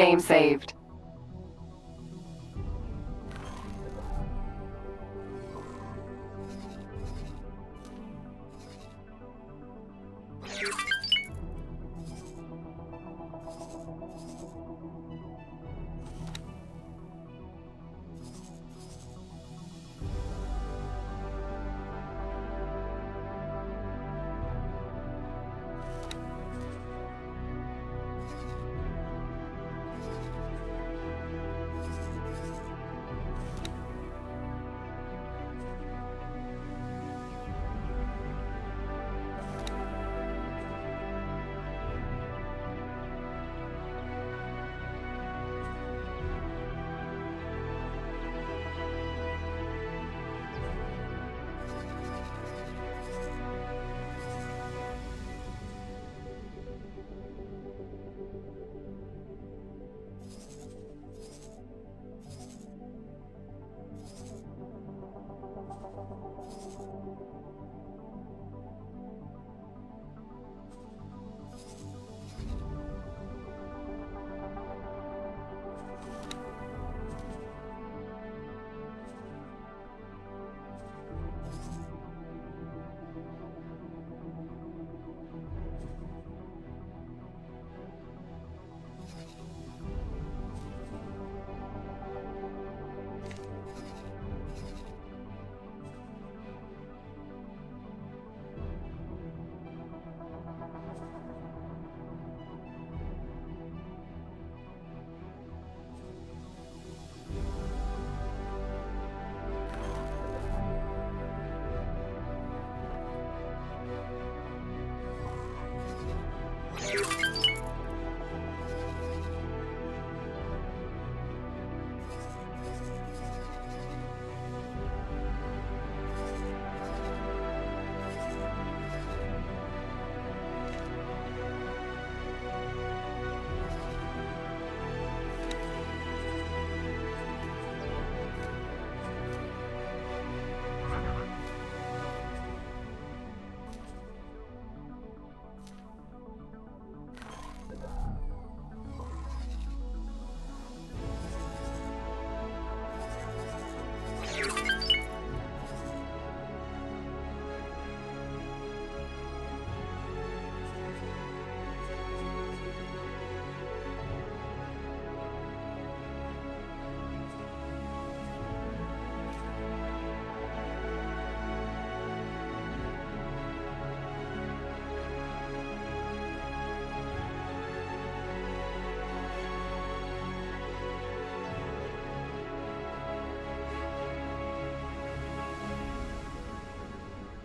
Game saved.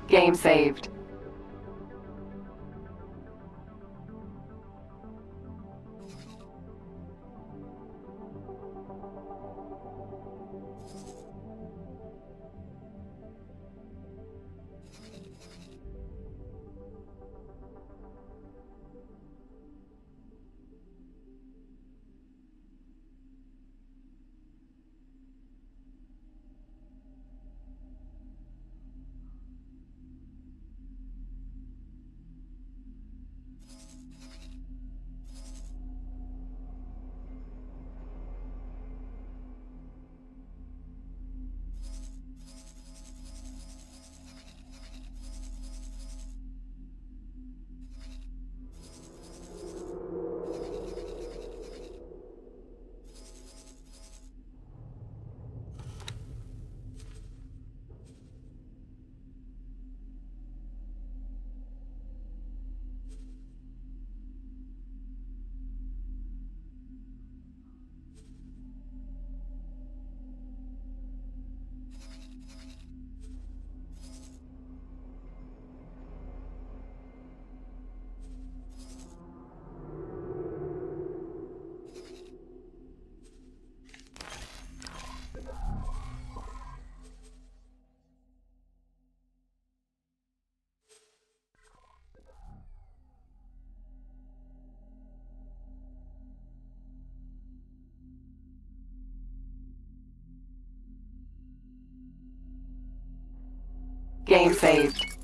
Game saved. Game saved.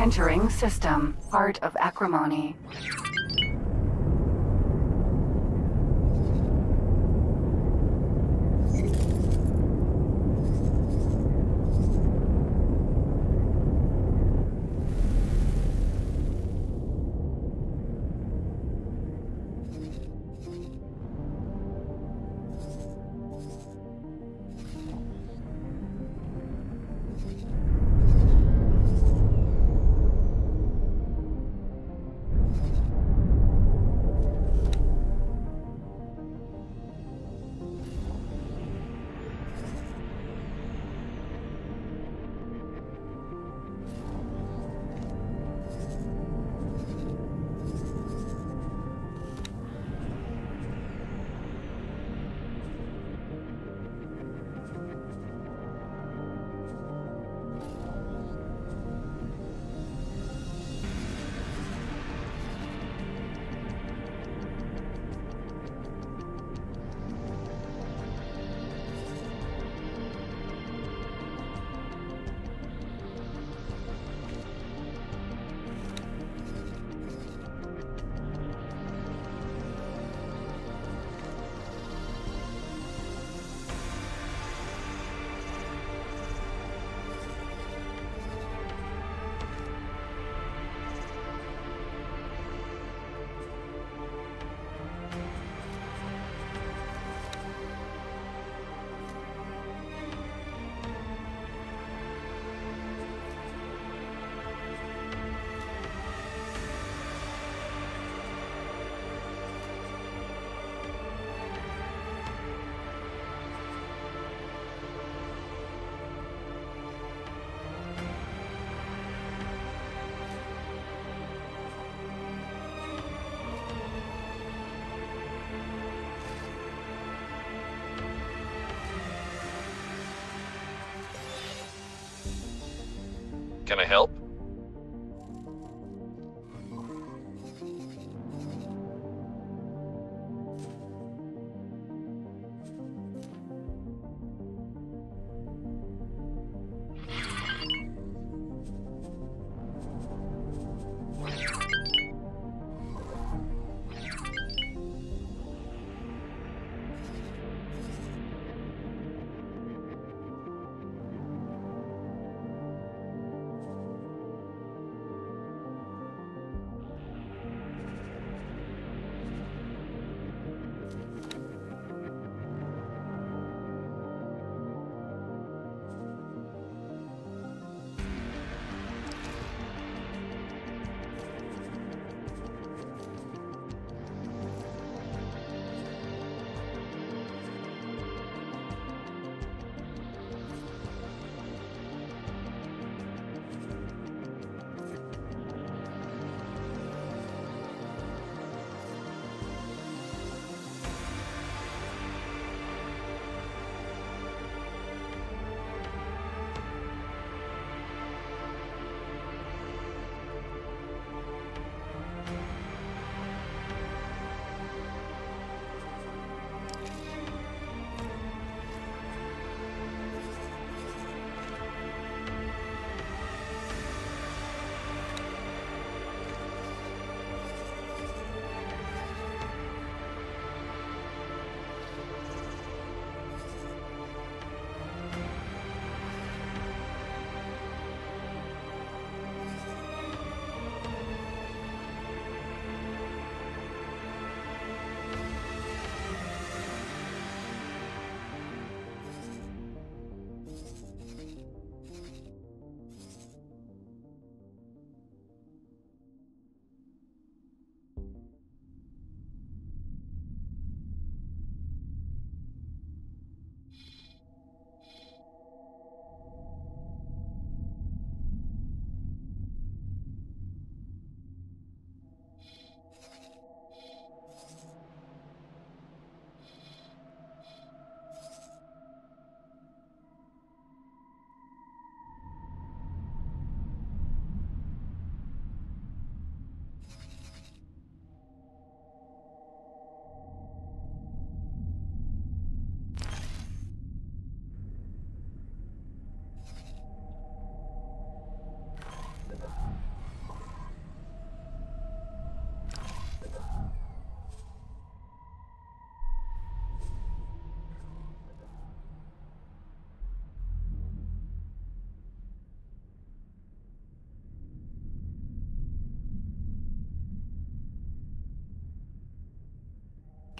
Entering system. Art of acrimony.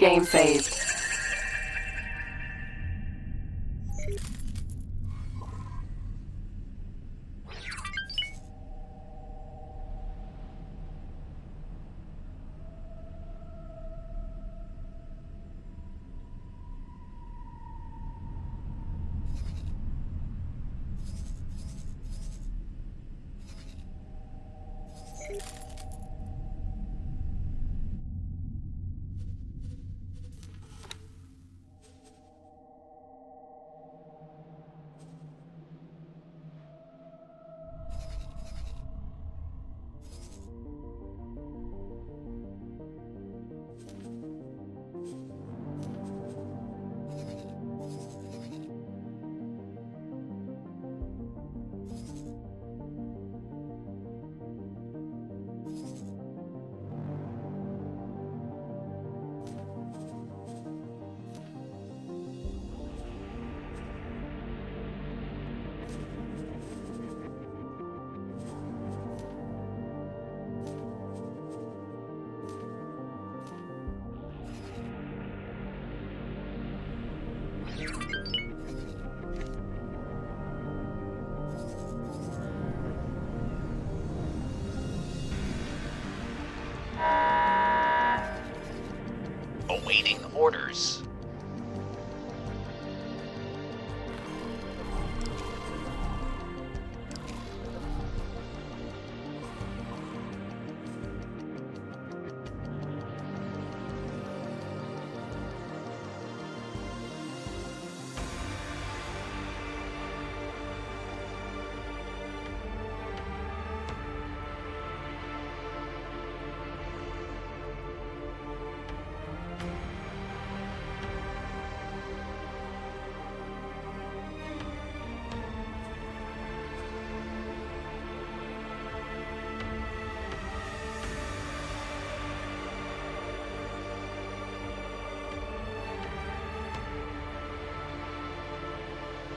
Game saved.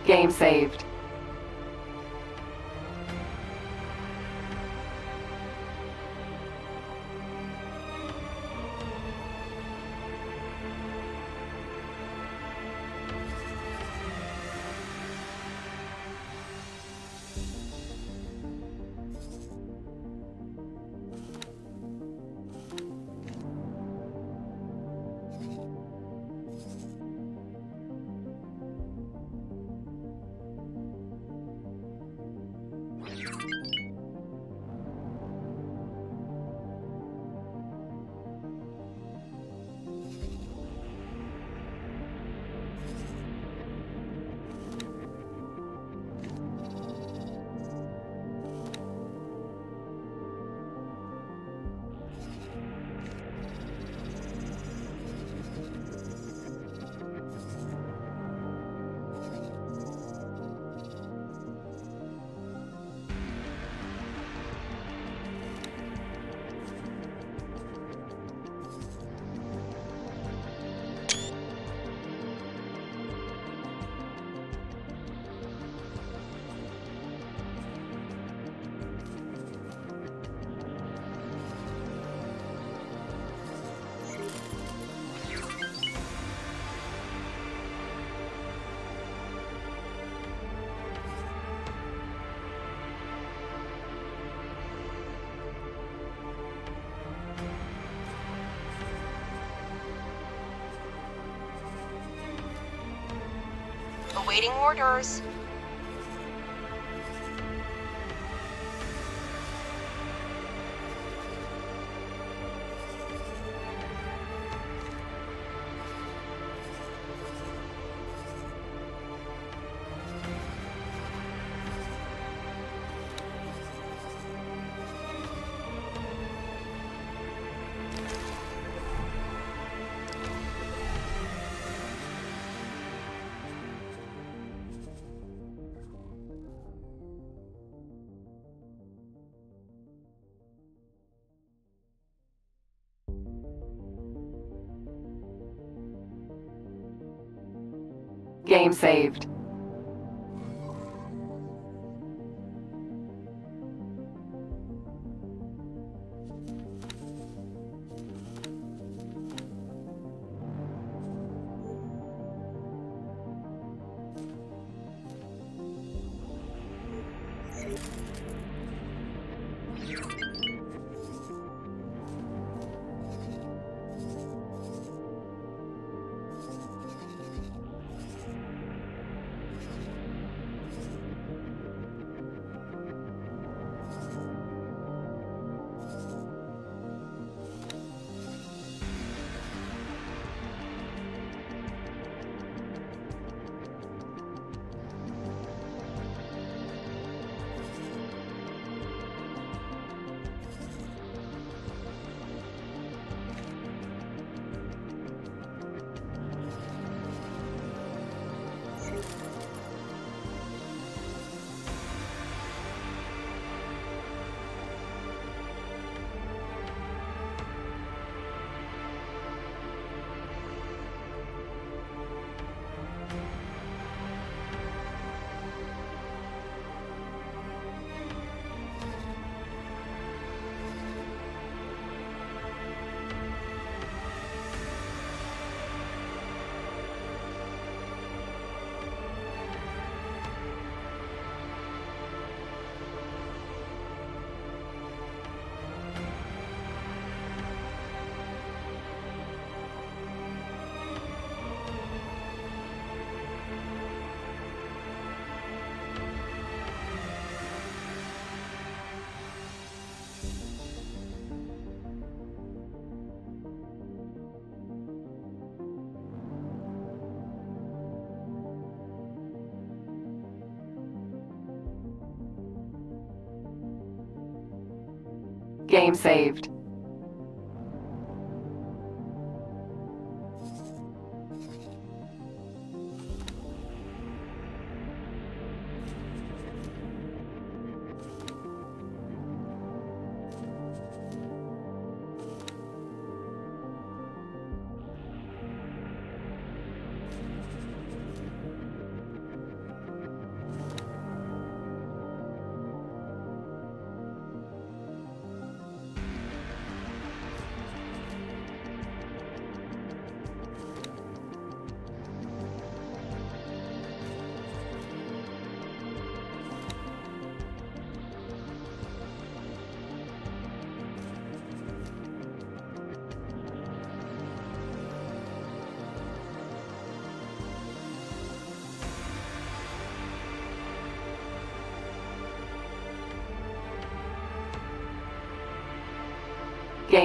Game saved. Awaiting orders. Game saved. Game saved.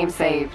Game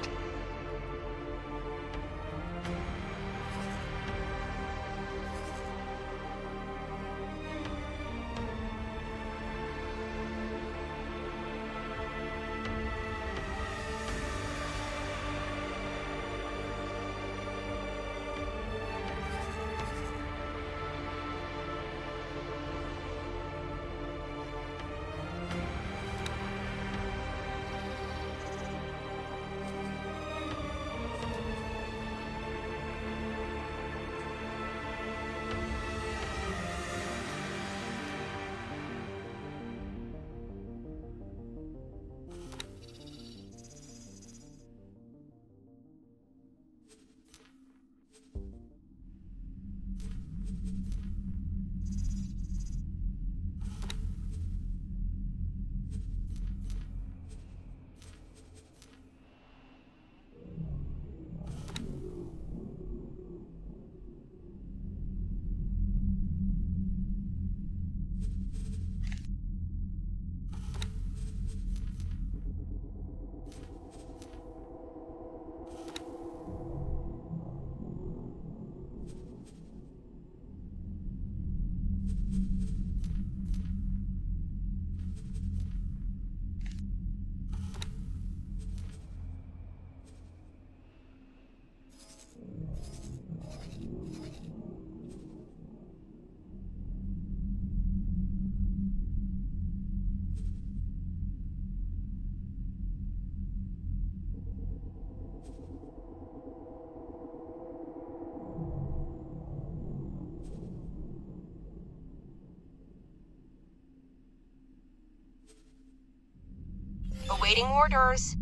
Awaiting orders.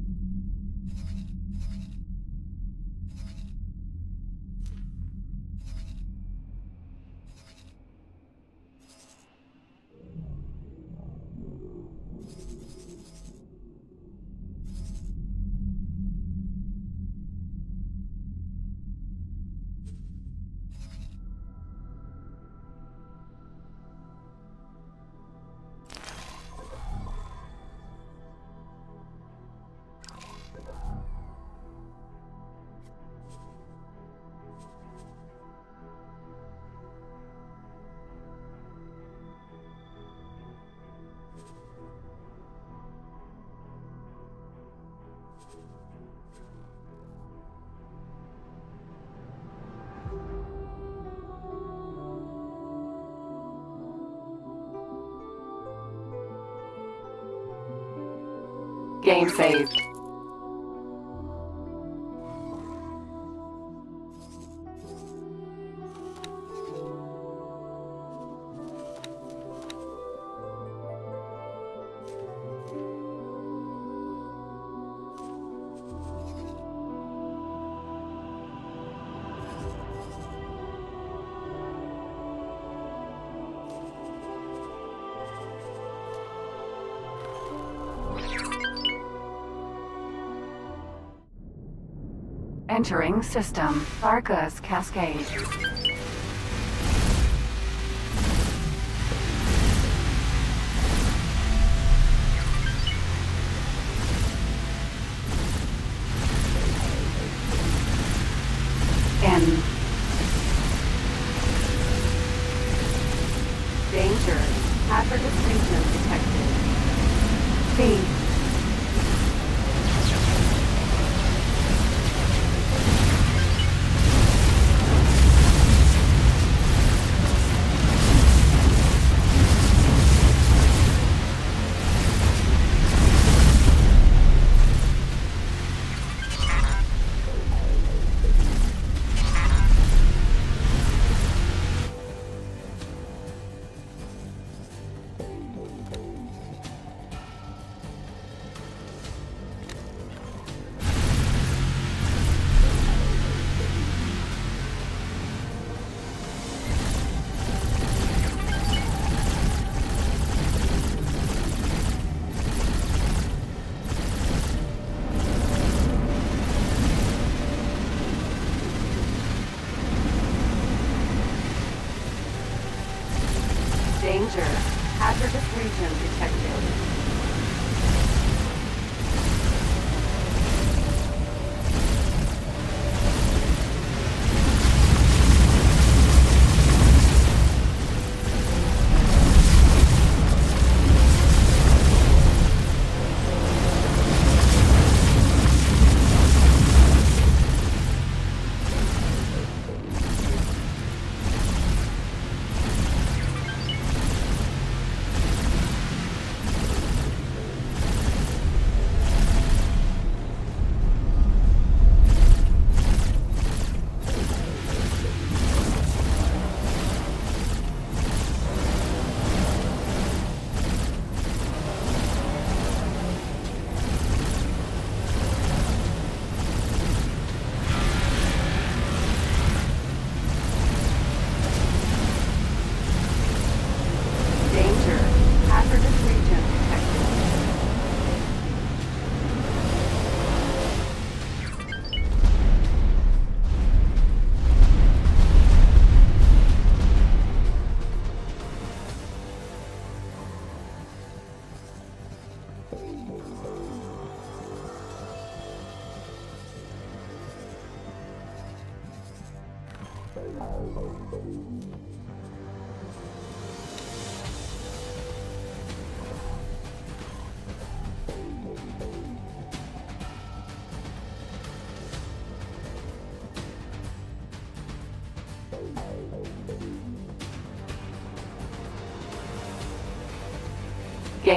Game saved. Entering system. Tharka's Cascade.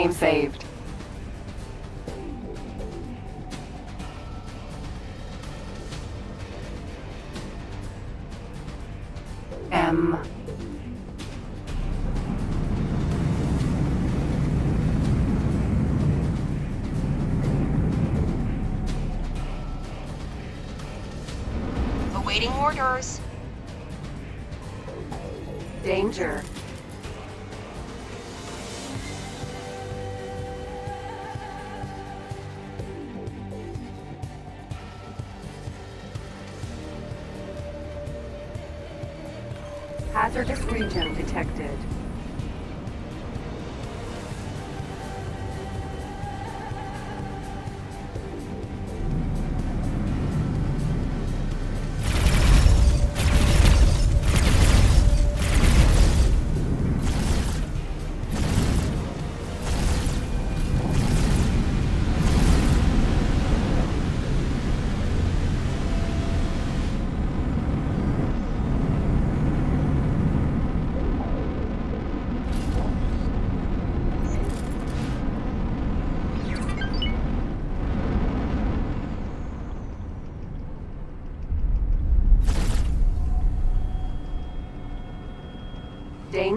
Game saved.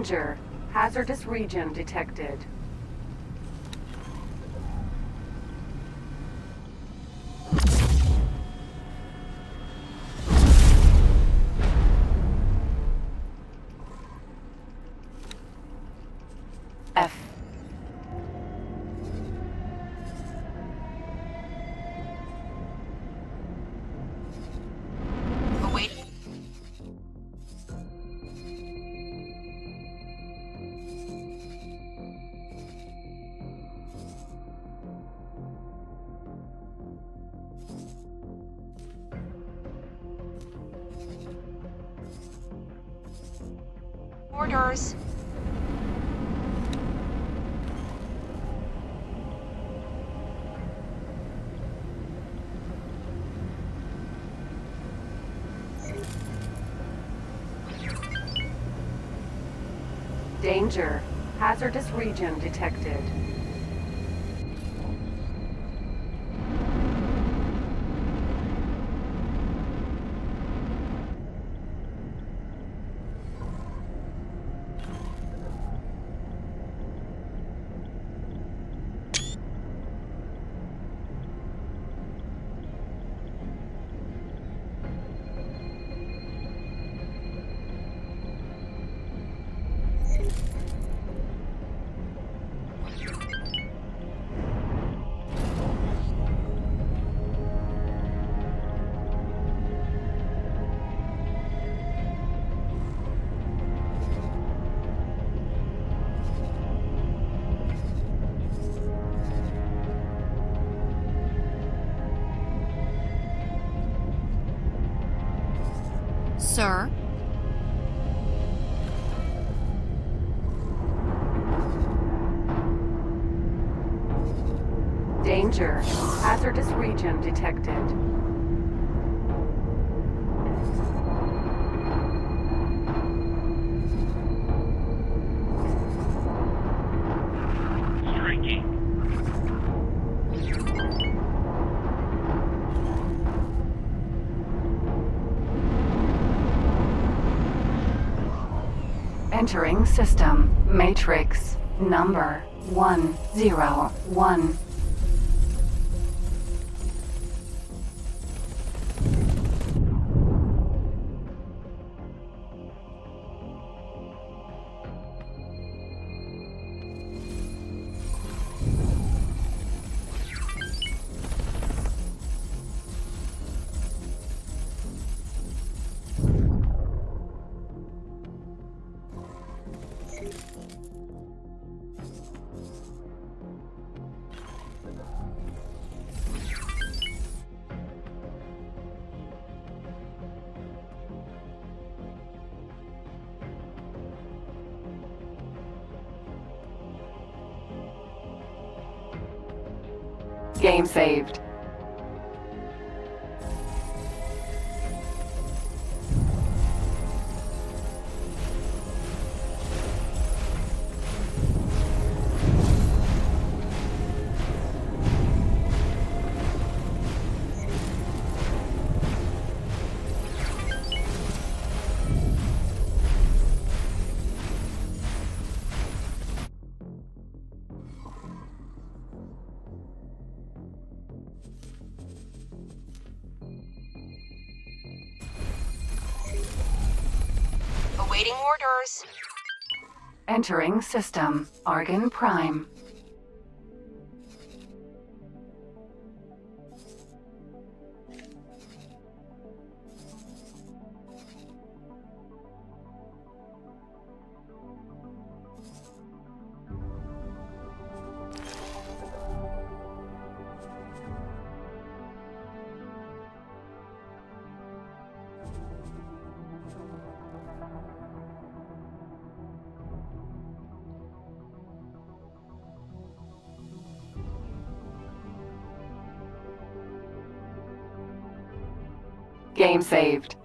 Danger. Hazardous region detected. Danger. Hazardous region detected. Danger. Hazardous region detected. Entering system. Matrix. Number 101. Game saved. Entering system. Argon Prime. Game saved.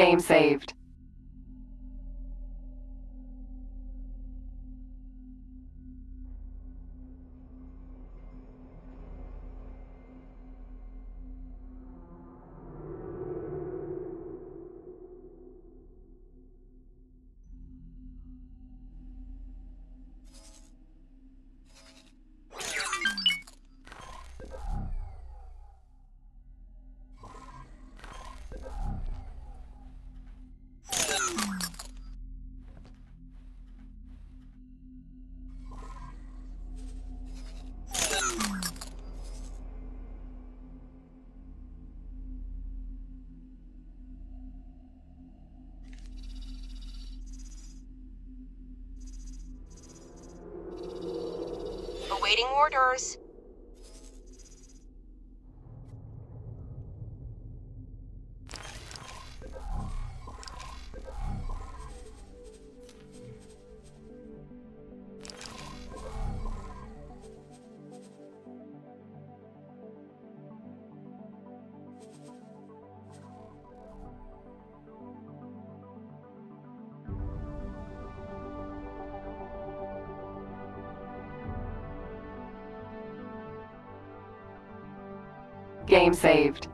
Game saved. Awaiting orders. Game saved.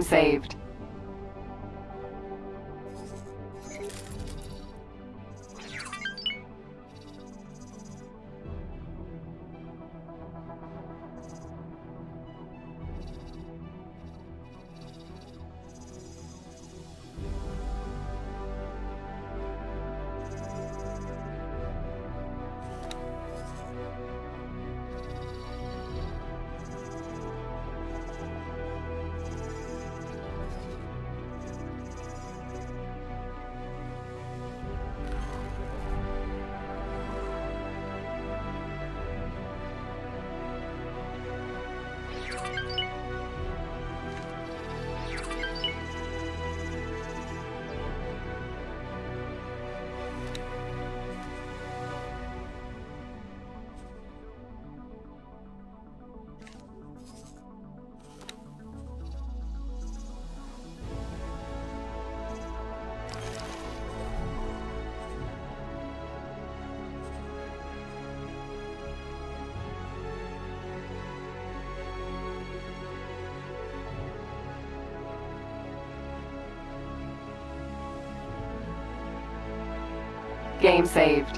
Game saved. Game saved.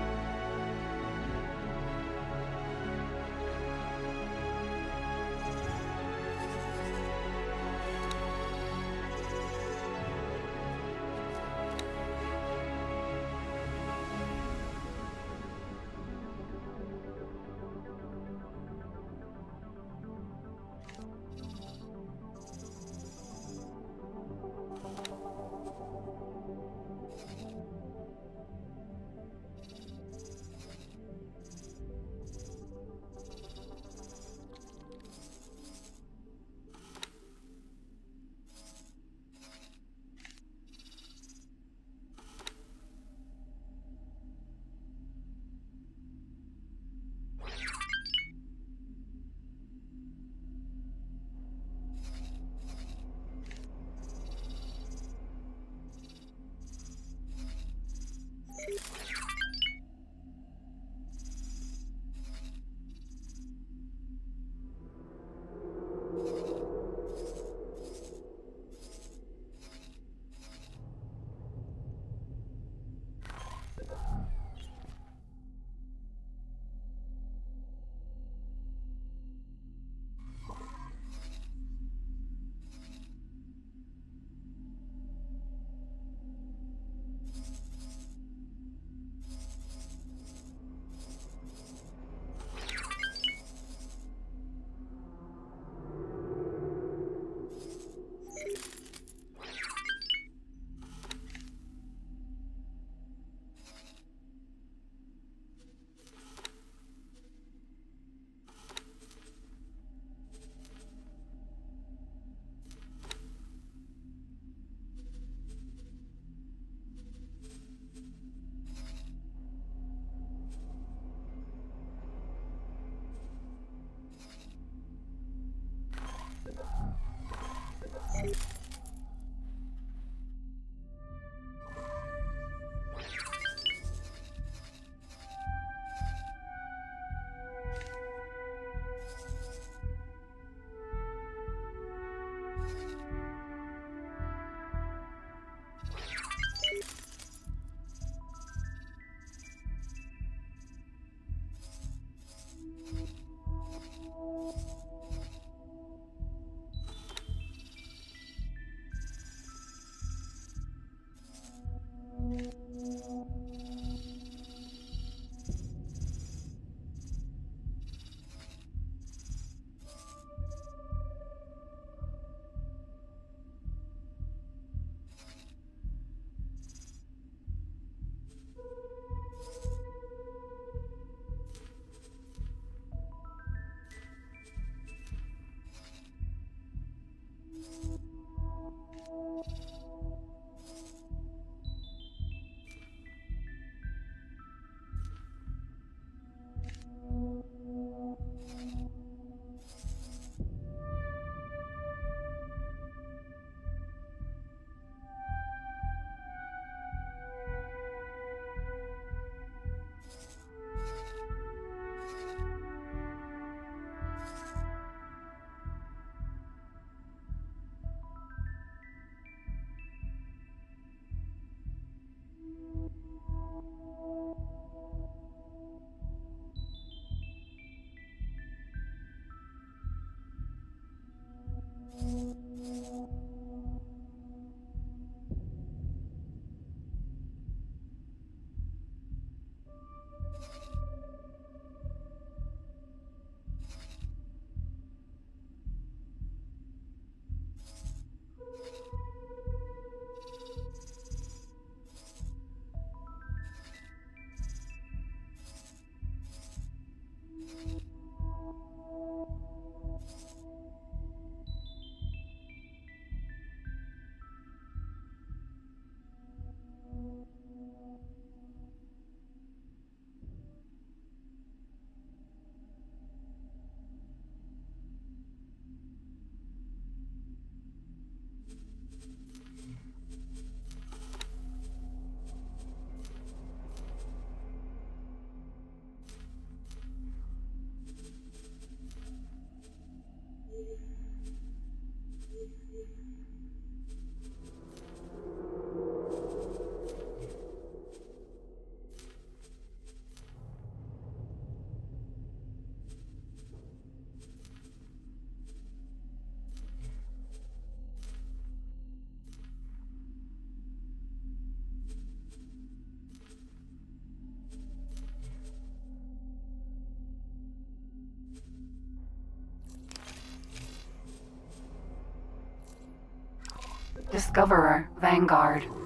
Discoverer, Vanguard.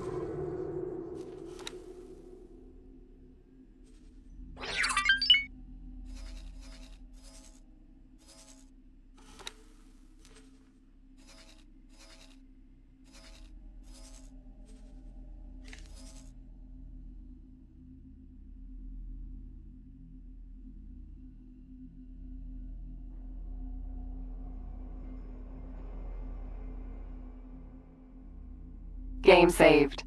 Game saved.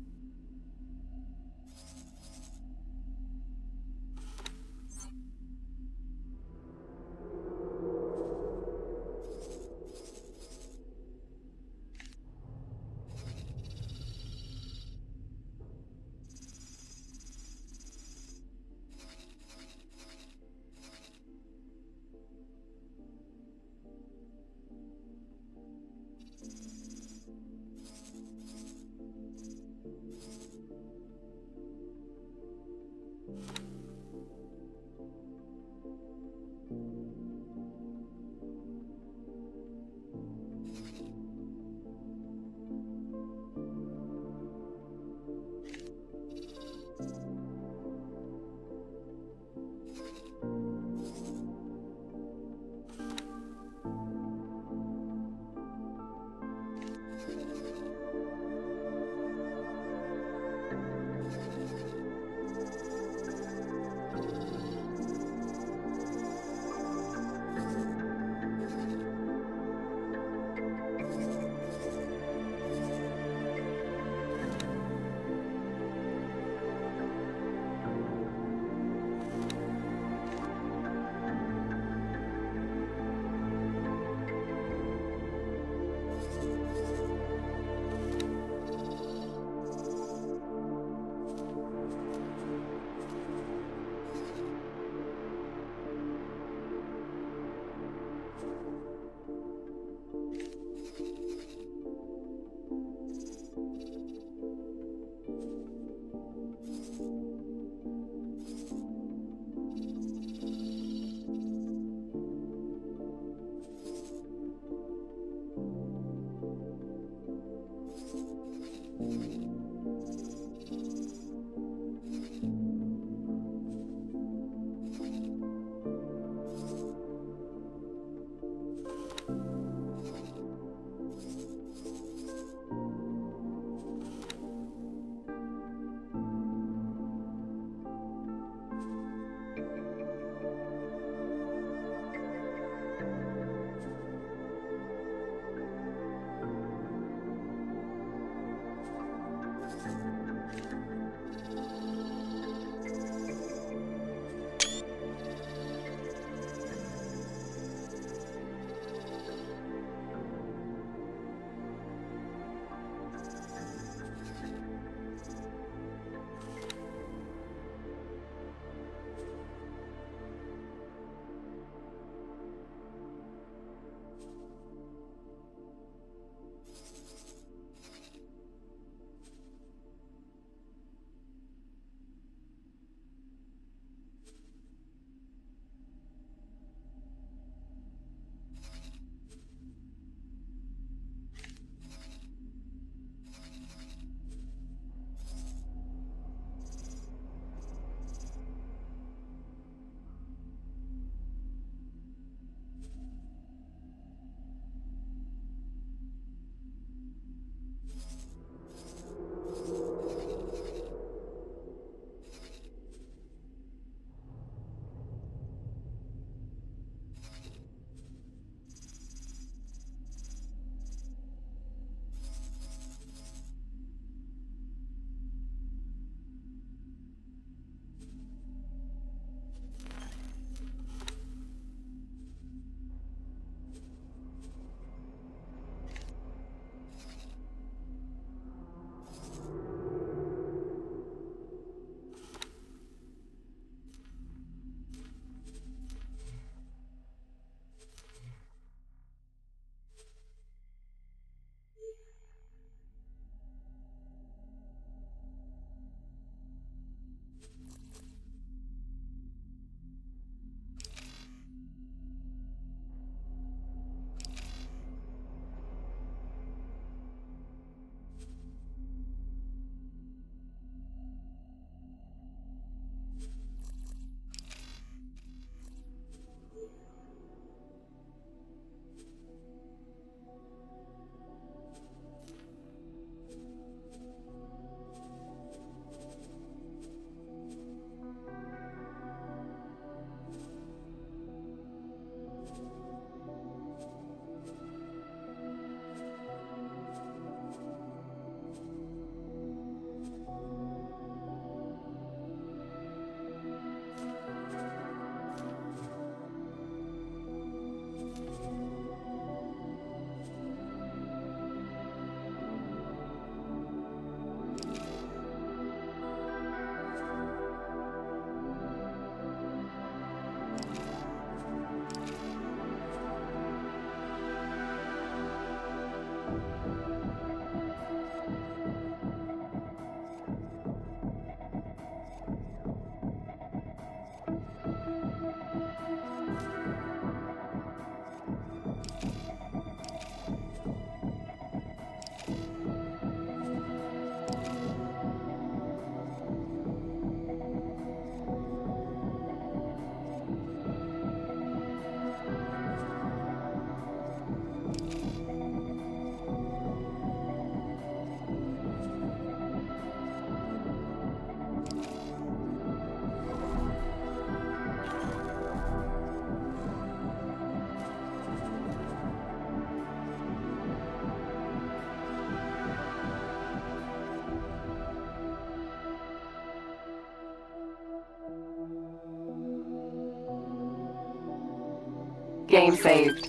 Game saved.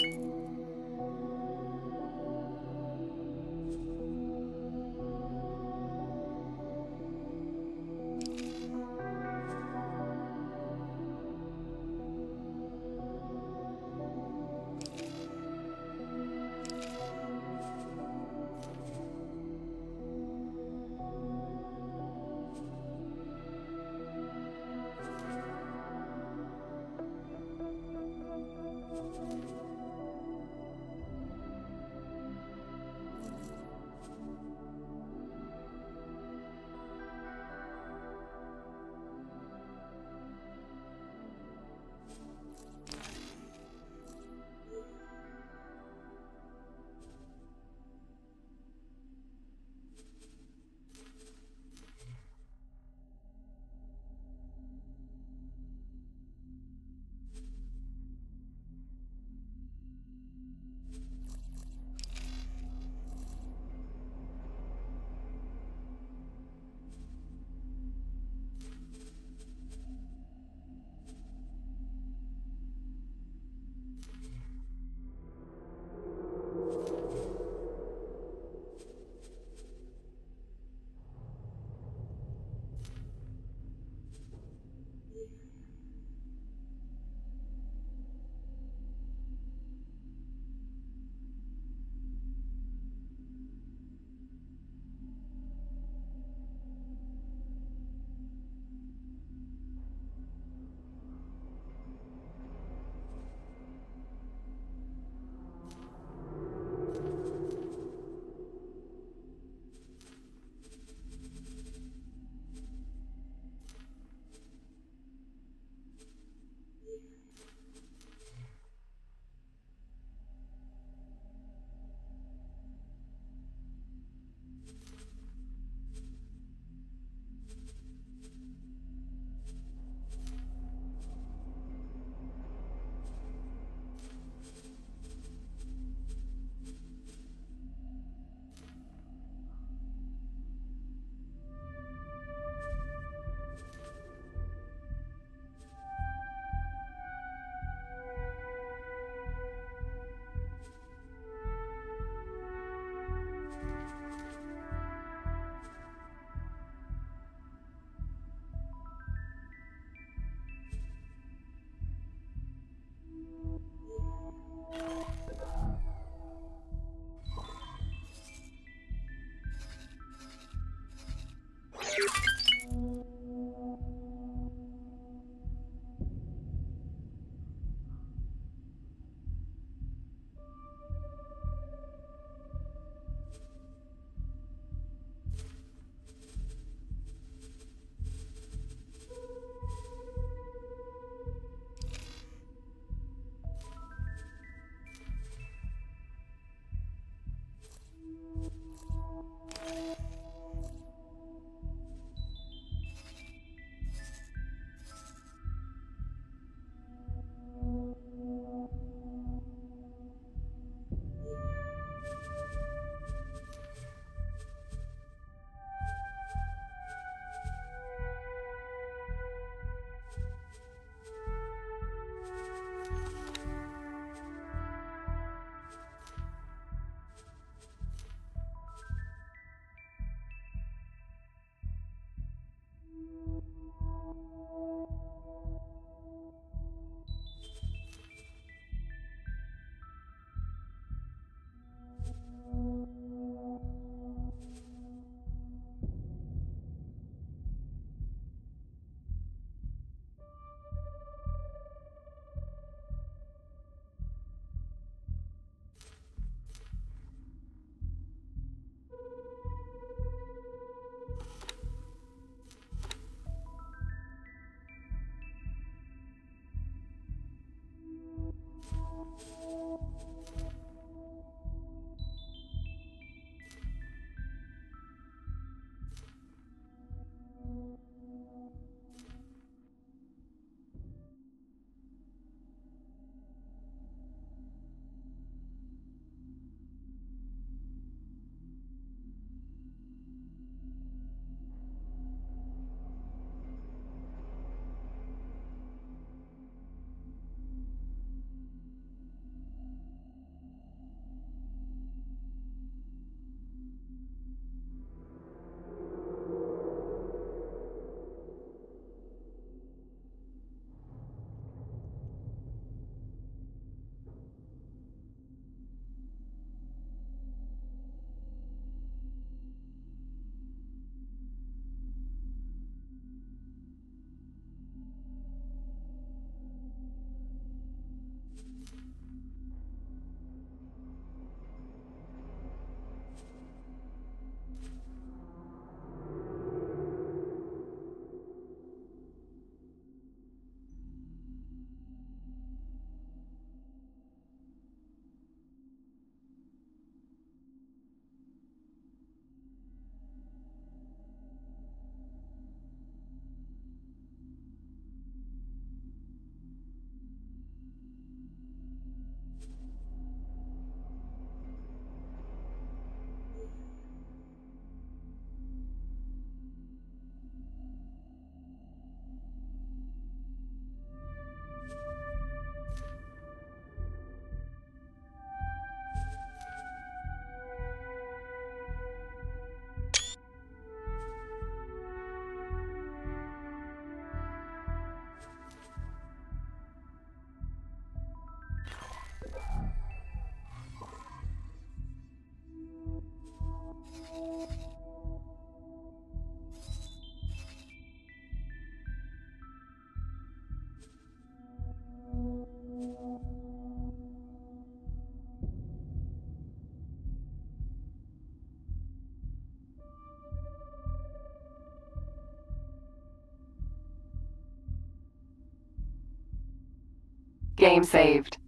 Game saved.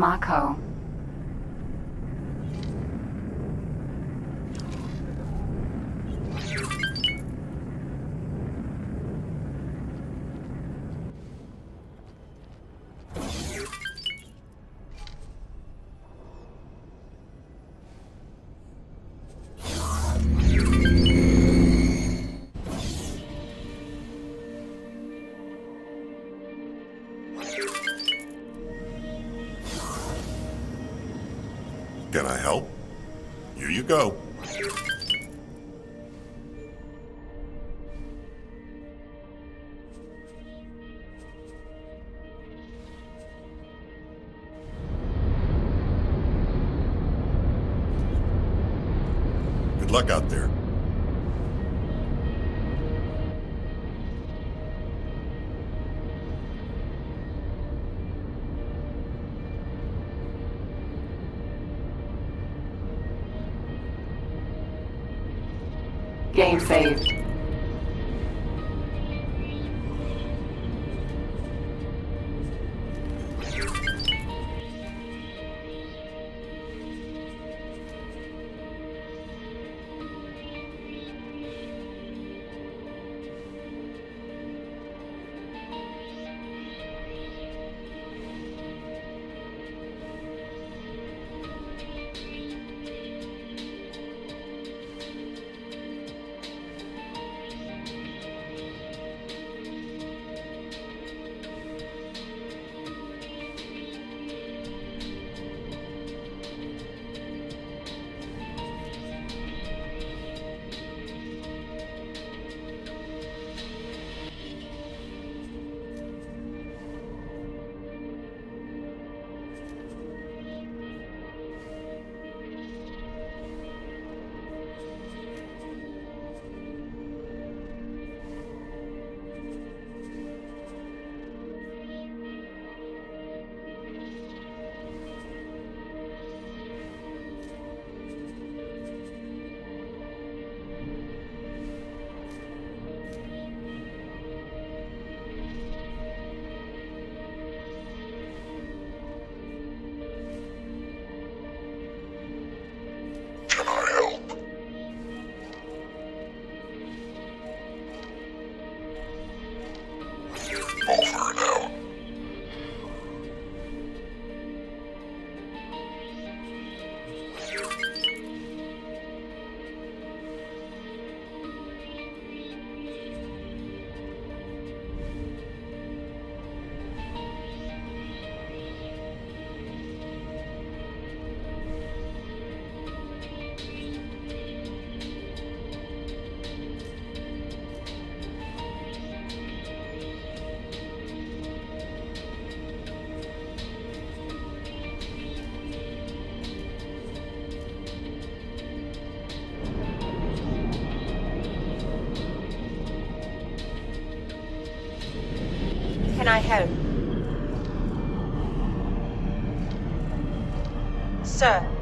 Mako. Luck out there. My home. Sir.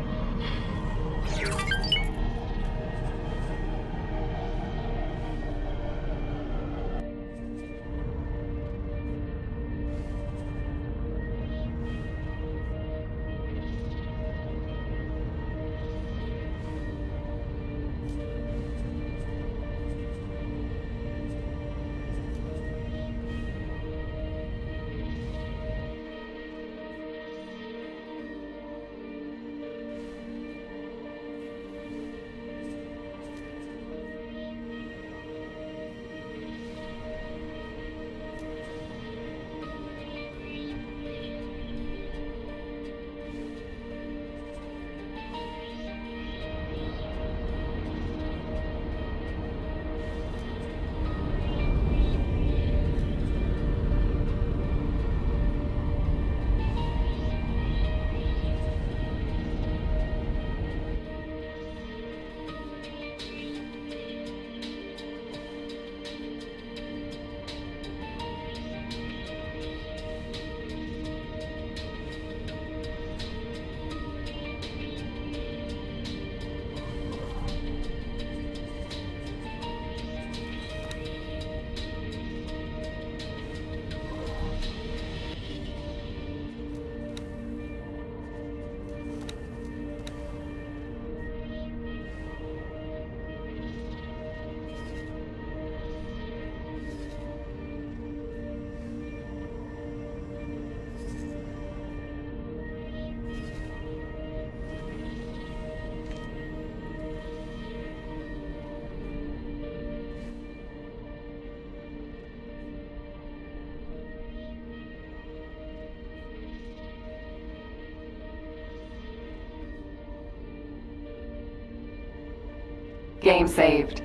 Game saved.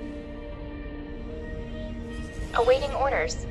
Awaiting orders.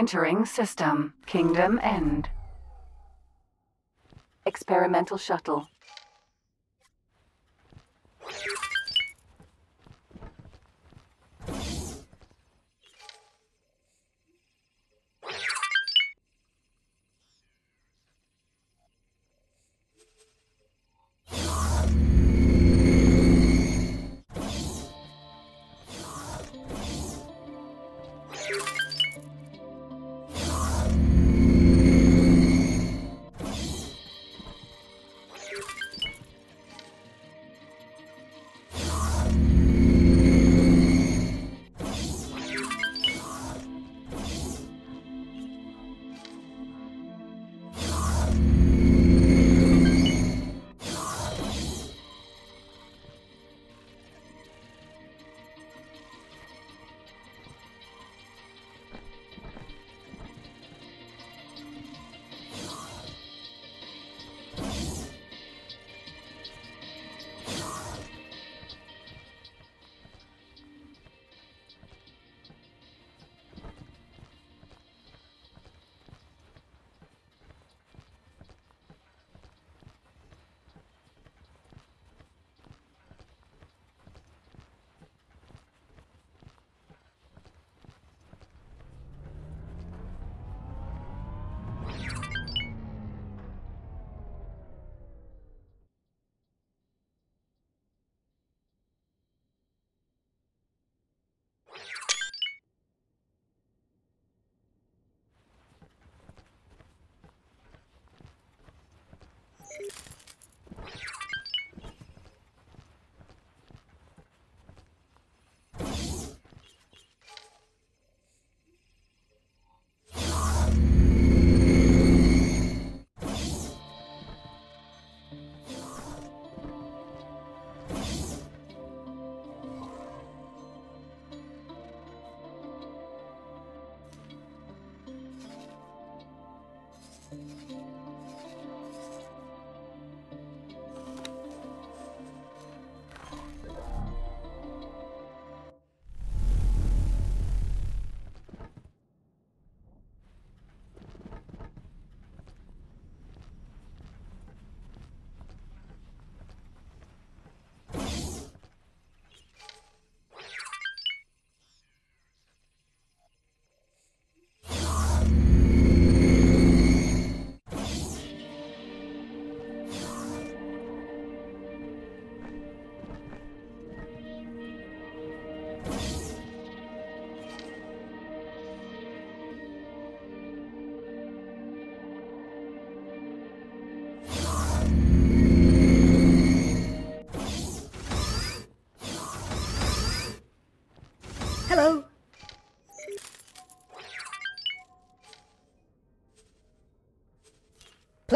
Entering system. Kingdom End. Experimental shuttle.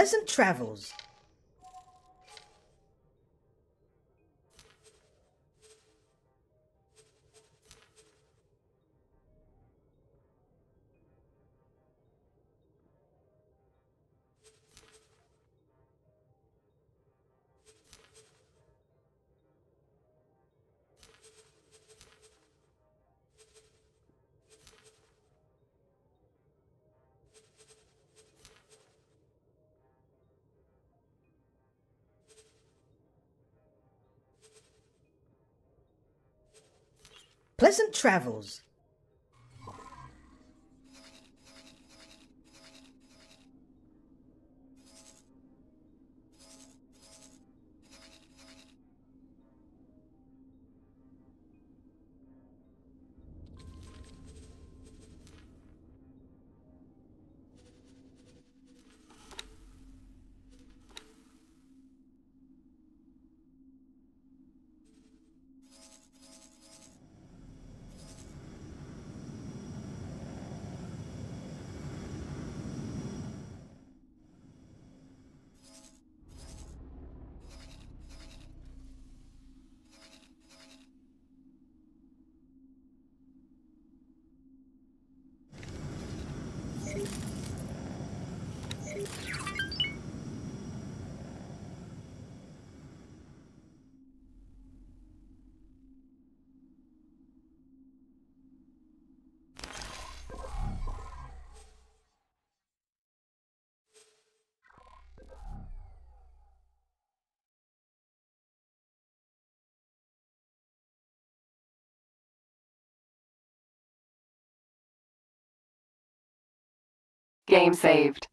Pleasant travels. Travels. Game saved.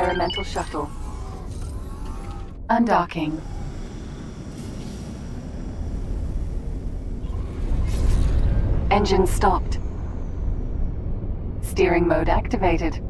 Experimental shuttle. Undocking. Engine stopped. Steering mode activated.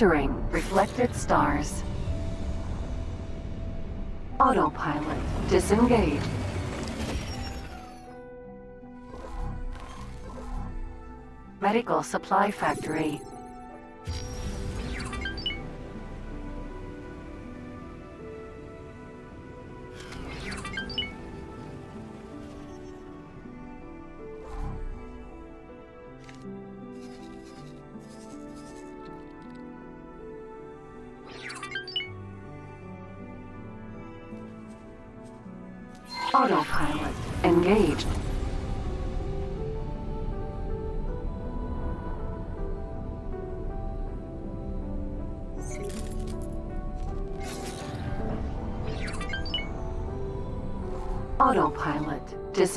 Entering reflected stars. Autopilot disengaged. Medical supply factory.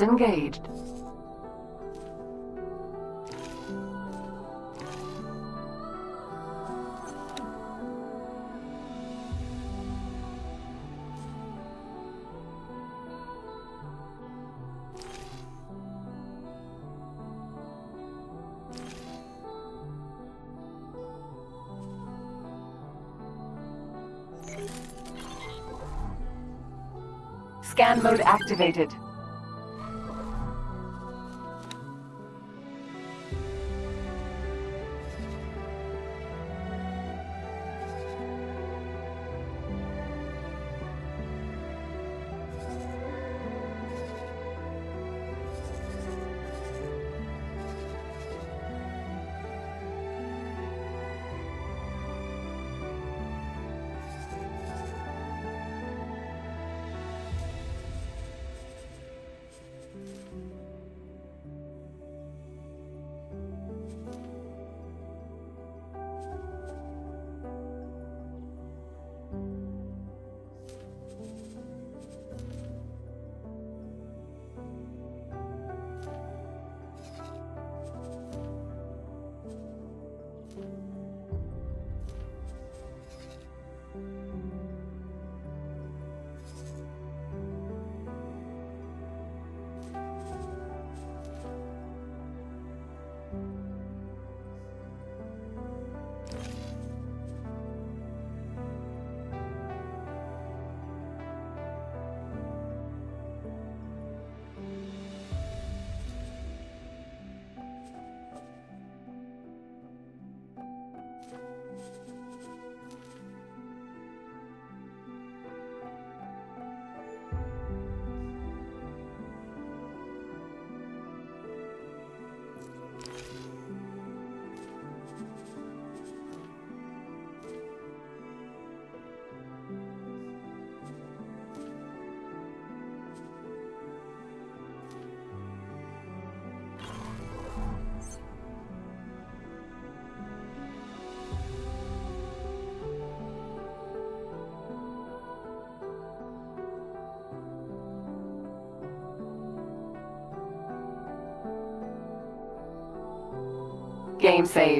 Disengaged. Scan mode activated. Game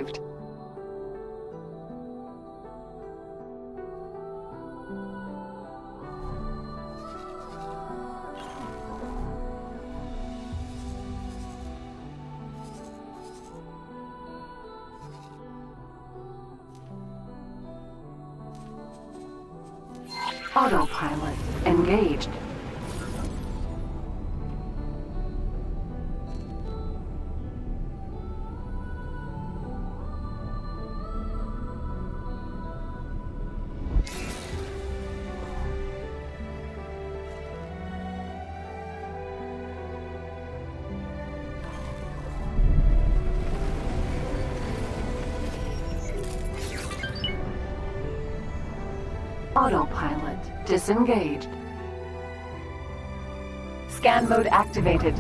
Disengaged. Scan mode activated.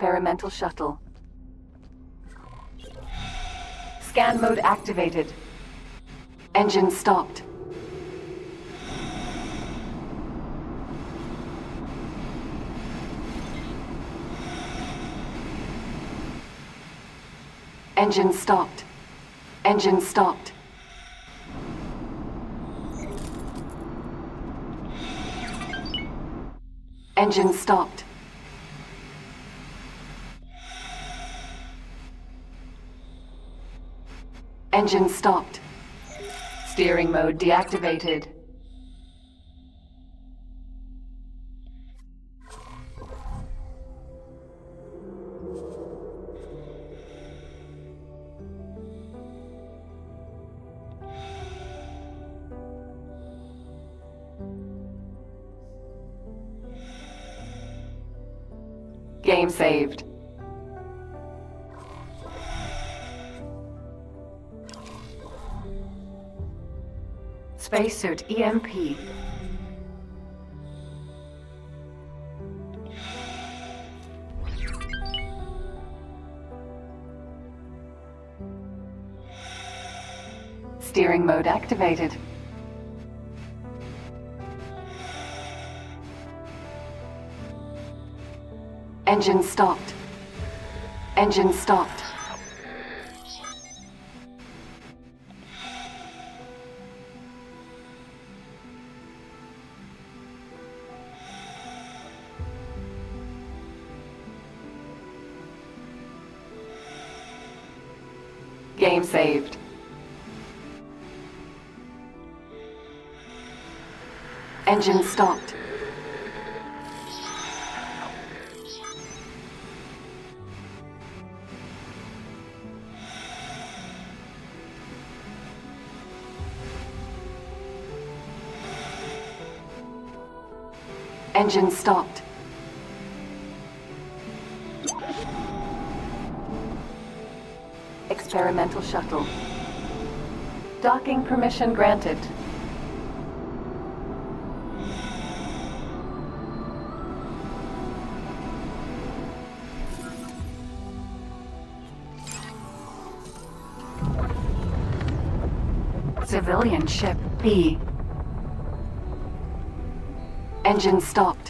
Experimental shuttle. Scan mode activated. Engine stopped. Engine stopped. Engine stopped. Engine stopped. Engine stopped. Steering mode deactivated. Spacesuit EMP. Steering mode activated. Engine stopped. Engine stopped. Engine stopped. Engine stopped. Experimental shuttle. Docking permission granted. Civilian ship B. Engine stopped.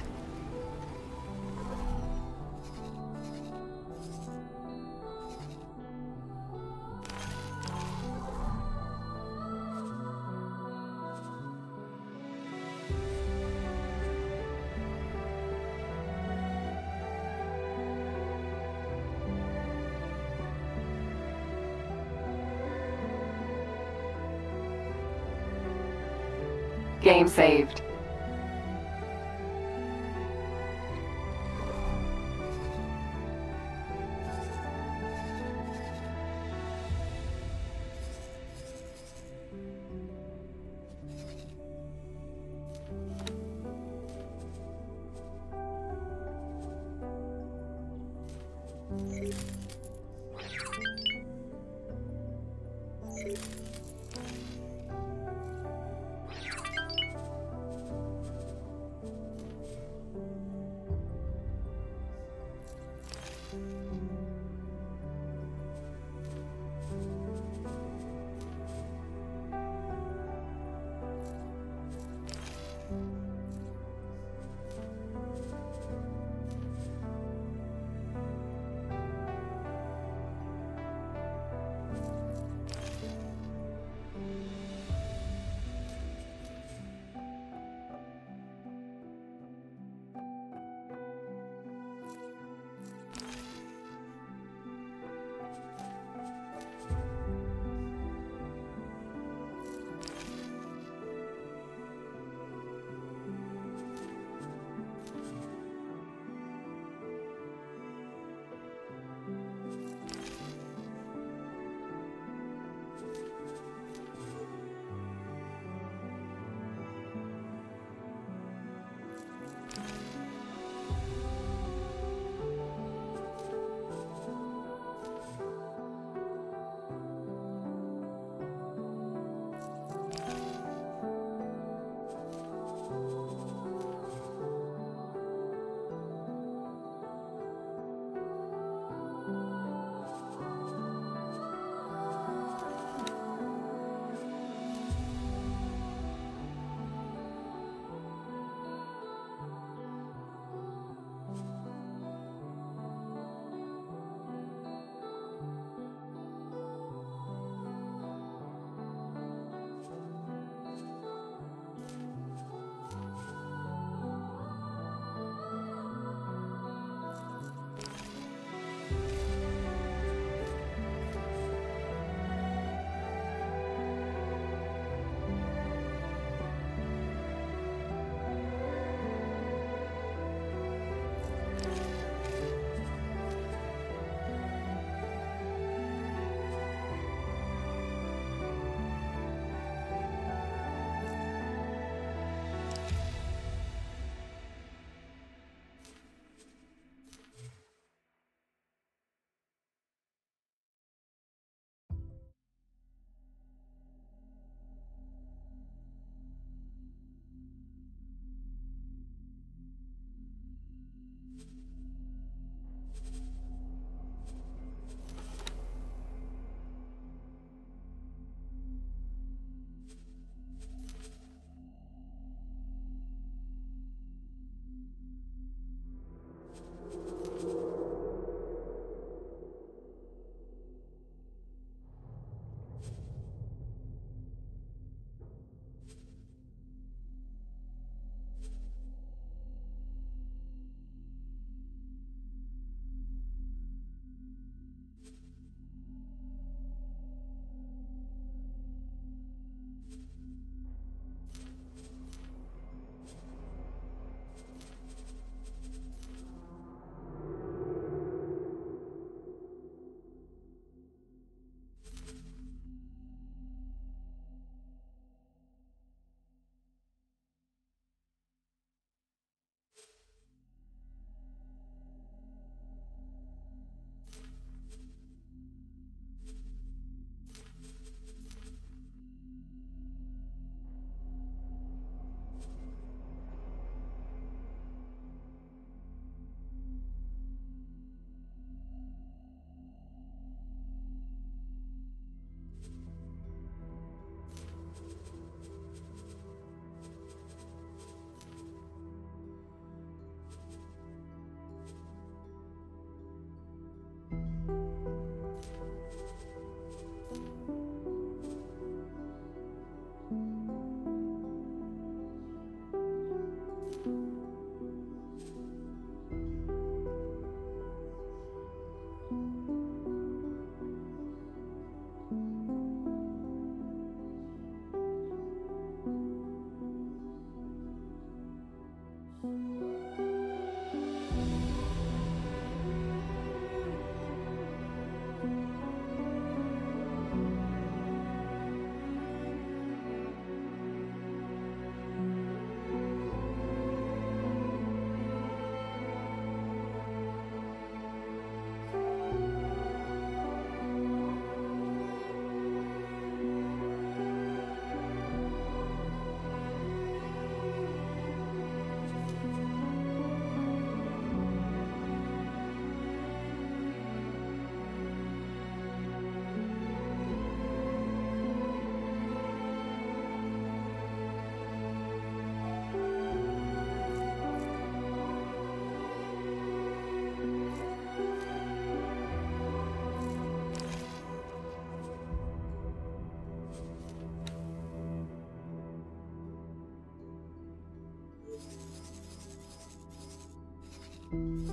Thank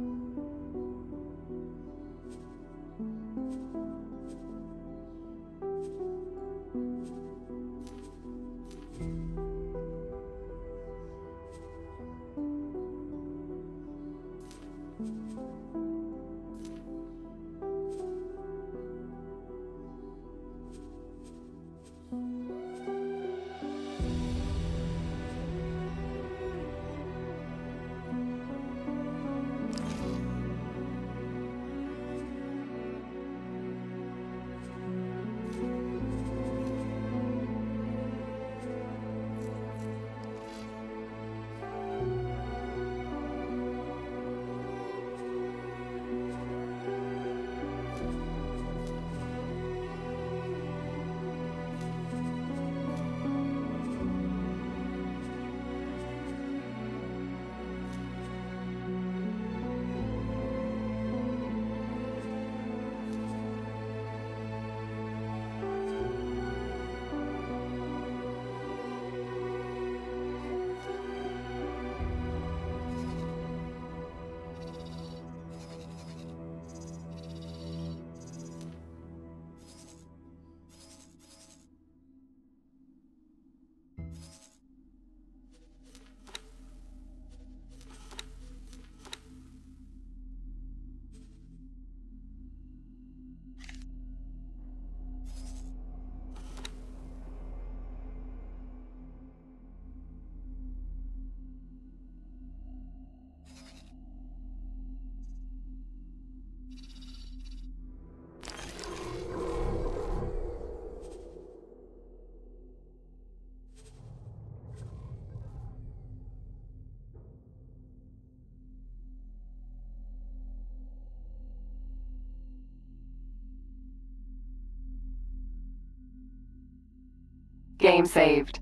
you. Game saved.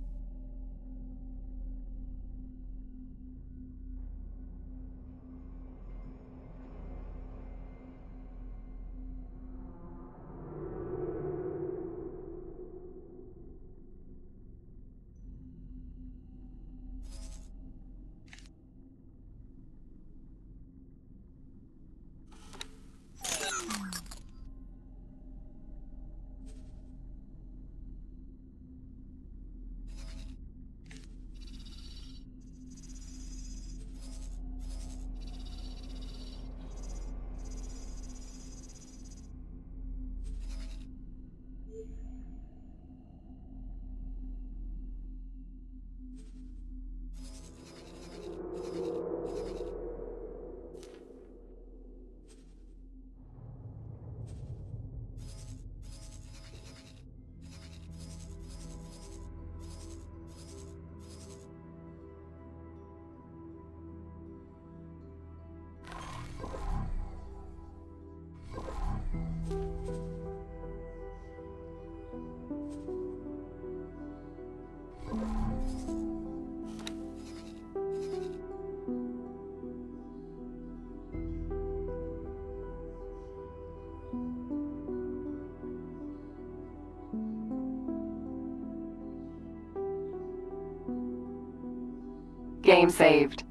Game saved.